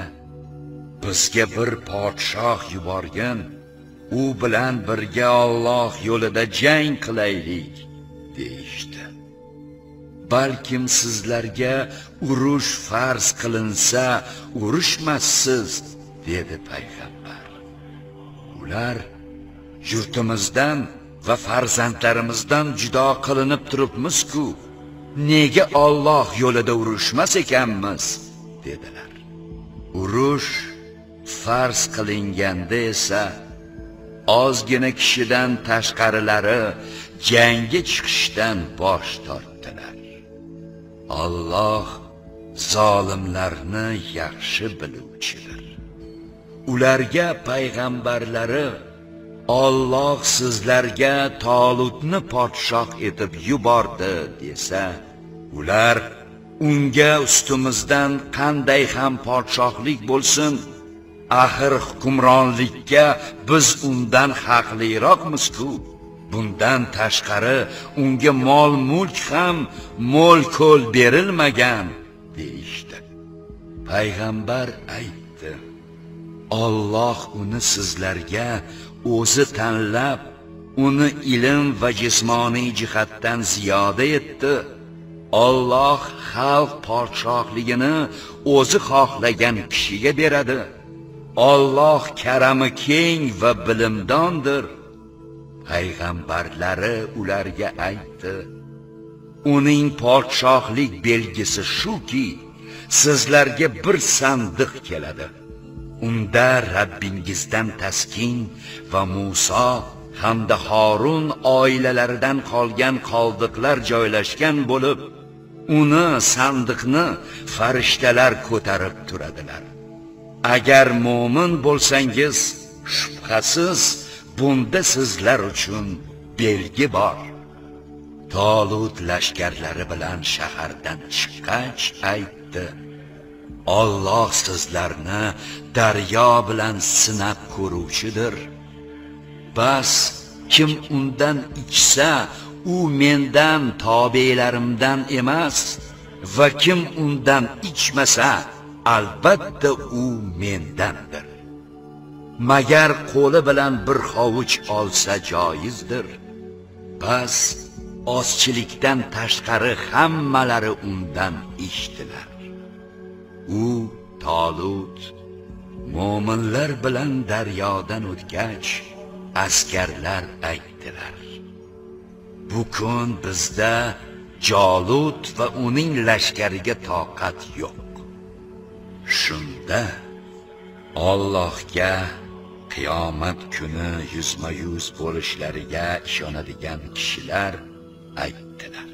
bizga bir podshoh yuborgan u bilan birga Alloh yo'lida jang qilaylik deyishdi. Balkim sizlarga urush farz qilinsa urushmassiz dedi payg'ambar. Ular yurtimizdan va farzandlarimizdan judo qilinib turibmiz-ku. Nega Alloh yo'lida urushmas ekanmiz? dedilar. Urush farz qilinganda esa ozgina kishidan tashqarilari jangga chiqishdan bosh tortdilar. Alloh zolimlarni yaxshi biluvchidir. Ularga payg'ambarlari Alloh sizlarga Tolutni podshoh etib yubordi desa ular unga ustimizdan qanday ham podshohlik bo'lsin axir hukmronlikka biz undan haqliroqmiz-ku. Bundan tashqari unga mol mulk ham mo'l ko'l berilmagan deyishdi. Payg'ambar aytdi Alloh uni sizlarga o'zi tanlab uni ilm va jismoniy jihatdan ziyoda etdi. Alloh xalq podshohligini o'zi xohlagan kishiga beradi. Alloh karami keng va bilimdondir. Payg'ambarlari ularga aytdi uning podshohlik belgisi shuki sizlarga bir sandiq keladi. Unda Rabbingizdan taskin va Musa hamda Harun oilalaridan qolgan qoldiqlar joylashgan bo'lib uni sandiqni farishtalar ko'tarib turadilar. Agar mu'min bo'lsangiz shubhasiz bunda sizlar uchun belgi bor. Tolut lashkarlari bilan shahardan chiqqach aytdi. Alloh sizlarni daryo bilan sinab ko'ruvchidir. Bas kim undan ichsa u mendan tobelarimdan emas va kim undan ichmasa albatta u mendandir. Magar qo'li bilan bir hovuch olsa joizdir. Bas ozchilikdan tashqari hammalari undan ichdilar. U tolut mo'minlar bilan daryodan o'tgach askarlar aytdilar. Bu kun bizda Jolut va uning lashkariga toqat yo'q. Shunda Allohga qiyomat kuni yuzma yuz bo'lishlariga ishonadigan kishilar aytdilar.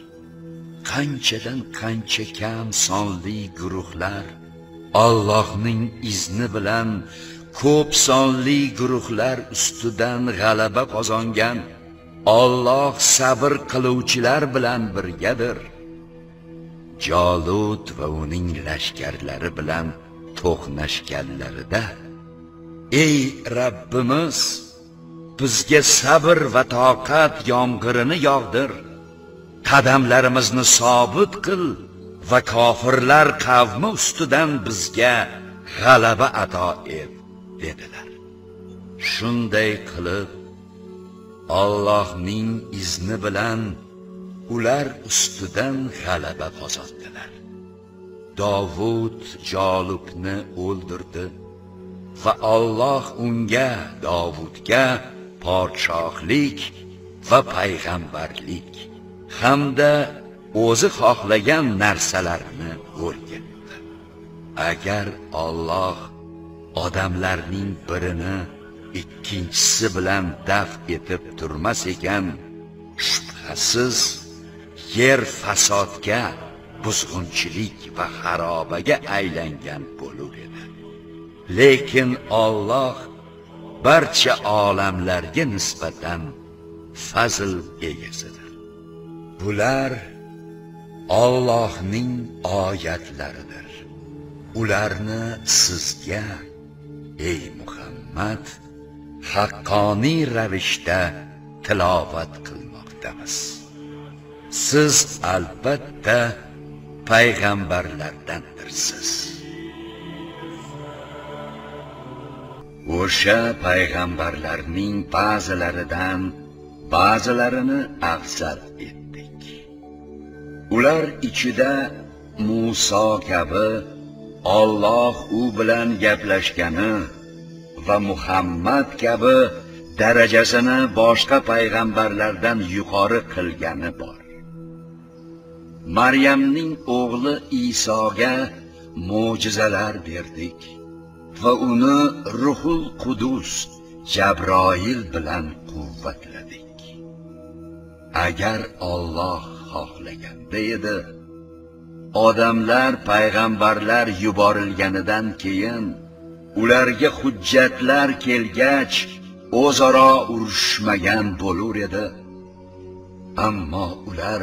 Qanchadan qancha kam sonli guruhlar Allohning izni bilan ko'p sonli guruhlar ustidan g'alaba qozongan Alloh sabr qiluvchilar bilan birgadir. Jolut va uning lashkarlari bilan to'qnashganlarida ey Rabbimiz bizga sabr va toqat yomg'irini yog'dir. Qadamlarimizni sobit qil va kofirlar qavmi ustidan bizga g'alaba ato et dedilar. Shunday qilib Allohning izni bilan ular ustidan g'alaba qozondilar. Davud Jolubni o'ldirdi va Alloh unga Davudga podshohlik va payg'ambarlik hamda o'zi xohlagan narsalarni o'rgatdi. Agar Alloh odamlarning birini ikkinchisi bilan daf etib turmas ekan shubhasiz yer fasodga buzg'unchilik va xarobaga aylangan bo'lar edi. Lekin Alloh barcha olamlarga nisbatan fazl egasidir. Bular Allohning oyatlaridir. Ularni sizga ey Muhammad haqqoniy ravishda tilovat qilmoqdamiz. Siz albatta payg'ambarlardandirsiz. O'sha payg'ambarlarning ba'zilaridan ba'zilarini afzal etdi. Ular ichida Musa kabi Alloh u bilan gaplashgani va Muhammad kabi darajasini boshqa payg'ambarlardan yuqori qilgani bor. Maryamning o'g'li isoga mo'jizalar berdik va uni ruhul qudus jabroil bilan quvvatladik. Agar Alloh xohlaganda edi. Odamlar payg'ambarlar yuborilganidan keyin ularga hujjatlar kelgach o'zaro urushmagan bo'lar edi. Ammo ular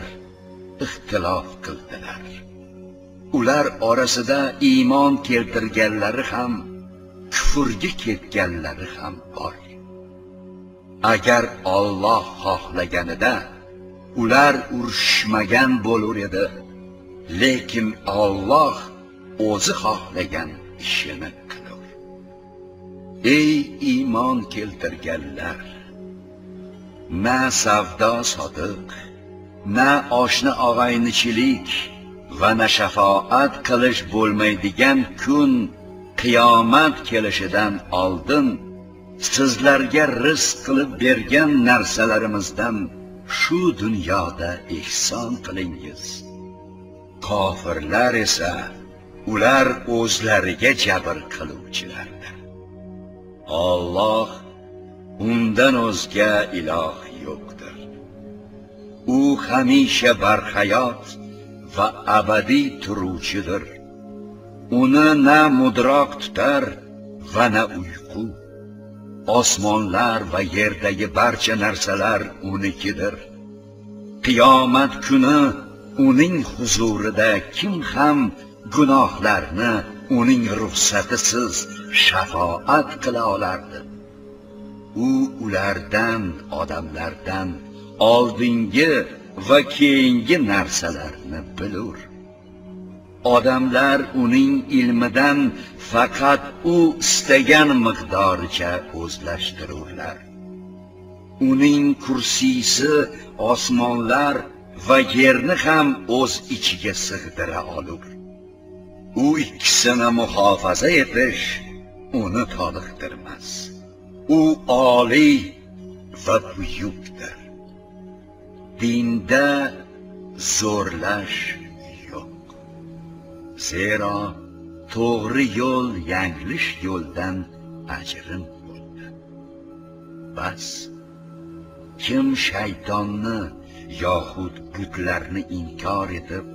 ixtilof qildilar. Ular orasida iymon keltirganlari ham kufrga ketganlari ham bor. Agar Alloh xohlaganida ular urushmagan bo'lar edi. Lekin Alloh o'zi xohlagan ishini qilur. Ey iymon keltirganlar! Na savdo sodiq na oshna og'aynichilik va na shafoat qilish bo'lmaydigan kun qiyomat kelishidan oldin sizlarga rizq qilib bergan narsalarimizdan shu dunyoda ehson qilingiz. Kofirlar esa ular o'zlariga jabr qiluvchilardir. Alloh undan o'zga iloh yo'qdir. U hamisha barhayot va abadiy turuvchidir. Uni na mudroq tutar va na uyqu osmonlar va yerdagi barcha narsalar unikidir. Qiyomat kuni uning huzurida kim ham gunohlarni uning ruxsatisiz shafoat qila olardi. U ulardan odamlardan oldingi va keyingi narsalarni bilur. Odamlar uning ilmidan faqat u istagan miqdoricha o'zlashtirurlar. Uning kursiysi osmonlar va yerni ham o'z ichiga sig'dira olur. U ikkisini muhofaza etish uni toliqtirmas. U oliy va buyukdir. Dinda zo'rlash zero to'g'ri yo'l yanglish yo'ldan ajrim bo'ldi. Bas kim shaytonni yoxud butlarni inkor etib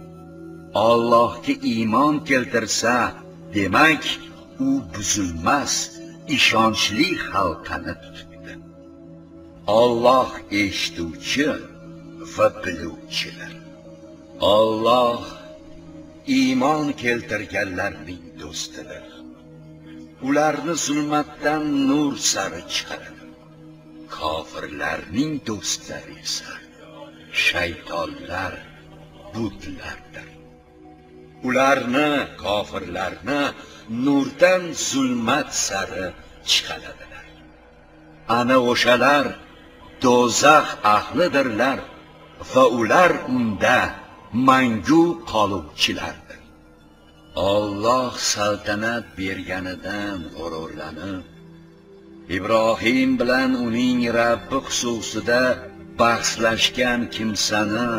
Allohga iymon keltirsa demak u buzilmas ishonchli xalqani tutibdi Alloh eshituvchi va biluvchidir Alloh iymon keltirganlarning do'stidir. Ularni zulmatdan nur sari chiqaradi. Kofirlarning do'stlari esa shaytonlar butlardir. Ularni kofirlarni nurdan zulmat sari chiqaradilar. Ana o'shalar do'zax ahlidirlar va ular unda mangu qoluvchilardir. Alloh saltanat berganidan g'ururlanib ibrohim bilan uning rabbi xususida bahslashgan kimsani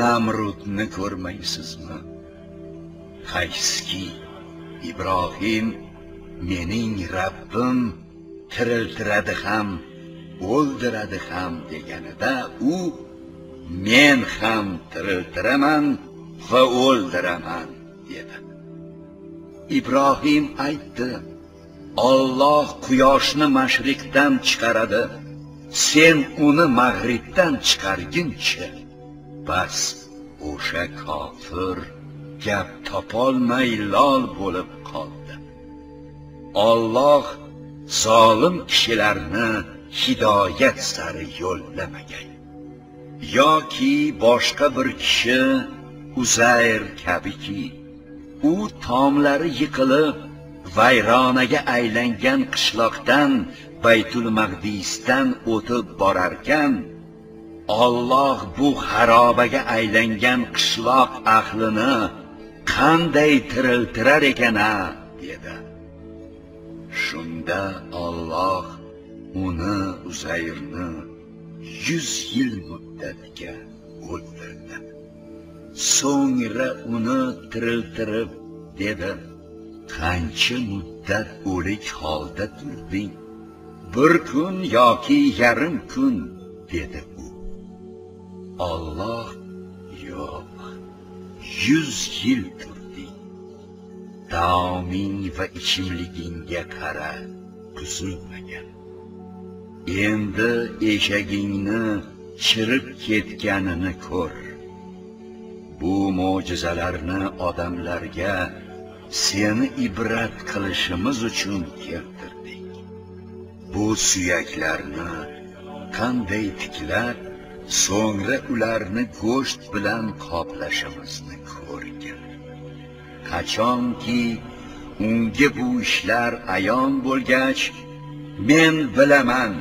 namrudni ko'rmaysizmi? Qayski ibrohim mening rabbim tiriltiradi ham o'ldiradi ham deganida u men ham tiriltiraman va o'ldiraman dedi. Ibrohim aytdi Alloh quyoshni mashriqdan chiqaradi sen uni mag'ribdan chiqarguncha bas o'sha kofir gap topolmay lol bo'lib qoldi. Alloh zolim kishilarni hidoyat sari yo'llamagan. Yoki boshqa bir kishi Uzayr kabiki u tomlari yiqilib vayronaga aylangan qishloqdan Baytul Maqdisdan o'tib borarkan Alloh bu xarobaga aylangan qishloq ahlini qanday tiriltirar ekan-a dedi. Shunda Alloh uni Uzayrni 100 yil muddatga o'ldirdi. So'ngra uni tiriltirib dedi: "Qancha muddat o'lik holda turding?" "Bir kun yoki yarim kun" dedi u. Alloh yo'q. 100 yil turding. Taoming va ichimligingga qara, buzilmagan. Endi eshagingni chirib ketganini ko'r. Bu mo'jizalarni odamlarga seni ibrat qilishimiz uchun keltirdik. Bu suyaklarni qanday tiklab so'ngra ularni go'sht bilan qoplashimizni ko'rgin qachonki unga bu ishlar ayon bo'lgach men bilaman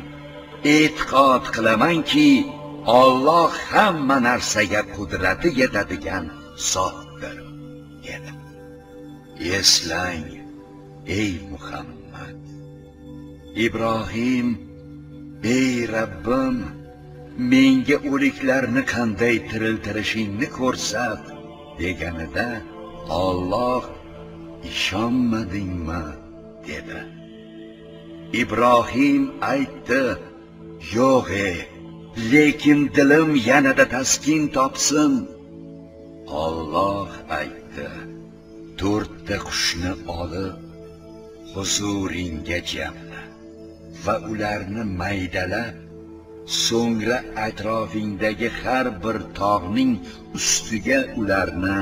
e'tiqod qilamanki Alloh hamma narsaga qudrati yetadigan zotdir dedi. Eslang ey muhammad! Ibrohim ey rabbim menga o'liklarni qanday tiriltirishingni ko'rsat deganida Alloh ishonmadingmi dedi. Ibrohim aytdi yo'q e lekin dilim yanada taskin topsin. Alloh aytdi to'rtta qushni olib huzuringga jamla va ularni maydalab so'ngra atrofingdagi har bir tog'ning ustiga ularni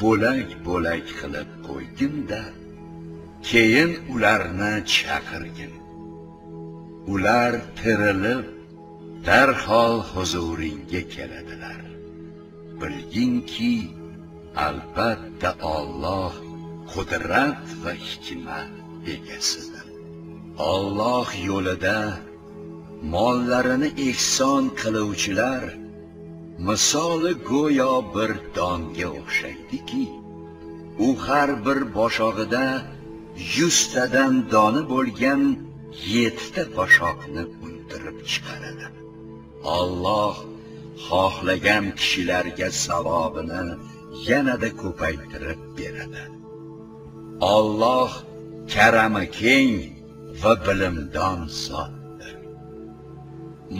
bo'lak bo'lak qilib qo'ygin-da keyin ularni chaqirgin. Ular tirilib darhol huzuringga keladilar. Bilginki albatta Alloh qudrat va hikmat egasidir. Alloh yo'lida mollarini ehson qiluvchilar misoli go'yo bir donga o'xshaydiki u har bir boshog'ida yuztadan doni bo'lgan yettita boshoqni undirib chiqaradi. Alloh xohlagan kishilarga savobini yanada ko'paytirib beradi. Alloh karami keng va bilimdon zotdir.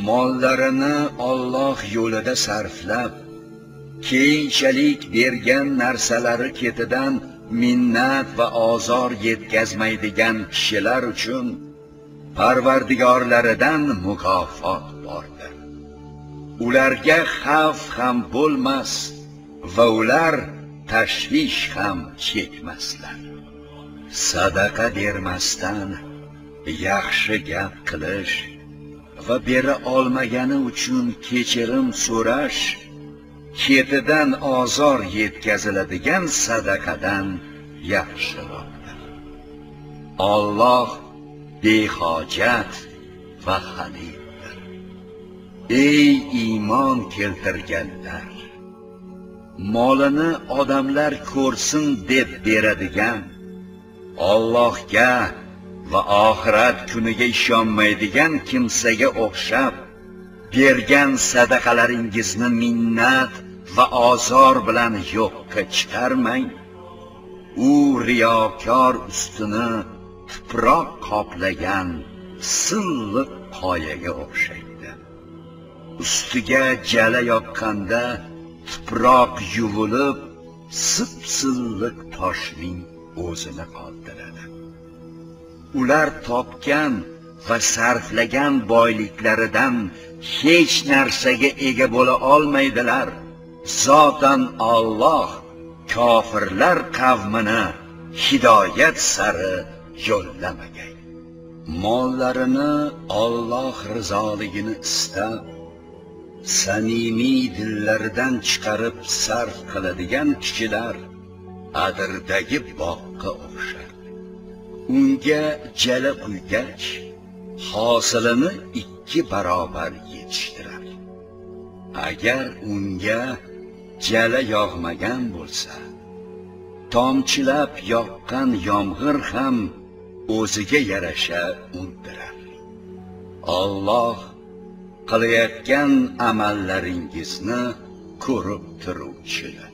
Mollarini Alloh yo'lida sarflab keyinchalik bergan narsalari ketidan minnat va ozor yetkazmaydigan kishilar uchun parvardigorlaridan mukofot bordir ularga xavf ham bo'lmas va ular tashvish ham chekmaslar. Sadaqa bermasdan yaxshi gap qilish va bera olmagani uchun kechirim so'rash ketidan ozor yetkaziladigan sadaqadan yaxshiroqdir. Alloh behojat va halildir ey iymon keltirganlar molini odamlar ko'rsin deb beradigan Allohga va oxirat kuniga ishonmaydigan kimsaga o'xshab bergan sadaqalaringizni minnat va ozor bilan yo'qqa chiqarmang. U riyokor ustini tuproq qoplagan silliq qoyaga o'xshaydi. Ustiga jala yoqqanda tuproq yuvilib sip silliq toshning o'zini qoldiradi. Ular topgan va sarflagan boyliklaridan hech narsaga ega bo'la olmaydilar. Zotan Alloh kofirlar qavmini hidoyat sari yo'llamagay. Mollarini Alloh rizoligini istab samimiy dillardan chiqarib sarf qiladigan kishilar adirdagi boqqa o'xshar. Unga jala quygach hosilini ikki barobar yetishtirar. Agar unga jala yog'magan bo'lsa tomchilab yoqqan yomg'ir ham o'ziga yarasha undirar Alloh qilayotgan amallaringizni ko'rib turuvchidir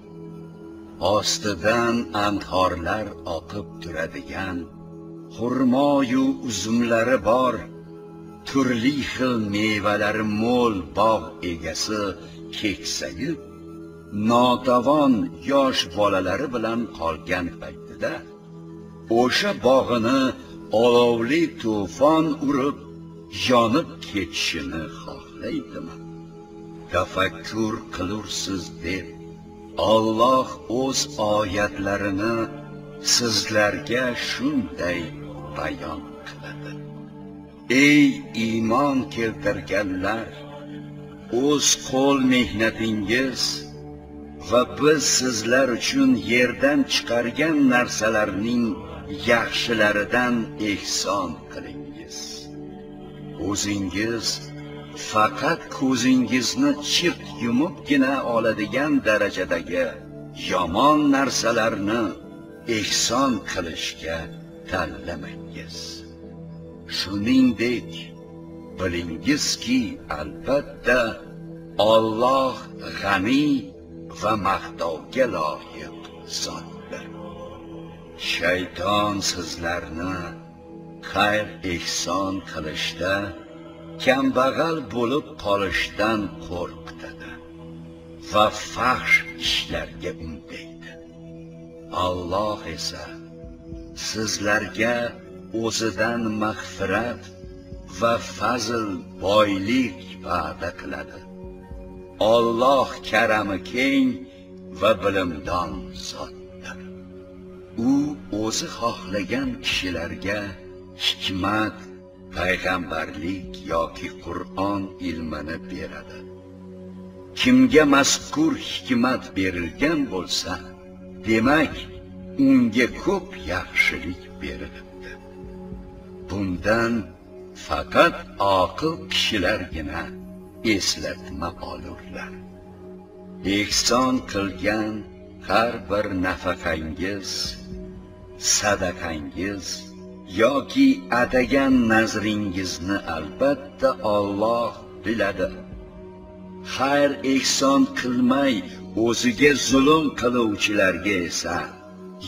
ostidan anhorlar oqib turadigan xurmoyu uzumlari bor turli xil mevalari mo'l bog' egasi keksayib notavon yosh bolalari bilan qolgan paytida o'sha bog'ini olovli to'fon urib yonib ketishini xohlaydimi tafakkur qilursiz deb Alloh o'z oyatlarini sizlarga shunday bayon qiladi. Ey iymon keltirganlar o'z qo'l mehnatingiz va biz sizlar uchun yerdan chiqargan narsalarning yaxshilaridan ehson qilingiz. O'zingiz faqat ko'zingizni chirt yumibgina oladigan darajadagi yomon narsalarni ehson qilishga tanlamangiz. Shuningdek bilingizki albatta Alloh g'aniy va maqtovga loyiq zot. Shayton sizlarni xayr ehson qilishda kambag'al bo'lib qolishdan qo'rqitadi va fahsh ishlarga undaydi Alloh esa sizlarga o'zidan mag'firat va fazl boylik va'da qiladi. Alloh karami keng va bilimdon zot. U o'zi xohlagan kishilarga hikmat payg'ambarlik yoki qur'on ilmini beradi. Kimga mazkur hikmat berilgan bo'lsa demak unga ko'p yaxshilik berilibdi. Bundan faqat oqil kishilargina eslatma olurlar. Ehson qilgan har bir nafaqangiz sadaqangiz yoki atagan nazringizni albatta Alloh biladi. Xayr ehson qilmay o'ziga zulm qiluvchilarga esa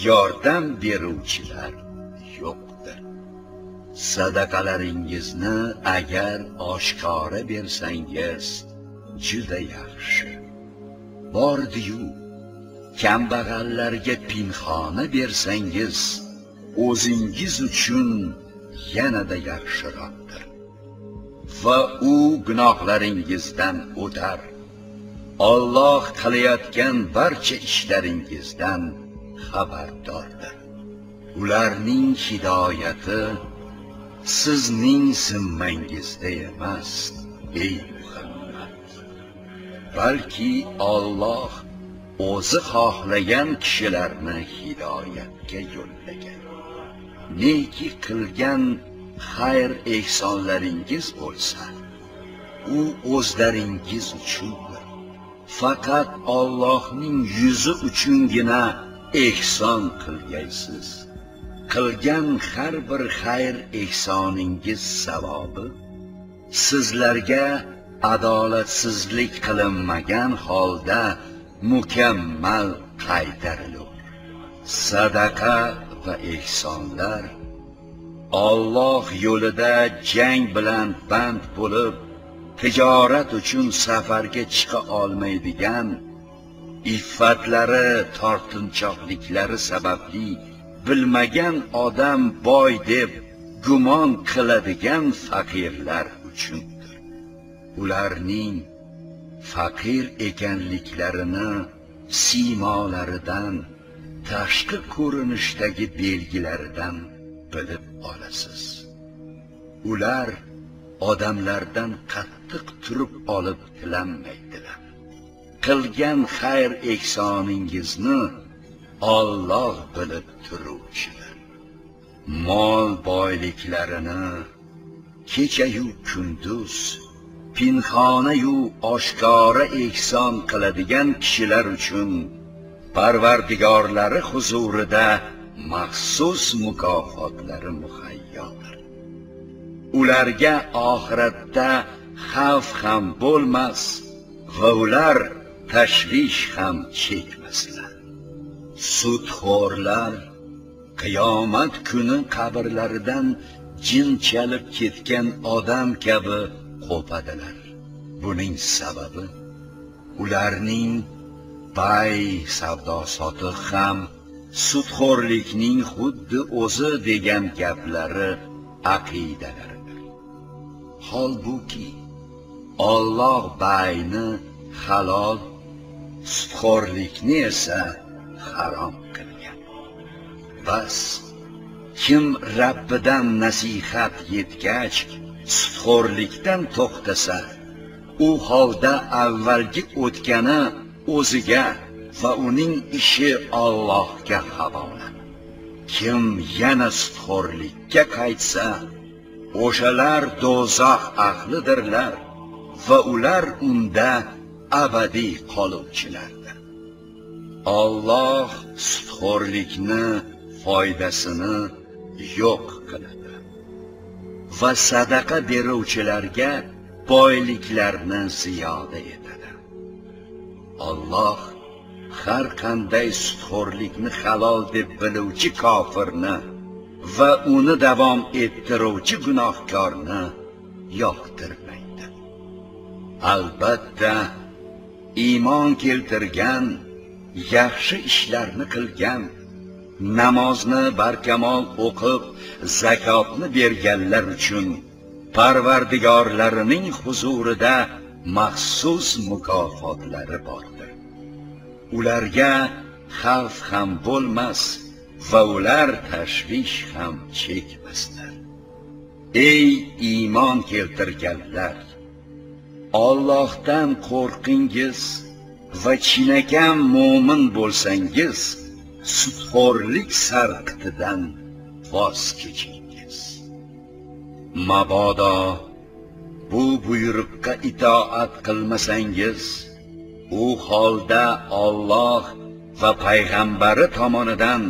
yordam beruvchilar yo'qdir. Sadaqalaringizni agar oshkora bersangiz juda yaxshi. Bordiyu. Kambag'allarga pinhona bersangiz o'zingiz uchun yanada yaxshiroqdir. Va u gunohlaringizdan o'tar. Alloh qilayotgan barcha ishlaringizdan xabardordir. Ularning hidoyati sizning zimmangizda emas ey muhammad. Balki Alloh o'zi xohlagan kishilarni hidoyatga yo'llagan. Neki qilgan xayr ehsonlaringiz bo'lsa u o'zlaringiz uchundir faqat Allohning yuzi uchungina ehson qilgaysiz. Qilgan har bir xayr ehsoningiz savobi sizlarga adolatsizlik qilinmagan holda mukammal qaytarilur. Sadaqa va ehsonlar Alloh yo'lida jang bilan band bo'lib tijorat uchun safarga chiqa olmaydigan iffatlari tortinchoqliklari sababli bilmagan odam boy deb gumon qiladigan faqirlar uchundir. Ularning faqir ekanliklarini siymolaridan tashqi ko'rinishdagi belgilaridan bilib olasiz. Ular odamlardan qattiq turib olib tilanmaydilar. Qilgan xayr ehsoningizni Alloh bilib turuvchidir. Mol boyliklarini kechayu kunduz pinxonayu oshkora ehson qiladigan kishilar uchun parvardigorlari huzurida maxsus mukofotlari muhayyodir. Ularga oxiratda xavf ham bo'lmas va ular tashvish ham chekmaslar. Sudxo'rlar qiyomat kuni qabrlaridan jin chalib ketgan odam kabi qo'padilar buning sababi ularning bay savdo sotiq ham sudxo'rlikning xuddi o'zi degan gaplari aqidalaridir. Holbuki Alloh bayni halol sudxo'rlikni esa harom qilgan. Bas kim Rabbidan nasihat yetgach sutxo'rlikdan to'xtasa u holda avvalgi o'tgani o'ziga va uning ishi Allohga havola. Kim yana sutxo'rlikka qaytsa o'shalar do'zax ahlidirlar va ular unda abadiy qoluvchilardir. Alloh sutxo'rlikni foydasini yo'q qiladi. Va sadaqa beruvchilarga boyliklarni ziyoda etadi. Alloh har qanday sutxo'rlikni halol deb biluvchi kofirni va uni davom ettiruvchi gunohkorni yoqtirmaydi. Albatta iymon keltirgan yaxshi ishlarni qilgan namozni barkamol o'qib zakotni berganlar uchun parvardigorlarining huzurida maxsus mukofotlari bordir ularga xavf ham bo'lmas va ular tashvish ham chekmaslar ey iymon keltirganlar Allohdan qo'rqingiz va chinakam mo'min bo'lsangiz sudxo'rlik sarqitidan voz kechingiz. Mabodo bu buyruqqa itoat qilmasangiz u holda Alloh va payg'ambari tomonidan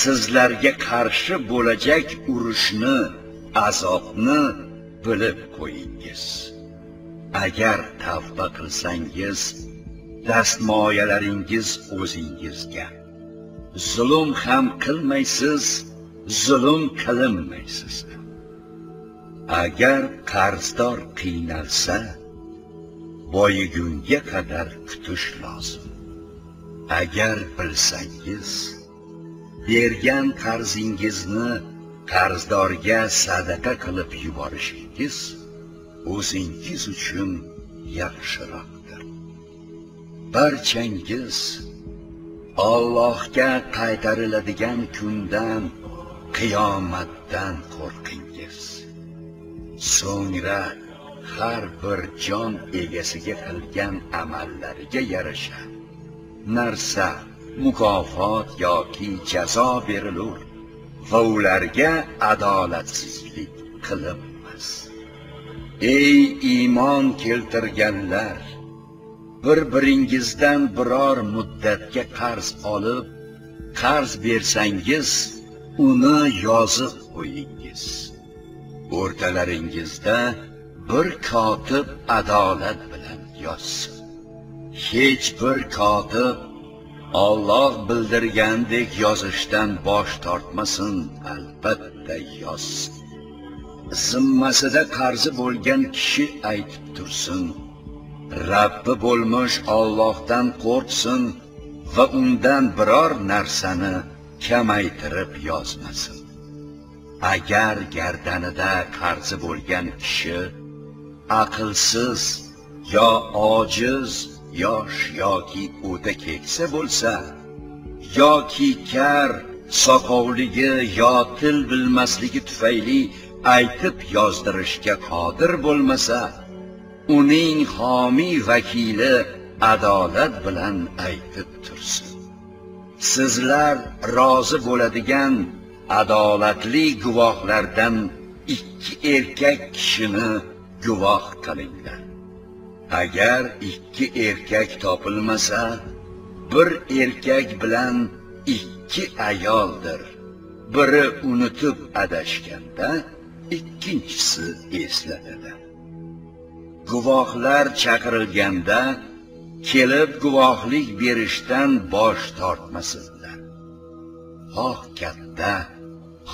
sizlarga qarshi bo'lajak urushni azobni bilib qo'yingiz. Agar tavba qilsangiz dastmoyalaringiz o'zingizga zulm ham qilmaysiz zulm qilinmaysiz agar qarzdor qiynalsa boyigunga qadar kutish lozim. Agar bilsangiz bergan qarzingizni qarzdorga sadaqa qilib yuborishingiz o'zingiz uchun yaxshiroqdir. Barchangiz Allohga qaytariladigan kundan qiyomatdan qo'rqingiz. So'ngra har bir jon egasiga qilgan amallariga yarasha. Narsa mukofot yoki jazo berilur va ularga adolatsizlik qilinmas ey iymon keltirganlar bir biringizdan biror muddatga qarz olib qarz bersangiz uni yozib qo'yingiz. O'rtalaringizda bir kotib adolat bilan yozsin. Hech bir kotib Alloh bildirgandek yozishdan bosh tortmasin albatta yozsin. Zimmasida qarzi bo'lgan kishi aytib tursin Rabbi bo'lmish Allohdan qo'rqsin va undan biror narsani kamaytirib yozmasin. Agar gardanida qarzi bo'lgan kishi aqlsiz yo ojiz yosh yoki o'ta keksa bo'lsa yoki kar soqovligi yo til bilmasligi tufayli aytib yozdirishga qodir bo'lmasa uning homiy vakili adolat bilan aytib tursin. Sizlar rozi bo'ladigan adolatli guvohlardan ikki erkak kishini guvoh qilinglar. Agar ikki erkak topilmasa bir erkak bilan ikki ayoldir. Biri unutib adashganda ikkinchisi eslatadi. Guvohlar chaqirilganda kelib guvohlik berishdan bosh tortmasinlar. Xoh katta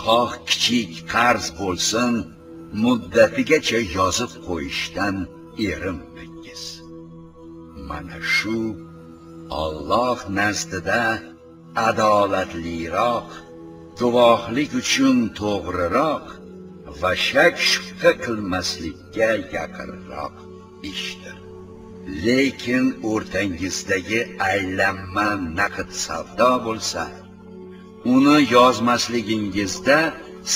xoh kichik qarz bo'lsin muddatigacha yozib qo'yishdan erinmangiz mana shu Alloh nazdida adolatliroq guvohlik uchun to'g'riroq va shak shubha qilmaslikka yaqinroq ishdir. Lekin o'rtangizdagi aylanma naqd savdo bo'lsa uni yozmasligingizda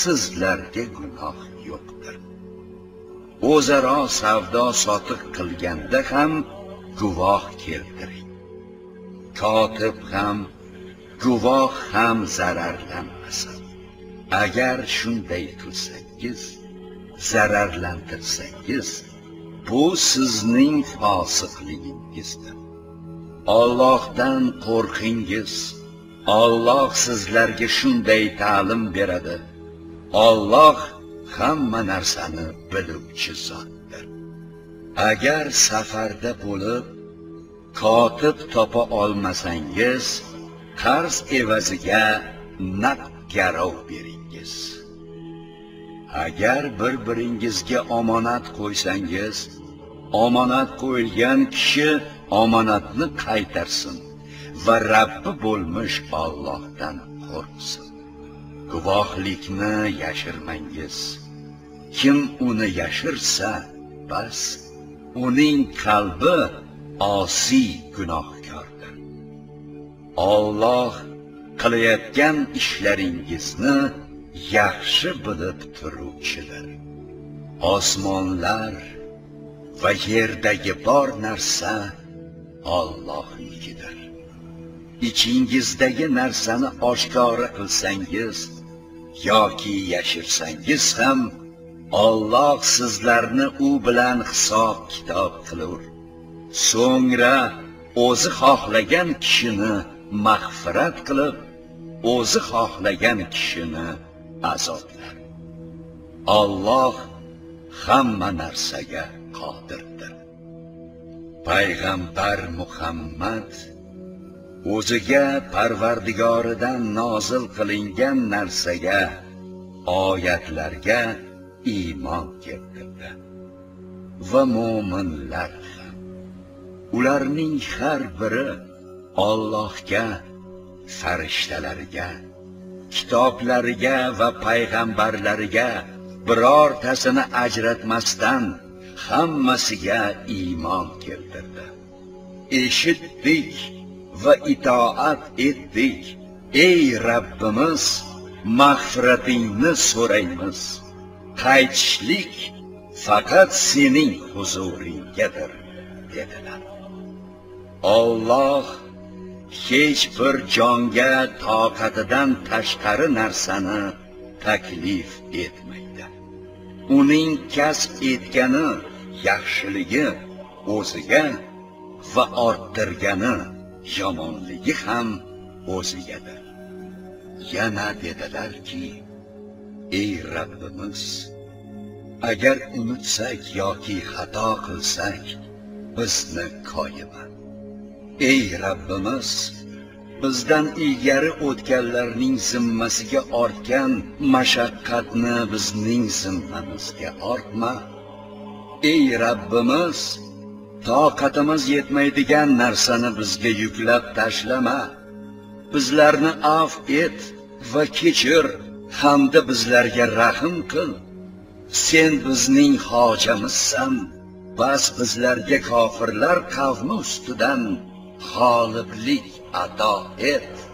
sizlarga gunoh yo'qdir. O'zaro savdo sotiq qilganda ham guvoh keltiring. Kotib ham guvoh ham zararlanmasin. Agar shunday qilsangiz zararlantirsangiz bu sizning fosiqligingizdir Allohdan qo'rqingiz. Alloh sizlarga shunday ta'lim beradi. Alloh hamma narsani biluvchi zotdir. Agar safarda bo'lib kotib topa olmasangiz qarz evaziga naqd garov beringiz. Agar bir biringizga omonat qo'ysangiz omonat qo'yilgan kishi omonatni qaytarsin va Rabbi bo'lmish Allohdan qo'rqsin. Guvohlikni yashirmangiz. Kim uni yashirsa bas uning qalbi osiy gunohkordir. Alloh qilayotgan ishlaringizni yaxshi bilib turuvchidir osmonlar va yerdagi bor narsa Allohnikidir ichingizdagi narsani oshkora qilsangiz yoki yashirsangiz ham Alloh sizlarni u bilan hisob kitob qilur. So'ngra o'zi xohlagan kishini mag'firat qilib o'zi xohlagan kishini azoblar olloh hamma narsaga qodirdir. Payg'ambar muhammad o'ziga parvardigoridan nozil qilingan narsaga oyatlarga iymon keltirdi. Va mo'minlar ham. Ularning har biri Allohga farishtalarga kitoblariga va payg'ambarlariga birortasini ajratmasdan hammasiga iymon keltirdi. Eshitdik va itoat etdik. Ey Rabbimiz mag'firatingni so'raymiz. Qaytishlik faqat sening huzuringgadir dedilar. Alloh hech bir jonga toqatidan tashqari narsani taklif etmaydi. Uning kasb etgani yaxshiligi o'ziga va orttirgani yomonligi ham o'zigadir. Yana dedilarki ey Rabbimiz agar unutsak yoki xato qilsak bizni koyima ey Rabbimiz bizdan ilgari o'tganlarning zimmasiga ortgan mashaqqatni bizning zimmamizga ortma. Ey Rabbimiz toqatimiz yetmaydigan narsani bizga yuklab tashlama. Bizlarni af et va kechir hamda bizlarga rahim qil. Sen bizning hojamizsan bas bizlarga kofirlar qavmi ustidan g'oliblik ato et